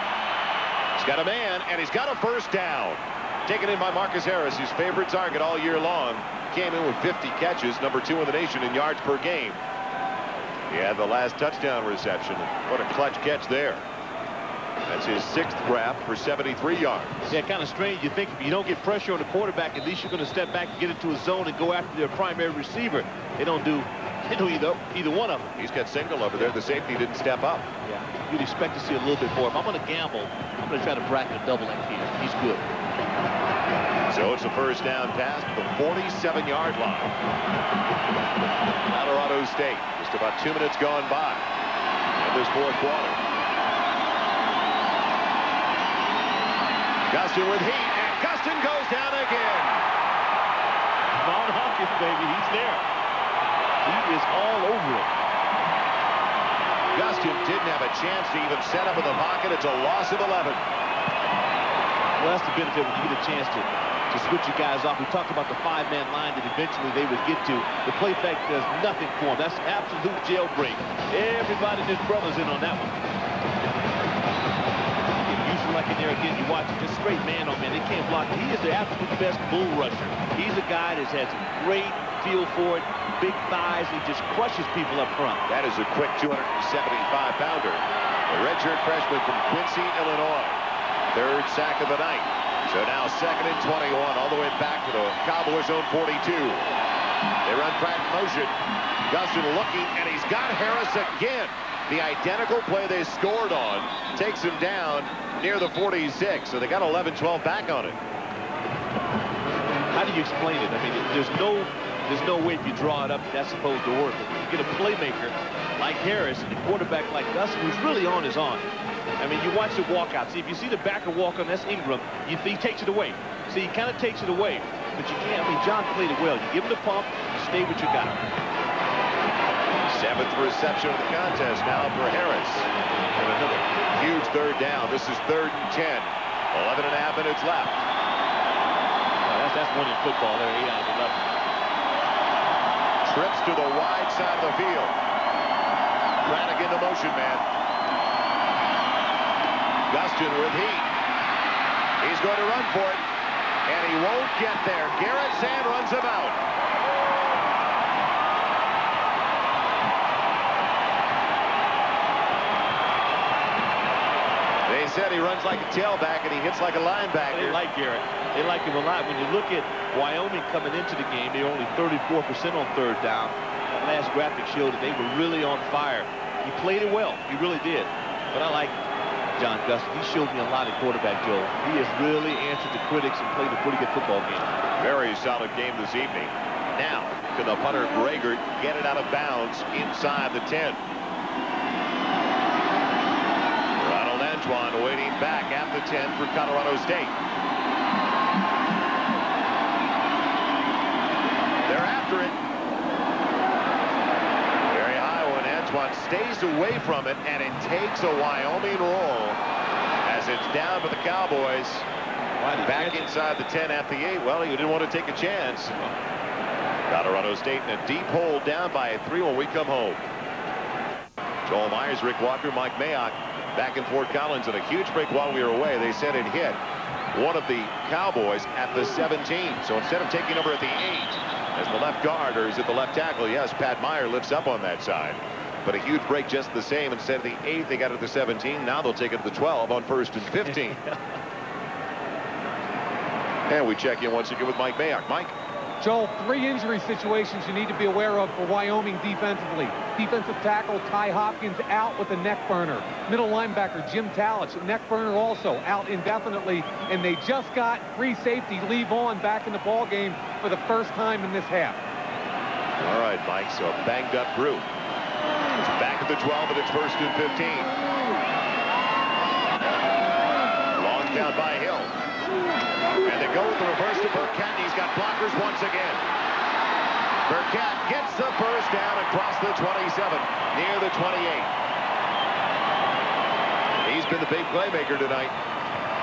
He's got a man, and he's got a first down. Taken in by Marcus Harris, his favorite target all year long. Came in with 50 catches, number two in the nation in yards per game. He had the last touchdown reception. What a clutch catch there. That's his sixth grab for 73 yards.
Yeah, kind of strange. You think if you don't get pressure on the quarterback, at least you're going to step back and get into a zone and go after their primary receiver. They don't do, they do either, either one of them.
He's got single over there. The safety didn't step up.
Yeah, you'd expect to see a little bit more. If I'm going to gamble, I'm going to try to bracket a double length here. He's good.
So it's a first down pass to the 47-yard line. Colorado State. Just about two minutes gone by in this fourth quarter. Gustin with heat, and Gustin goes down again.
Vaughn Hawkins, baby, he's there. He is all over it.
Gustin didn't have a chance to even set up in the pocket. It's a loss of 11.
Well, that's the benefit when you get a chance to to switch you guys off. We talked about the five-man line that eventually they would get to. The play fake does nothing for them. That's absolute jailbreak. Everybody and his brother's in on that one. Usually like in there again, you watch it, just straight man on man. They can't block. He is the absolute best bull rusher. He's a guy that has great feel for it, big thighs. He just crushes people up front.
That is a quick 275-pounder. The redshirt freshman from Quincy, Illinois. Third sack of the night. So now second and 21 all the way back to the Cowboys zone 42. They run back motion. Gustin looking, and he's got Harris again. The identical play they scored on takes him down near the 46. So they got 11-12 back on it.
How do you explain it? I mean, there's no there's no way if you draw it up that's supposed to work. you get a playmaker like Harris and a quarterback like Gustin who's really on his own. I mean, you watch the walkout. See, if you see the backer walk on, that's Ingram. You, he takes it away. See, he kind of takes it away, but you can't. I mean, John played it well. You give him the pump, you stay what you got.
Seventh reception of the contest now for Harris. And another huge third down. This is third and 10. 11 and a half minutes left.
Oh, that's, that's one in football there, 8 out of
11. Trips to the wide side of the field. In the motion man. Gustin with heat. He's going to run for it, and he won't get there. Garrett Sand runs him out. They said he runs like a tailback and he hits like a linebacker.
They like Garrett. They like him a lot. When you look at Wyoming coming into the game, they're only 34% on third down. That last graphic showed that they were really on fire. He played it well. He really did. But I like John Gustin. He showed me a lot at quarterback, Joe. He has really answered the critics and played a pretty good football game.
Very solid game this evening. Now, can the punter Greger get it out of bounds inside the 10? Ronald Antoine waiting back at the 10 for Colorado State. They're after it. Antoine stays away from it, and it takes a Wyoming roll as it's down for the Cowboys. Back inside the 10 at the 8. Well, you didn't want to take a chance. Colorado State in a deep hole down by a 3 when we come home. Joel Meyers, Rick Walker, Mike Mayock back in Fort Collins and a huge break while we were away. They said it hit one of the Cowboys at the 17. So instead of taking over at the 8 as the left guard or is it the left tackle, yes, Pat Meyer lifts up on that side. But a huge break just the same. Instead of the 8, they got it to the 17. Now they'll take it to the 12 on first and 15. and we check in once again with Mike Mayock. Mike?
Joel, three injury situations you need to be aware of for Wyoming defensively. Defensive tackle Ty Hopkins out with a neck burner. Middle linebacker Jim Talich, neck burner also out indefinitely. And they just got free safety Lee Vaughn back in the ball game for the first time in this half.
All right, Mike, so a banged up group. At the 12, and it's first and 15. Long count by Hill. And they go with the reverse to Burkett. He's got blockers once again. Burkett gets the first down across the 27, near the 28. He's been the big playmaker tonight.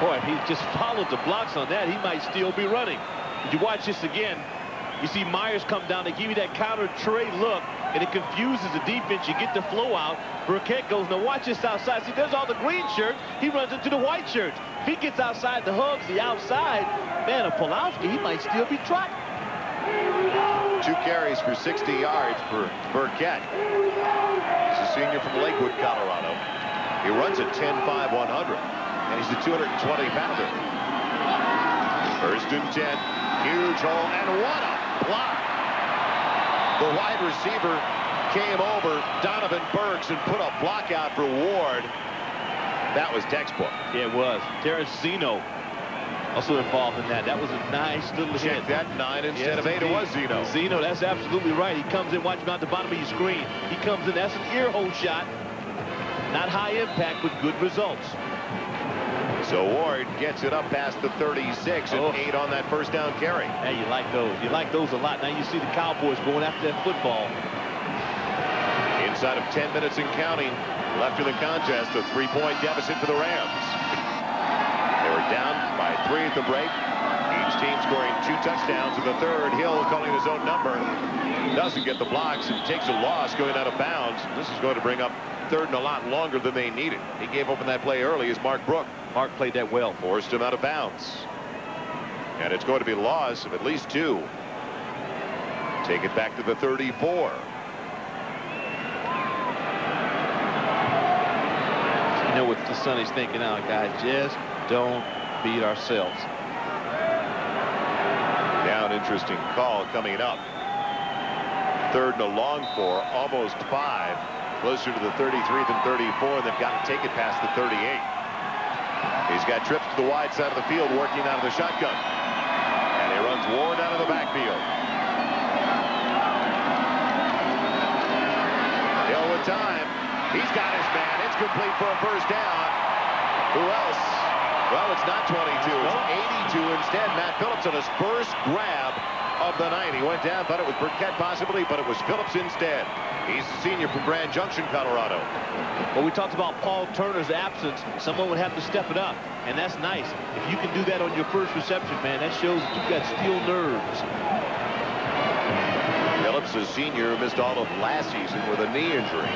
Boy, if he just followed the blocks on that, he might still be running. Did you watch this again? You see Myers come down. They give you that counter trade look, and it confuses the defense. You get the flow out. Burkett goes, now watch this outside. See, there's all the green shirt. He runs into the white shirt. If he gets outside the hugs, the outside, man, a Pulowski, he might still be trotting.
Two carries for 60 yards for Burkett. He's a senior from Lakewood, Colorado. He runs a 10-5, 100, and he's a 220-pounder. First and 10, huge hole, and what a block! The wide receiver came over, Donovan Burks, and put a block out for Ward. That was textbook.
It was. Terrence Zeno also involved in that. That was a nice little
Check
hit.
that nine instead
Yes,
of eight. It was Zeno.
Zeno, that's absolutely right. He comes in, watch him out the bottom of your screen. He comes in, that's an ear hole shot. Not high impact, but good results.
So Ward gets it up past the 36 and
Oh.
eight on that first down carry.
Hey, you like those. You like those a lot. Now you see the Cowboys going after that football.
Inside of 10 minutes and counting left in the contest, a three-point deficit for the Rams. They were down by three at the break. Each team scoring two touchdowns in the third. Hill calling his own number. Doesn't get the blocks and takes a loss going out of bounds. This is going to bring up third and a lot longer than they needed. He gave up on that play early as Mark Brook
Mark played that well.
forced him out of bounds. And it's going to be loss of at least two. Take it back to the 34.
You know what the Sonny's thinking now, guys. Just don't beat ourselves.
Now an interesting call coming up. Third and a long for almost five. Closer to the 33 than 34. and They've got to take it past the 38. He's got trips to the wide side of the field working out of the shotgun. And he runs Ward out of the backfield. Hill with time. He's got his man. It's complete for a first down. Who else? Well, it's not 22. It's 82 instead. Matt Phillips on his first grab of the night. He went down, thought it was Burkett possibly, but it was Phillips instead. He's a senior from Grand Junction, Colorado.
Well, we talked about Paul Turner's absence. Someone would have to step it up, and that's nice. If you can do that on your first reception, man, that shows that you've got steel nerves.
Phillips, a senior, missed all of last season with a knee injury.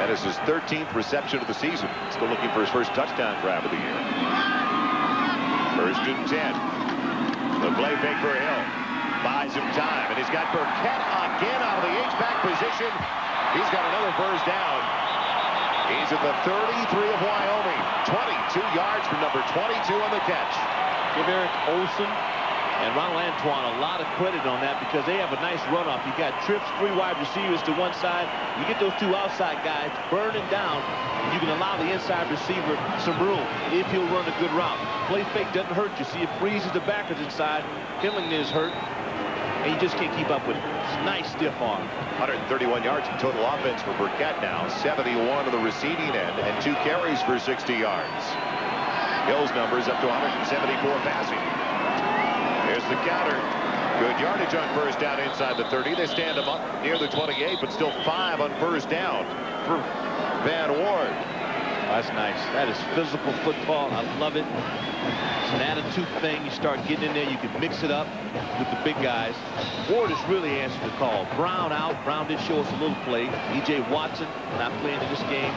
That is his 13th reception of the season. Still looking for his first touchdown grab of the year. First and 10. The play fake for Hill. Buys him time, and he's got Burkett again out of the H-back position. He's got another first down. He's at the 33 of Wyoming. 22 yards for number 22 on the catch.
Give Eric Olsen and Ronald Antoine a lot of credit on that because they have a nice runoff. You got trips, three wide receivers to one side. You get those two outside guys burning down, and you can allow the inside receiver some room if he'll run a good route. Play fake doesn't hurt you. See, it freezes the backers inside. Hillington is hurt, and you just can't keep up with it. Nice stiff arm.
131 yards in total offense for Burkett now. 71 on the receiving end and two carries for 60 yards. Hill's numbers up to 174 passing. Here's the counter. Good yardage on first down inside the 30. They stand him up near the 28, but still five on first down for Van Ward.
That's nice. That is physical football. I love it. It's an attitude thing. You start getting in there, you can mix it up with the big guys. Ward has really answered the call. Brown out. Brown did show us a little play. E.J. Watson not playing in this game.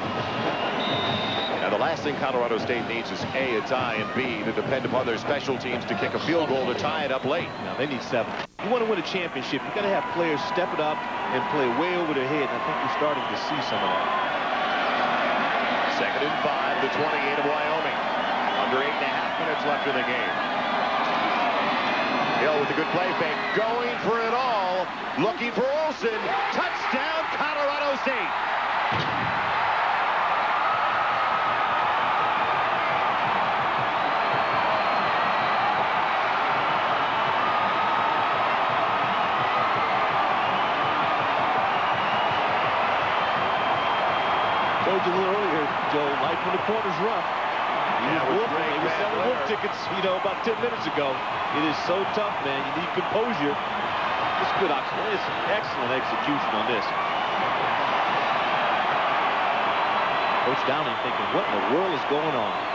The last thing Colorado State needs is A, a tie, and B, to depend upon their special teams to kick a field goal to tie it up late.
Now, they need seven. You want to win a championship, you got to have players step it up and play way over their head. And I think you're starting to see some of that.
Second and five, the 28 of Wyoming. Under eight and a half minutes left in the game. Hill with a good play fake, going for it all, looking for Olsen. Touchdown, Colorado State.
You a little earlier, Joe, life in the corner's rough. Yeah, was wolf, they were selling wolf tickets, you know, about 10 minutes ago. It is so tough, man. You need composure. It's good. It's excellent execution on this. Coach Downing thinking, what in the world is going on?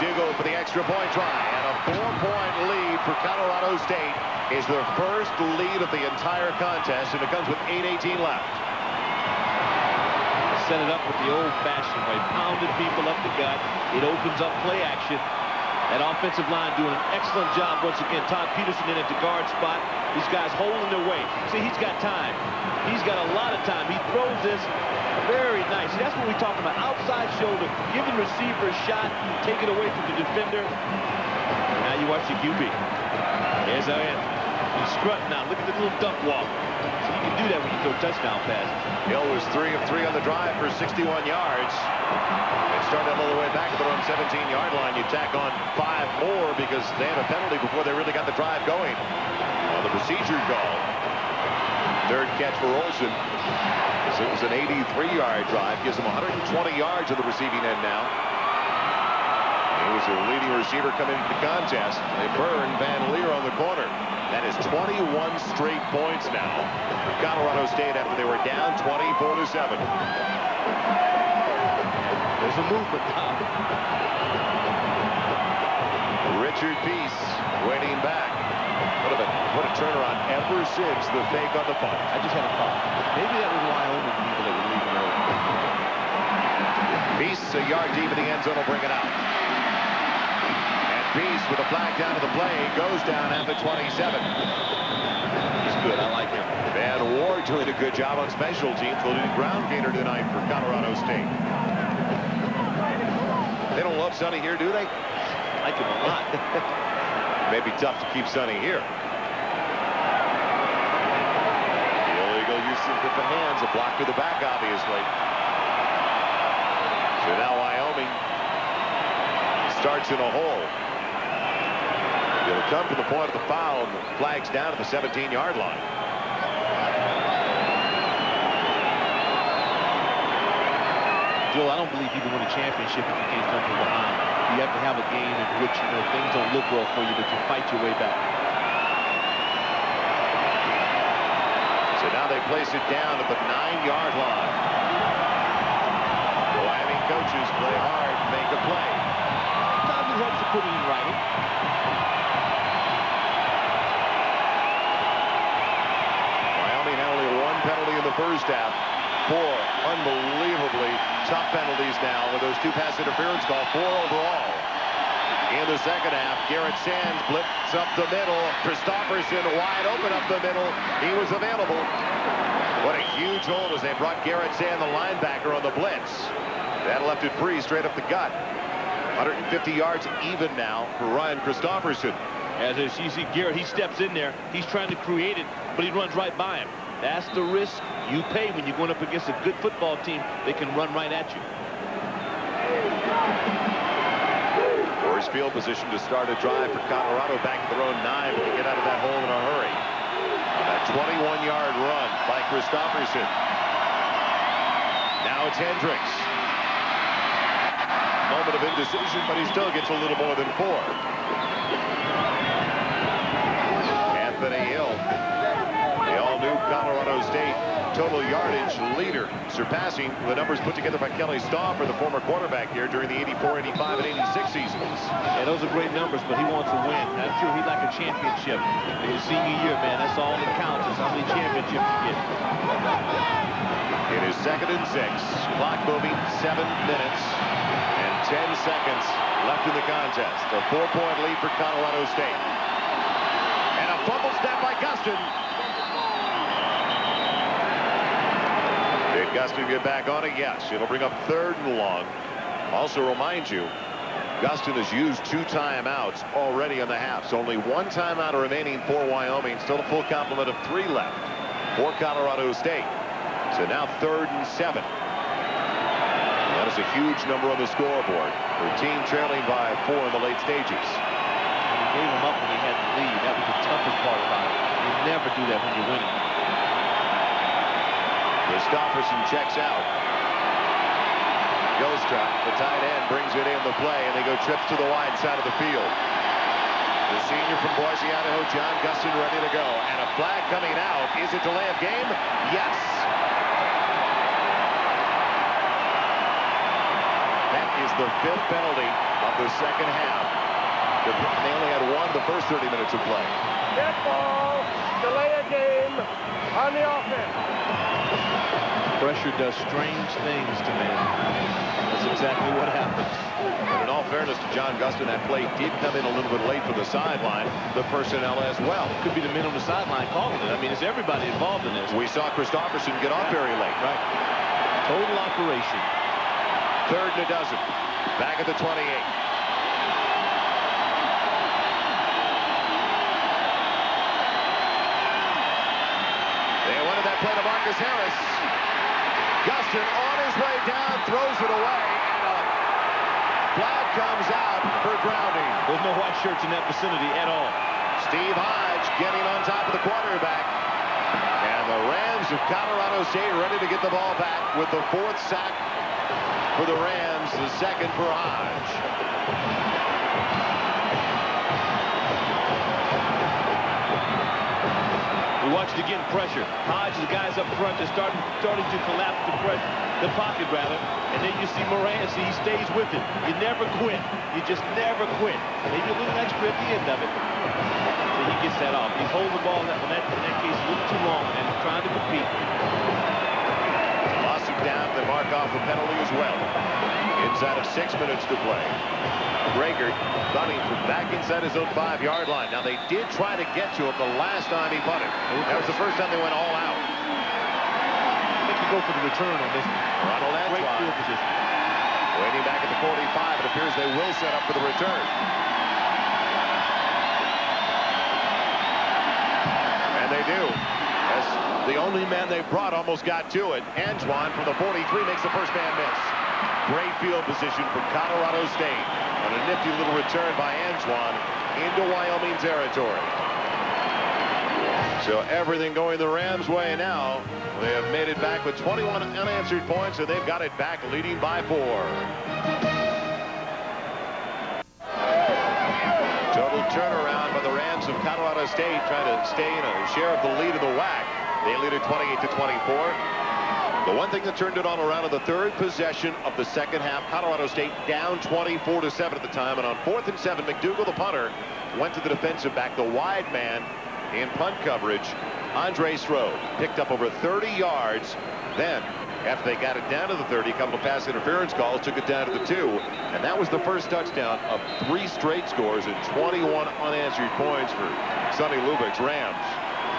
McDougal for the extra point try, and a four-point lead for Colorado State is their first lead of the entire contest, and it comes with 8.18 left.
Set it up with the old-fashioned way, pounded people up the gut. It opens up play action. That offensive line doing an excellent job once again. Todd Peterson in at the guard spot. These guys holding their way. See, he's got time. He's got a lot of time. He throws this very nice. See, That's what we're talking about. Outside shoulder, giving receiver a shot, take it away from the defender. Now you watch the QB. There's Ian. He's strutting now. Look at the little duck walk. So you can do that when you throw touchdown passes.
Hill was 3 of 3 on the drive for 61 yards. They started all the way back to their own 17-yard line. You tack on five more because they had a penalty before they really got the drive going. On the procedure call. Third catch for Olsen. So it was an 83-yard drive. Gives them 120 yards of the receiving end now. He was their leading receiver coming into the contest. They burn Van Leer on the corner. That is 21 straight points now Colorado State after they were down 24 to 7.
There's a movement now.
Richard Peace waiting back. What a, what a turnaround ever since the fake on the punt.
I just had a thought. Maybe that was Wyoming people that were leaving early.
Peace a yard deep in the end zone will bring it out. And Peace with a flag down to the play goes down at the 27.
He's good. I like him.
Van Ward doing a good job on special teams. The leading ground gainer tonight for Colorado State. Love Sonny here, do they?
I like him a lot.
Maybe tough to keep Sonny here. The illegal use of the hands, a block to the back, obviously. So now Wyoming starts in a hole. It'll come to the point of the foul, and the flag's down at the 17-yard line.
Joe, I don't believe you can win a championship if you can't come from behind. You have to have a game in which you know things don't look well for you, but you fight your way back.
So now they place it down at the nine-yard line. The Wyoming coaches play hard, make a play.
Sometimes it helps to put it in writing.
penalty in the first half. Four unbelievably tough penalties now with those two pass interference calls. Four overall. In the second half, Garrett Sands blitzed up the middle. Christopherson wide open up the middle. He was available. What a huge hold as they brought Garrett Sand, the linebacker, on the blitz. That left it free straight up the gut. 150 yards even now for Ryan Christopherson.
As you see Garrett, he steps in there. He's trying to create it, but he runs right by him. That's the risk you pay when you're going up against a good football team. They can run right at you.
Worse field position to start a drive for Colorado back to their own nine, but they get out of that hole in a hurry. On that 21-yard run by Christopherson. Now it's Hendricks. Moment of indecision, but he still gets a little more than four. Anthony Hill new Colorado State total yardage leader, surpassing the numbers put together by Kelly Stauffer, the former quarterback here during the 84, 85, and 86 seasons.
Yeah, those are great numbers, but he wants to win. I'm sure he'd like a championship. In his senior year, man, that's all that counts is how many championships you get.
It is second and six. Clock moving seven minutes and 10 seconds left in the contest. A four-point lead for Colorado State. And a fumble snap by Gustin. Gustin get back on it? Yes. It'll bring up third and long. Also remind you, Gustin has used two timeouts already in the half. So only one timeout remaining for Wyoming. Still a full complement of three left for Colorado State. So now third and seven. That is a huge number on the scoreboard. Their team trailing by four in the late stages.
he gave them up when he had the lead. That was the toughest part about it. You never do that when you're winning.
Christopherson checks out. Gostra, the tight end, brings it in the play, and they go trips to the wide side of the field. The senior from Boise, Idaho, John Gustin, ready to go. And a flag coming out. Is it delay of game? Yes. That is the fifth penalty of the second half. They only had one the first 30 minutes of play.
Dead ball, delay a game on the offense.
Pressure does strange things to me. That's exactly what happened.
But in all fairness to John Gustin, that play did come in a little bit late for the sideline, the personnel as well.
Could be the men on the sideline calling it. I mean, it's everybody involved in this.
We saw Christopherson get off very late.
Right. Total operation.
Third and a dozen. Back at the 28. They wanted that play to Marcus Harris. Gustin on his way down, throws it away, and a flag comes out for grounding.
There's no white shirts in that vicinity at all.
Steve Hodge getting on top of the quarterback. And the Rams of Colorado State ready to get the ball back with the fourth sack for the Rams, the second for Hodge.
Watched again pressure. Hodge, the guys up front, they're starting, starting to collapse the pressure, the pocket rather. And then you see Moran, see he stays with it. You never quit. You just never quit. Maybe a little extra at the end of it. So he gets that off. He's holding the ball that, in that, in that case a little too long and trying to compete.
Down. They mark off the penalty as well. Inside of six minutes to play. Greger bunting from back inside his own five-yard line. Now, they did try to get to him the last time he bunted. That was the first time they went all out.
I think you go for the return on this.
Ronald
Great field position.
waiting back at the 45. It appears they will set up for the return. And they do. The only man they brought almost got to it. Antoine from the 43 makes the first man miss. Great field position for Colorado State. And a nifty little return by Antoine into Wyoming territory. So everything going the Rams' way now. They have made it back with 21 unanswered points, and they've got it back leading by four. Total turnaround by the Rams of Colorado State trying to stay in a share of the lead of the WAC. They lead it 28 to 24. The one thing that turned it all around in the third possession of the second half, Colorado State down 24 to 7 at the time. And on fourth and seven, McDougal, the punter, went to the defensive back, the wide man in punt coverage. Andre Strode picked up over 30 yards. Then, after they got it down to the 30, a couple of pass interference calls took it down to the two. And that was the first touchdown of three straight scores and 21 unanswered points for Sonny Lubick's Rams.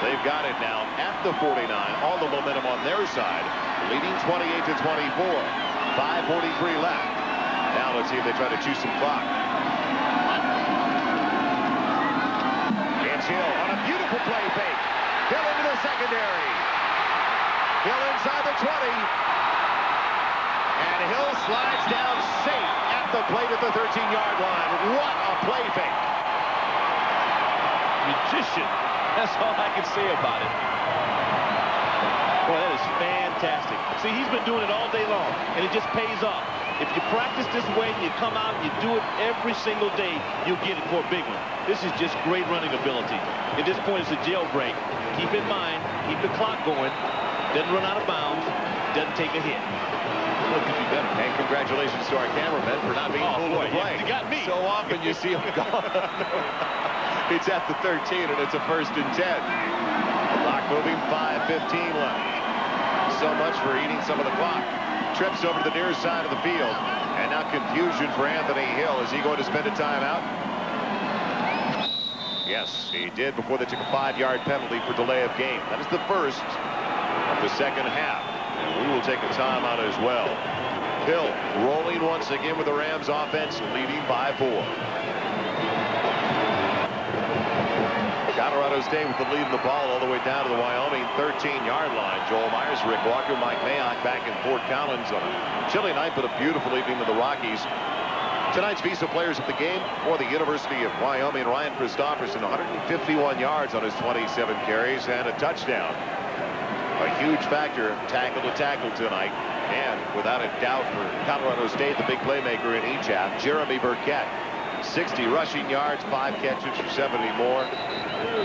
They've got it now at the 49, all the momentum on their side, leading 28 to 24. 5.43 left. Now let's see if they try to chew some clock. It's Hill on a beautiful play fake. Hill into the secondary. Hill inside the 20. And Hill slides down safe at the plate at the 13-yard line. What a play fake.
Magician. That's all I can say about it. Boy, that is fantastic. See, he's been doing it all day long, and it just pays off. If you practice this way and you come out and you do it every single day, you'll get it for a big one. This is just great running ability. At this point, it's a jailbreak. Keep in mind, keep the clock going. Doesn't run out of bounds. Doesn't take a hit. What could be better?
And congratulations to our cameraman for not being
Oh,
pulled
boy,
play.
you got me.
So often you see him gone. it's at the 13, and it's a first and 10. Clock moving, 5.15 left. So much for eating some of the clock. Trips over to the near side of the field. And now confusion for Anthony Hill. Is he going to spend a timeout? Yes, he did before they took a five-yard penalty for delay of game. That is the first of the second half. We will take a timeout as well. Hill rolling once again with the Rams offense, leading by four. Colorado State with the lead in the ball all the way down to the Wyoming 13-yard line. Joel Meyers, Rick Walker, Mike Mayock back in Fort Collins on a chilly night, but a beautiful evening in the Rockies. Tonight's Visa players at the game for the University of Wyoming, Ryan Christopherson, 151 yards on his 27 carries and a touchdown. A huge factor, tackle to tackle tonight. And without a doubt for Colorado State, the big playmaker in each half, Jeremy Burkett. 60 rushing yards, five catches for 70 more.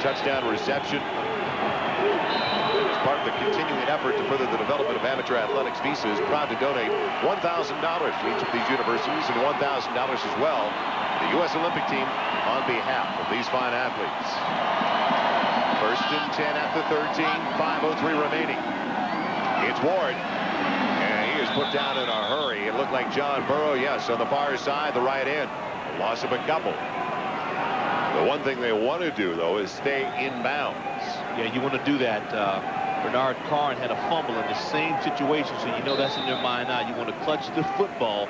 Touchdown reception. As part of the continuing effort to further the development of amateur athletics, Visa is proud to donate $1,000 to each of these universities and $1,000 as well to the U.S. Olympic team on behalf of these fine athletes. First and 10 at the 13, 5.03 remaining. It's Ward. And he is put down in a hurry. It looked like John Burrow, yes, on the far side, the right end. Loss of a couple. The one thing they want to do, though, is stay in bounds.
Yeah, you want to do that. Uh, Bernard Carn had a fumble in the same situation, so you know that's in their mind now. You want to clutch the football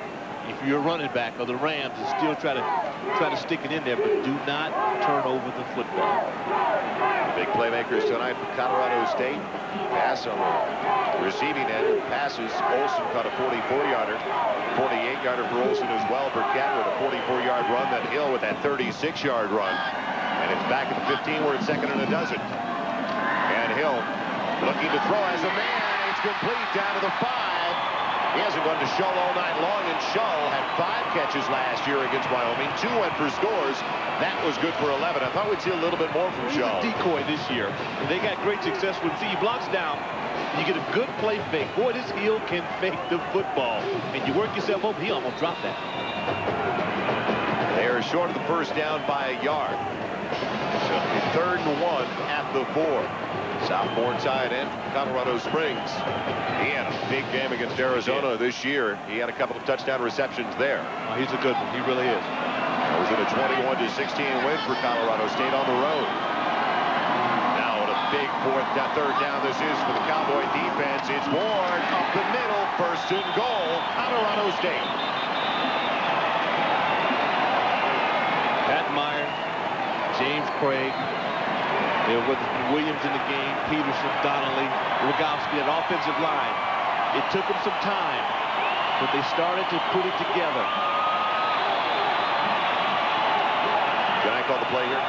if you're a running back of the Rams and still try to try to stick it in there, but do not turn over the football.
Big playmakers tonight for Colorado State. Pass on receiving end. Passes. Olsen caught a 44-yarder. 48-yarder for Olsen as well. Burkett with a 44-yard run. Then Hill with that 36-yard run. And it's back at the 15. We're at second and a dozen. And Hill looking to throw as a man. It's complete down to the five. He hasn't gone to Show all night long, and Show had five catches last year against Wyoming. Two went for scores. That was good for 11. I thought we'd see a little bit more from
He's
Show.
decoy this year. And they got great success when he blocks down. You get a good play fake. Boy, this heel can fake the football. And you work yourself open. He almost dropped that.
They are short of the first down by a yard. So third and one at the four. Sophomore tight end from Colorado Springs. He had a big game against Arizona this year. He had a couple of touchdown receptions there.
Oh, he's a good one. He really is.
That was in a 21 to 16 win for Colorado State on the road. Now on a big fourth down, third down. This is for the Cowboy defense. It's Ward up the middle, first and goal, Colorado State.
Pat Meyer, James Craig, there was Williams in the game, Peterson, Donnelly, Rogowski, that offensive line. It took them some time, but they started to put it together.
Can I call the play here?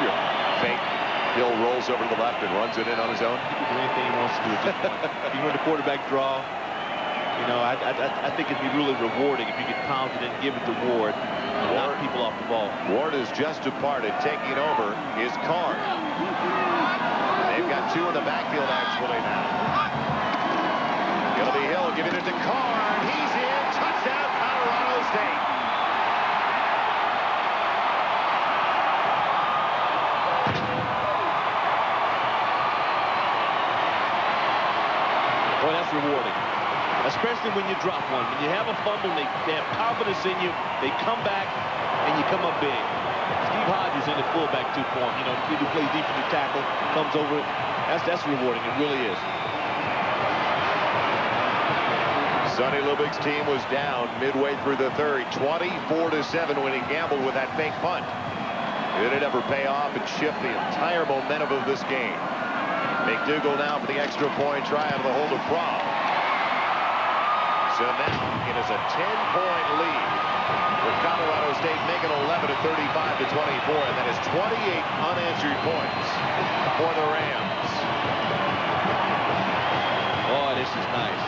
Sure.
Fake. Hill rolls over to the left and runs it in on his own.
He can do anything he wants to do at this point. if you run the quarterback draw, you know, I, I, I think it'd be really rewarding if you could pound it and give it to Ward and knock people off the ball.
Ward has just departed. Taking over is Carr. They've got two in the backfield actually now. It'll be Hill giving it to Carr.
Especially when you drop one. When you have a fumble, they, they have confidence in you. They come back, and you come up big. Steve Hodges in the fullback two for him. You know, kid who plays defensive tackle, comes over. That's that's rewarding. It really is.
Sonny Lubick's team was down midway through the third, 24 to 7 when he gambled with that fake punt. Did it ever pay off and shift the entire momentum of this game? McDougal now for the extra point try out of the hold of Fromm. So now it is a 10-point lead with Colorado State making 11 to 35 to 24, and that is 28 unanswered points for the Rams.
Boy, this is nice.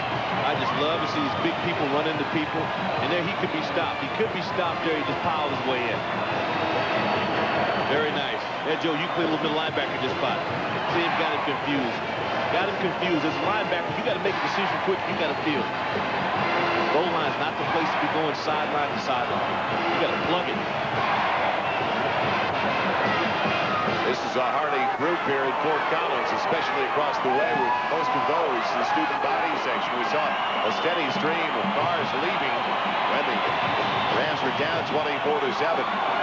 I just love to see these big people run into people, and there he could be stopped. He could be stopped there. He just piled his way in. Very nice. Yeah, Joe, you play a little bit of linebacker in this spot. See got him confused. Got him confused. As a linebacker, you got to make a decision quick. You got to feel. Goal line's not the place to be going sideline to sideline. You got to plug it.
This is a hearty group here in Fort Collins, especially across the way with most of those the student body section. We saw a steady stream of cars leaving when the Rams were down 24 to 7.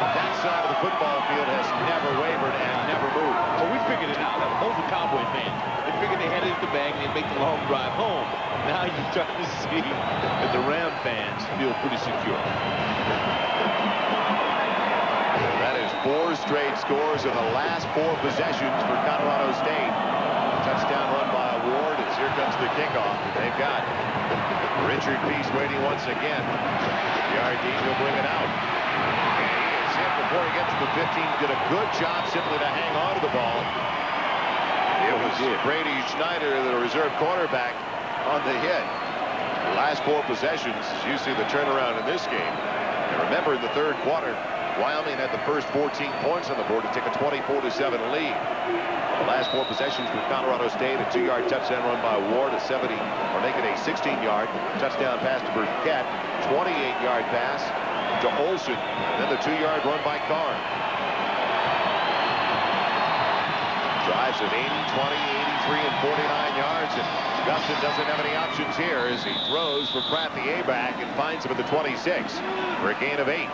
That side of the football field has never wavered and never moved.
Well, we figured it out. Those were Cowboy fans. They figured they had it in the bag and they'd make the long drive home. Now you try to see that the Ram fans feel pretty secure.
That is four straight scores in the last four possessions for Colorado State. Touchdown run by Ward as here comes the kickoff. They've got Richard Peace waiting once again. Yardine will bring it out. And he before he gets to the 15. Did a good job simply to hang on to the ball. It was Brady Schneider, the reserve cornerback, on the hit. The last four possessions, you see the turnaround in this game. And remember, in the third quarter, Wyoming had the first 14 points on the board to take a 24-7 lead. The last four possessions with Colorado State, a two-yard touchdown run by Ward, a 70, or make it a 16-yard touchdown pass to Burkett, 28-yard pass to Olsen, then the two-yard run by Carr. Drives of 80, 20, 83, and 49 yards, and Gustin doesn't have any options here as he throws for Pratt the A-back and finds him at the 26 for a gain of eight.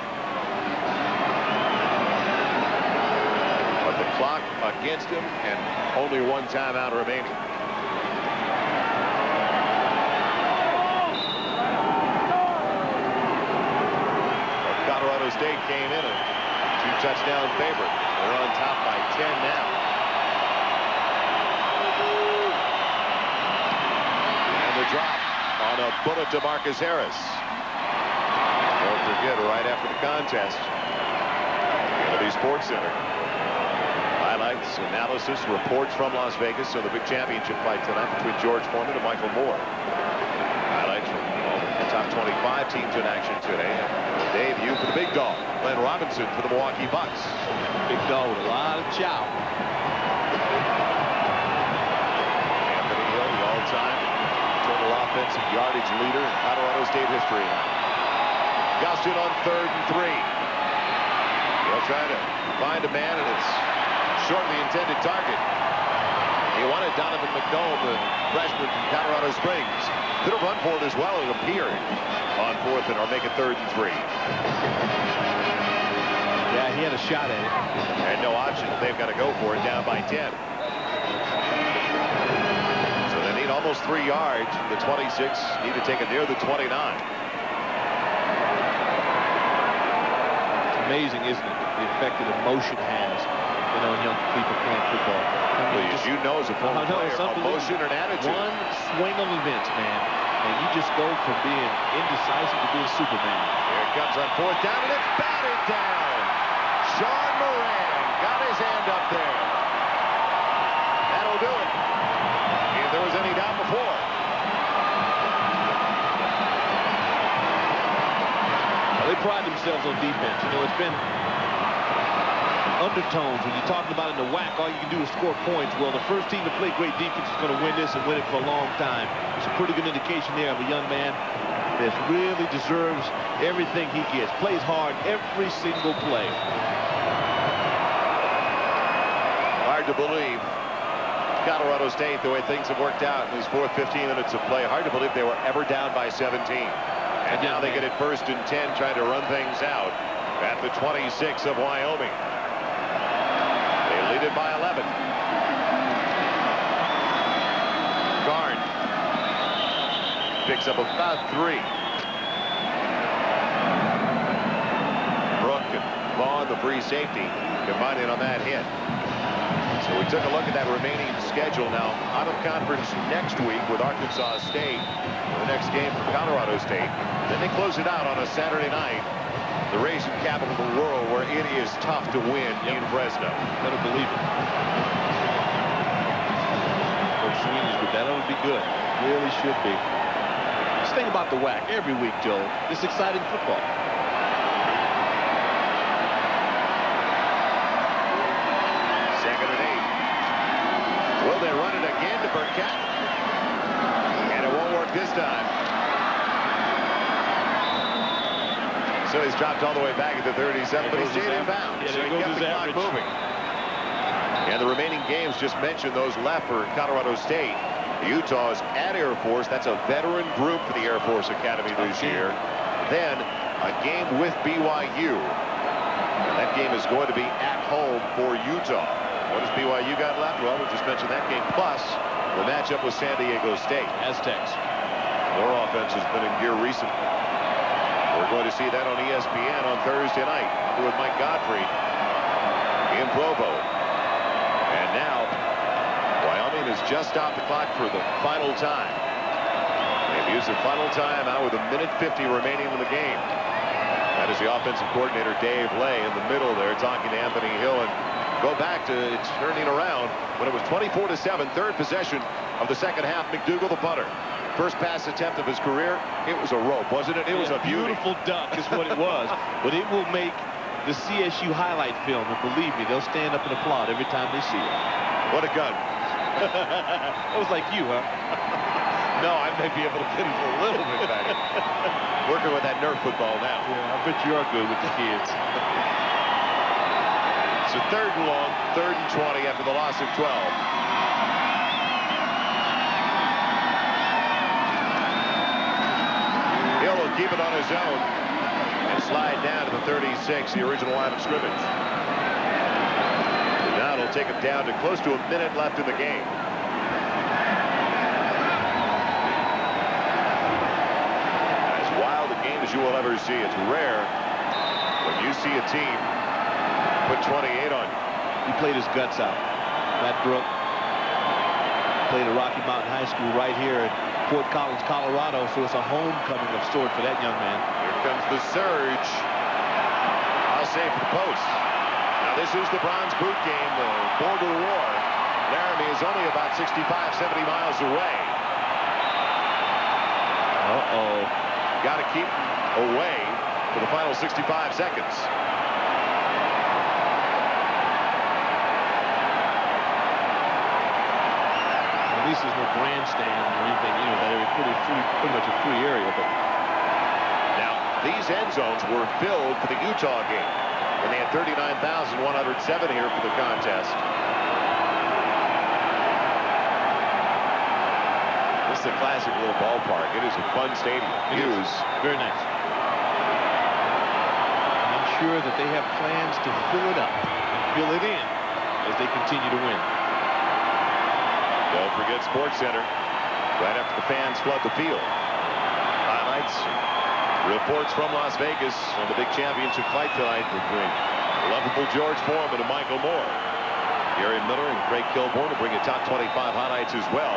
But the clock against him and only one timeout remaining. Colorado State came in a two touchdown favorite. They're on top by 10 now. And the drop on a bullet to Marcus Harris. Don't forget, right after the contest, Kennedy Sports Center highlights, analysis, reports from Las Vegas. So the big championship fight tonight between George Foreman and Michael Moorer. Highlights from all the top 25 teams in action today. You for the big dog. Glenn Robinson for the Milwaukee Bucks.
Big dog with a lot of chow.
Anthony Hill, the all-time total offensive yardage leader in Colorado State history. Gustin on third and three. They'll try to find a man, and it's short of the intended target. He wanted Donovan McDowell, the freshman from Colorado Springs. Could have run for it as well, it appeared, on fourth and or make it third and three.
Yeah, he had a shot at it.
And no option. They've got to go for it down by 10. So they need almost three yards. from The 26 need to take it near the 29.
It's amazing, isn't it? The effect that emotion has you know, young people playing football.
I mean, just, you know as a former player, emotion and attitude.
One swing of events, man, and you just go from being indecisive to being Superman.
Here it comes on fourth down, and it's batted down. Sean Moran got his hand up there. That'll do it. If there was any doubt before.
Well, they pride themselves on defense. You know, it's been undertones when you're talking about in the WAC, all you can do is score points. Well, the first team to play great defense is going to win this and win it for a long time. It's a pretty good indication there of a young man that really deserves everything he gets. Plays hard every single play.
Hard to believe. Colorado State, the way things have worked out in these fourth 15 minutes of play, hard to believe they were ever down by 17. And now they get it first and 10 trying to run things out at the 26 of Wyoming lead it by 11. Garn picks up about three. Brook and Vaughn, the free safety, combining on that hit. So we took a look at that remaining schedule now. Out of conference next week with Arkansas State. The next game for Colorado State. Then they close it out on a Saturday night the racing capital of the world where it is tough to win yep. in Fresno.
Better believe it. Coach Sweeney's that would be good. Really should be. Just about the WAC every week, Joe. This exciting football.
Second and eight. Will they run it again to Burkett? And it won't work this time. So he's dropped all the way back at the 37, but he stayed in bounds.
Yeah, so he
kept the clock moving. And the remaining games just mentioned those left for Colorado State. Utah is at Air Force. That's a veteran group for the Air Force Academy this year. Then a game with BYU. And that game is going to be at home for Utah. What has BYU got left? Well, we just mentioned that game. Plus, the matchup with San Diego State.
Aztecs.
Their offense has been in gear recently. We're going to see that on ESPN on Thursday night with Mike Gottfried in Provo. And now, has just stopped the clock for the final time. They've used their final time out with a minute 50 remaining in the game. That is the offensive coordinator, Dave Lay, in the middle there, talking to Anthony Hill. And go back to turning around when it was 24 to 7, third possession of the second half. McDougal, the punter. First pass attempt of his career, it was a rope, wasn't it? It was a
beautiful duck is what it was. but it will make the CSU highlight film, and believe me, they'll stand up and applaud every time they see it.
What a gun.
That was like you, huh?
no, I may be able to get it a little bit better. Working with that Nerf football now.
Yeah, I bet you are good with the kids.
so third and long, third and 20 after the loss of 12. Hill will keep it on his own and slide down to the 36, the original line of scrimmage take him down to close to a minute left in the game. As wild a game as you will ever see. It's rare when you see a team put 28 on you.
He played his guts out. Matt Brook played at Rocky Mountain High School right here in Fort Collins, Colorado, so it's a homecoming of sort for that young man.
Here comes the surge. I'll save the post. This is the Bronze Boot game, the border war. Laramie is only about 65, 70 miles away.
Uh-oh.
Got to keep away for the final 65 seconds.
At least there's no grandstand or anything, you know, that area pretty free, pretty much a free area. But
now these end zones were filled for the Utah game. Had 39,107 here for the contest. This is a classic little ballpark. It is a fun stadium to use.
Very nice. I'm sure that they have plans to fill it up and fill it in as they continue to win.
Don't forget Sports Center. Right after the fans flood the field. Highlights Reports from Las Vegas on the big championship fight tonight between lovable George Foreman and Michael Moorer. Gary Miller and Craig Kilborn to bring you top 25 highlights as well.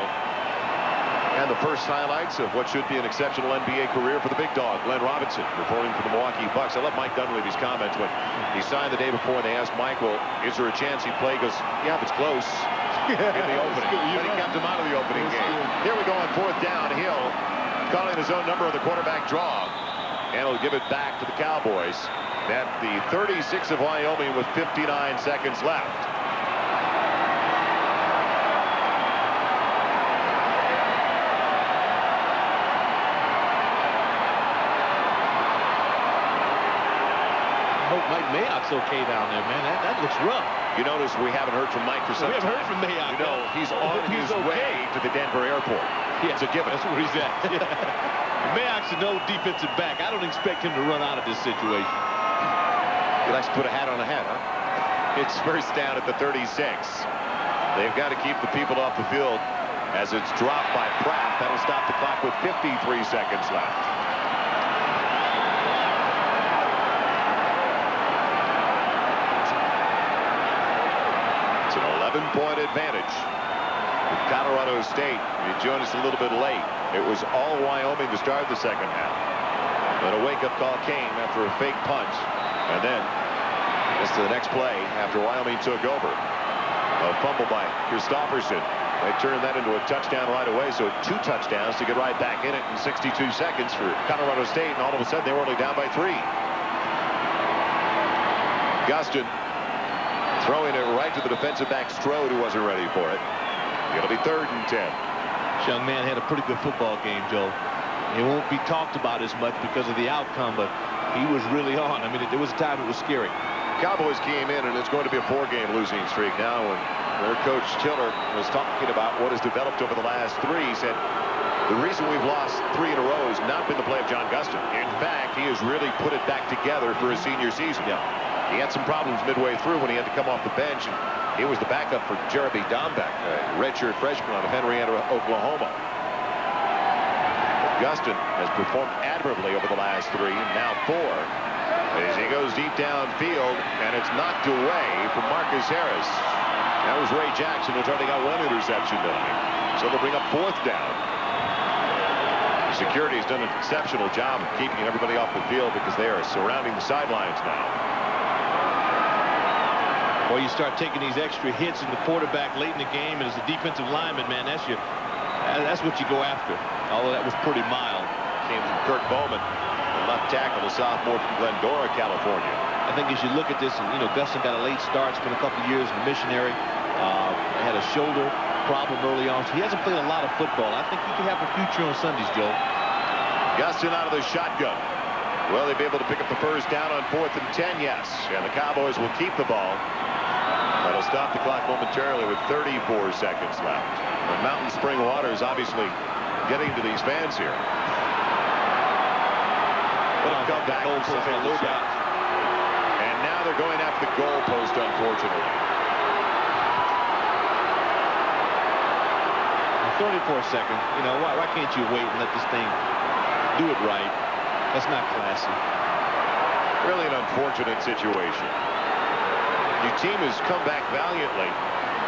And the first highlights of what should be an exceptional NBA career for the big dog, Glenn Robinson, reporting for the Milwaukee Bucks. I love Mike Dunleavy's comments when he signed the day before. and They asked Michael, is there a chance he'd play? He goes, yeah, if it's close in the opening. But he kept him out of the opening game. Here we go on fourth down. Hill calling his own number on the quarterback draw. And he'll give it back to the Cowboys at the 36 of Wyoming with 59 seconds left.
Hope Mike Mayock's okay down there, man. That, that looks rough.
You notice we haven't heard from Mike for some
we
time.
We haven't heard from Mayock.
You know, he's on
he's
his
okay.
way to the Denver airport.
Yeah,
it's a given.
That's where he's at. Mayock's no defensive back. I don't expect him to run out of this situation.
He likes to put a hat on a hat, huh? It's first down at the 36. They've got to keep the people off the field as it's dropped by Pratt. That'll stop the clock with 53 seconds left. It's an 11-point advantage. Colorado State, you joined us a little bit late. It was all Wyoming to start the second half. But a wake-up call came after a fake punch. And then, just to the next play after Wyoming took over. A fumble by Christopherson. They turned that into a touchdown right away, so two touchdowns to get right back in it in 62 seconds for Colorado State, and all of a sudden they were only down by three. Gustin throwing it right to the defensive back Strode, who wasn't ready for it. It'll be third and 10 This
young man had a pretty good football game, Joe. It won't be talked about as much because of the outcome, but he was really on. I mean, there was a time it was scary.
Cowboys came in, and it's going to be a four-game losing streak now. And their coach Tiller was talking about what has developed over the last three. He said, the reason we've lost three in a row has not been the play of John Gustin. In fact, he has really put it back together for his senior season.
Yeah.
He had some problems midway through when he had to come off the bench. And he was the backup for Jeremy Dombeck, a redshirt freshman out of Henrietta, Oklahoma. Gustin has performed admirably over the last three, now four. As he goes deep downfield, and it's knocked away from Marcus Harris. That was Ray Jackson, who's already got one interception tonight. So they'll bring up fourth down. Security has done an exceptional job of keeping everybody off the field because they are surrounding the sidelines now.
Well, you start taking these extra hits in the quarterback late in the game, and as a defensive lineman, man, that's your that's what you go after. Although that was pretty mild.
Came from Kurt Bowman, the left tackle, a sophomore from Glendora, California.
I think as you look at this, and, you know, Gustin got a late start, spent a couple years in the missionary, uh, had a shoulder problem early on, so he hasn't played a lot of football. I think he could have a future on Sundays, Joe.
Gustin out of the shotgun. Will they be able to pick up the first down on fourth and 10? Yes. And the Cowboys will keep the ball. That'll stop the clock momentarily with 34 seconds left. And Mountain Spring Water is obviously getting to these fans here. What a comeback for St. Lucie. And now they're going after the goalpost, unfortunately.
34 seconds. You know, why, why can't you wait and let this thing do it right? That's not classy.
Really an unfortunate situation. Your team has come back valiantly,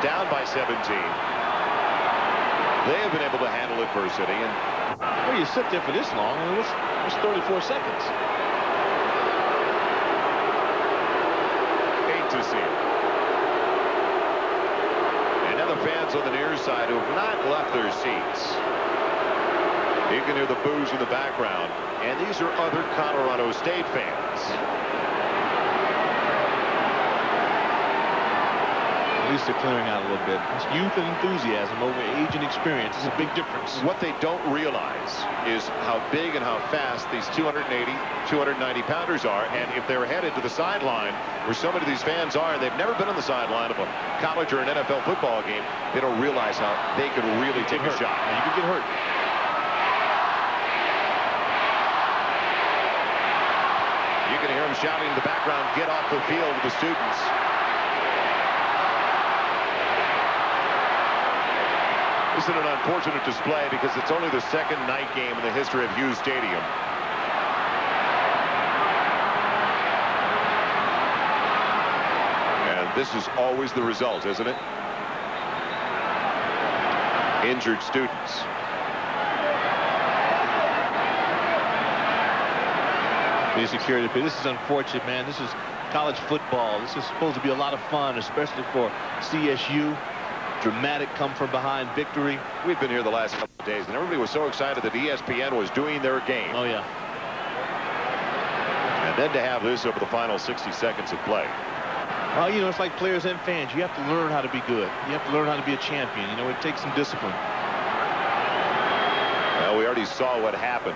down by 17. They have been able to handle adversity. And
well, you sit there for this long, and it was, it was 34 seconds.
Hate to see it. And now the fans on the near side who have not left their seats. You can hear the boos in the background. And these are other Colorado State fans.
At least they're clearing out a little bit. It's youth and enthusiasm over age and experience is a big difference.
What they don't realize is how big and how fast these 280, 290 pounders are. And if they're headed to the sideline where so many of these fans are, and they've never been on the sideline of a college or an NFL football game, they don't realize how they could really take a shot.
You could get hurt.
You can hear them shouting in the background, get off the field to the students. This is an unfortunate display because it's only the second night game in the history of Hughes Stadium. And this is always the result, isn't it? Injured students.
The security. This is unfortunate, man. This is college football. This is supposed to be a lot of fun, especially for CSU dramatic come from behind victory.
We've been here the last couple of days, and everybody was so excited that ESPN was doing their game.
Oh, yeah.
And then to have this over the final 60 seconds of play.
Well, you know, it's like players and fans. You have to learn how to be good. You have to learn how to be a champion. You know, it takes some discipline.
Well, we already saw what happened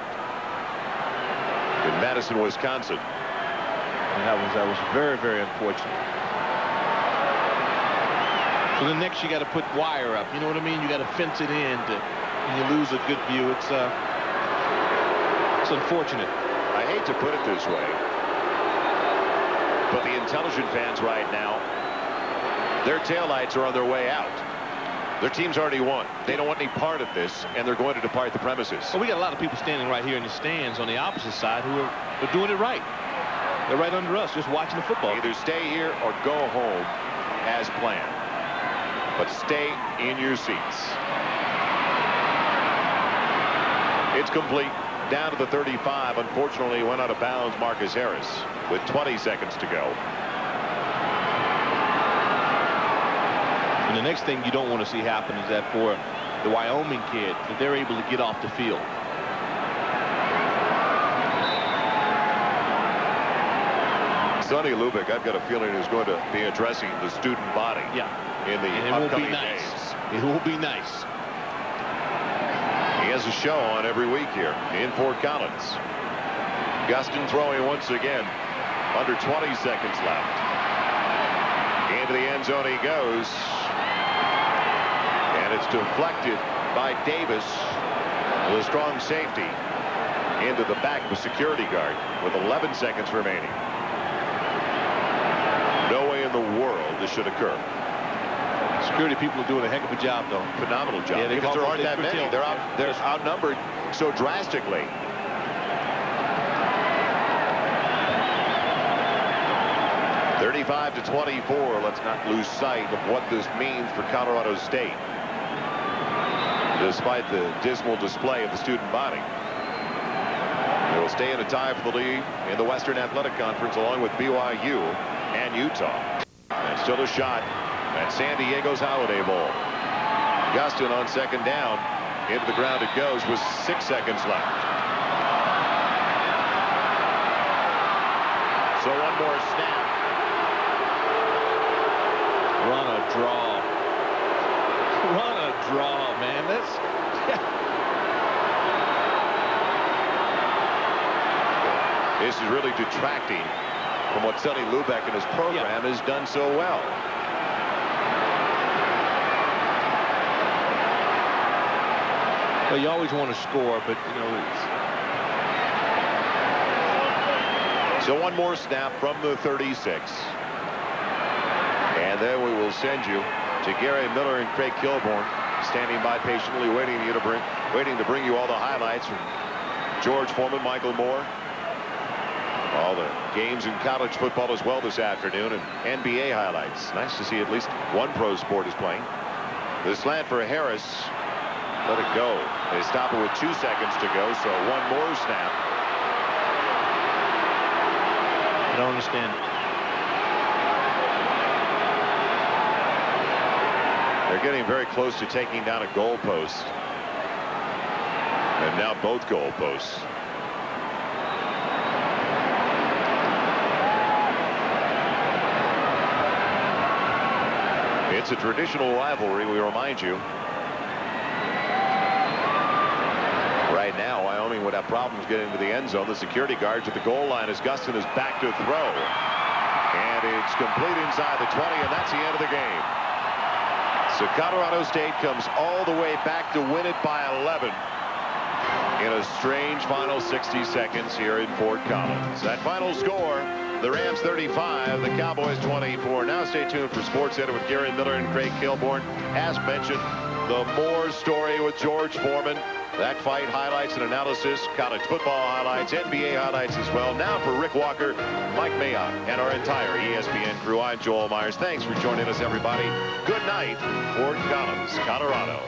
in Madison, Wisconsin.
And that was that was very, very unfortunate. So then next you got to put wire up. You know what I mean? You got to fence it in to and you lose a good view. It's uh it's unfortunate.
I hate to put it this way. But the intelligent fans right now, their taillights are on their way out. Their team's already won. They don't want any part of this, and they're going to depart the premises.
Well, we got a lot of people standing right here in the stands on the opposite side who are, are doing it right. They're right under us, just watching the football.
Either stay here or go home as planned but stay in your seats. It's complete. Down to the 35. Unfortunately, went out of bounds Marcus Harris with 20 seconds to go.
And the next thing you don't want to see happen is that for the Wyoming kid, that they're able to get off the field.
Sonny Lubick, I've got a feeling, is going to be addressing the student body.
Yeah
in the
and it
upcoming
will be nice.
days.
It will be nice.
He has a show on every week here in Fort Collins. Gustin throwing once again. Under 20 seconds left. Into the end zone he goes. And it's deflected by Davis with a strong safety into the back of a security guard with 11 seconds remaining. No way in the world this should occur.
Security people are doing a heck of a job, though.
Phenomenal job.
Yeah,
because there aren't that many. They're out. They're outnumbered so drastically. Thirty-five to twenty-four. Let's not lose sight of what this means for Colorado State. Despite the dismal display of the student body. They will stay in a tie for the lead in the Western Athletic Conference along with BYU and Utah. And still a shot at San Diego's Holiday Bowl. Gustin on second down Into the ground it goes with six seconds left. So one more snap.
Run a draw. Run a draw, man. That's
This is really detracting from what Sonny Lubick and his program yeah. has done so well.
You always want to score, but, you know,
it's... So one more snap from the 36. And then we will send you to Gary Miller and Craig Kilborn standing by patiently waiting you to bring waiting to bring you all the highlights from George Foreman, Michael Moorer, all the games in college football as well this afternoon and NBA highlights. Nice to see at least one pro sport is playing. The slant for Harris. Let it go. They stop it with two seconds to go, so one more snap.
I don't understand.
They're getting very close to taking down a goalpost. And now both goalposts. It's a traditional rivalry, we remind you. Right now, Wyoming would have problems getting to the end zone. The security guards at the goal line as Gustin is back to throw. And it's complete inside the 20, and that's the end of the game. So Colorado State comes all the way back to win it by 11 in a strange final 60 seconds here in Fort Collins. That final score the Rams 35, the Cowboys 24. Now stay tuned for Sports Center with Gary Miller and Craig Kilborn. As mentioned, the Moorer story with George Foreman. That fight highlights and analysis, college football highlights, NBA highlights as well. Now for Rick Walker, Mike Mayock, and our entire ESPN crew. I'm Joel Meyers. Thanks for joining us, everybody. Good night, Fort Collins, Colorado.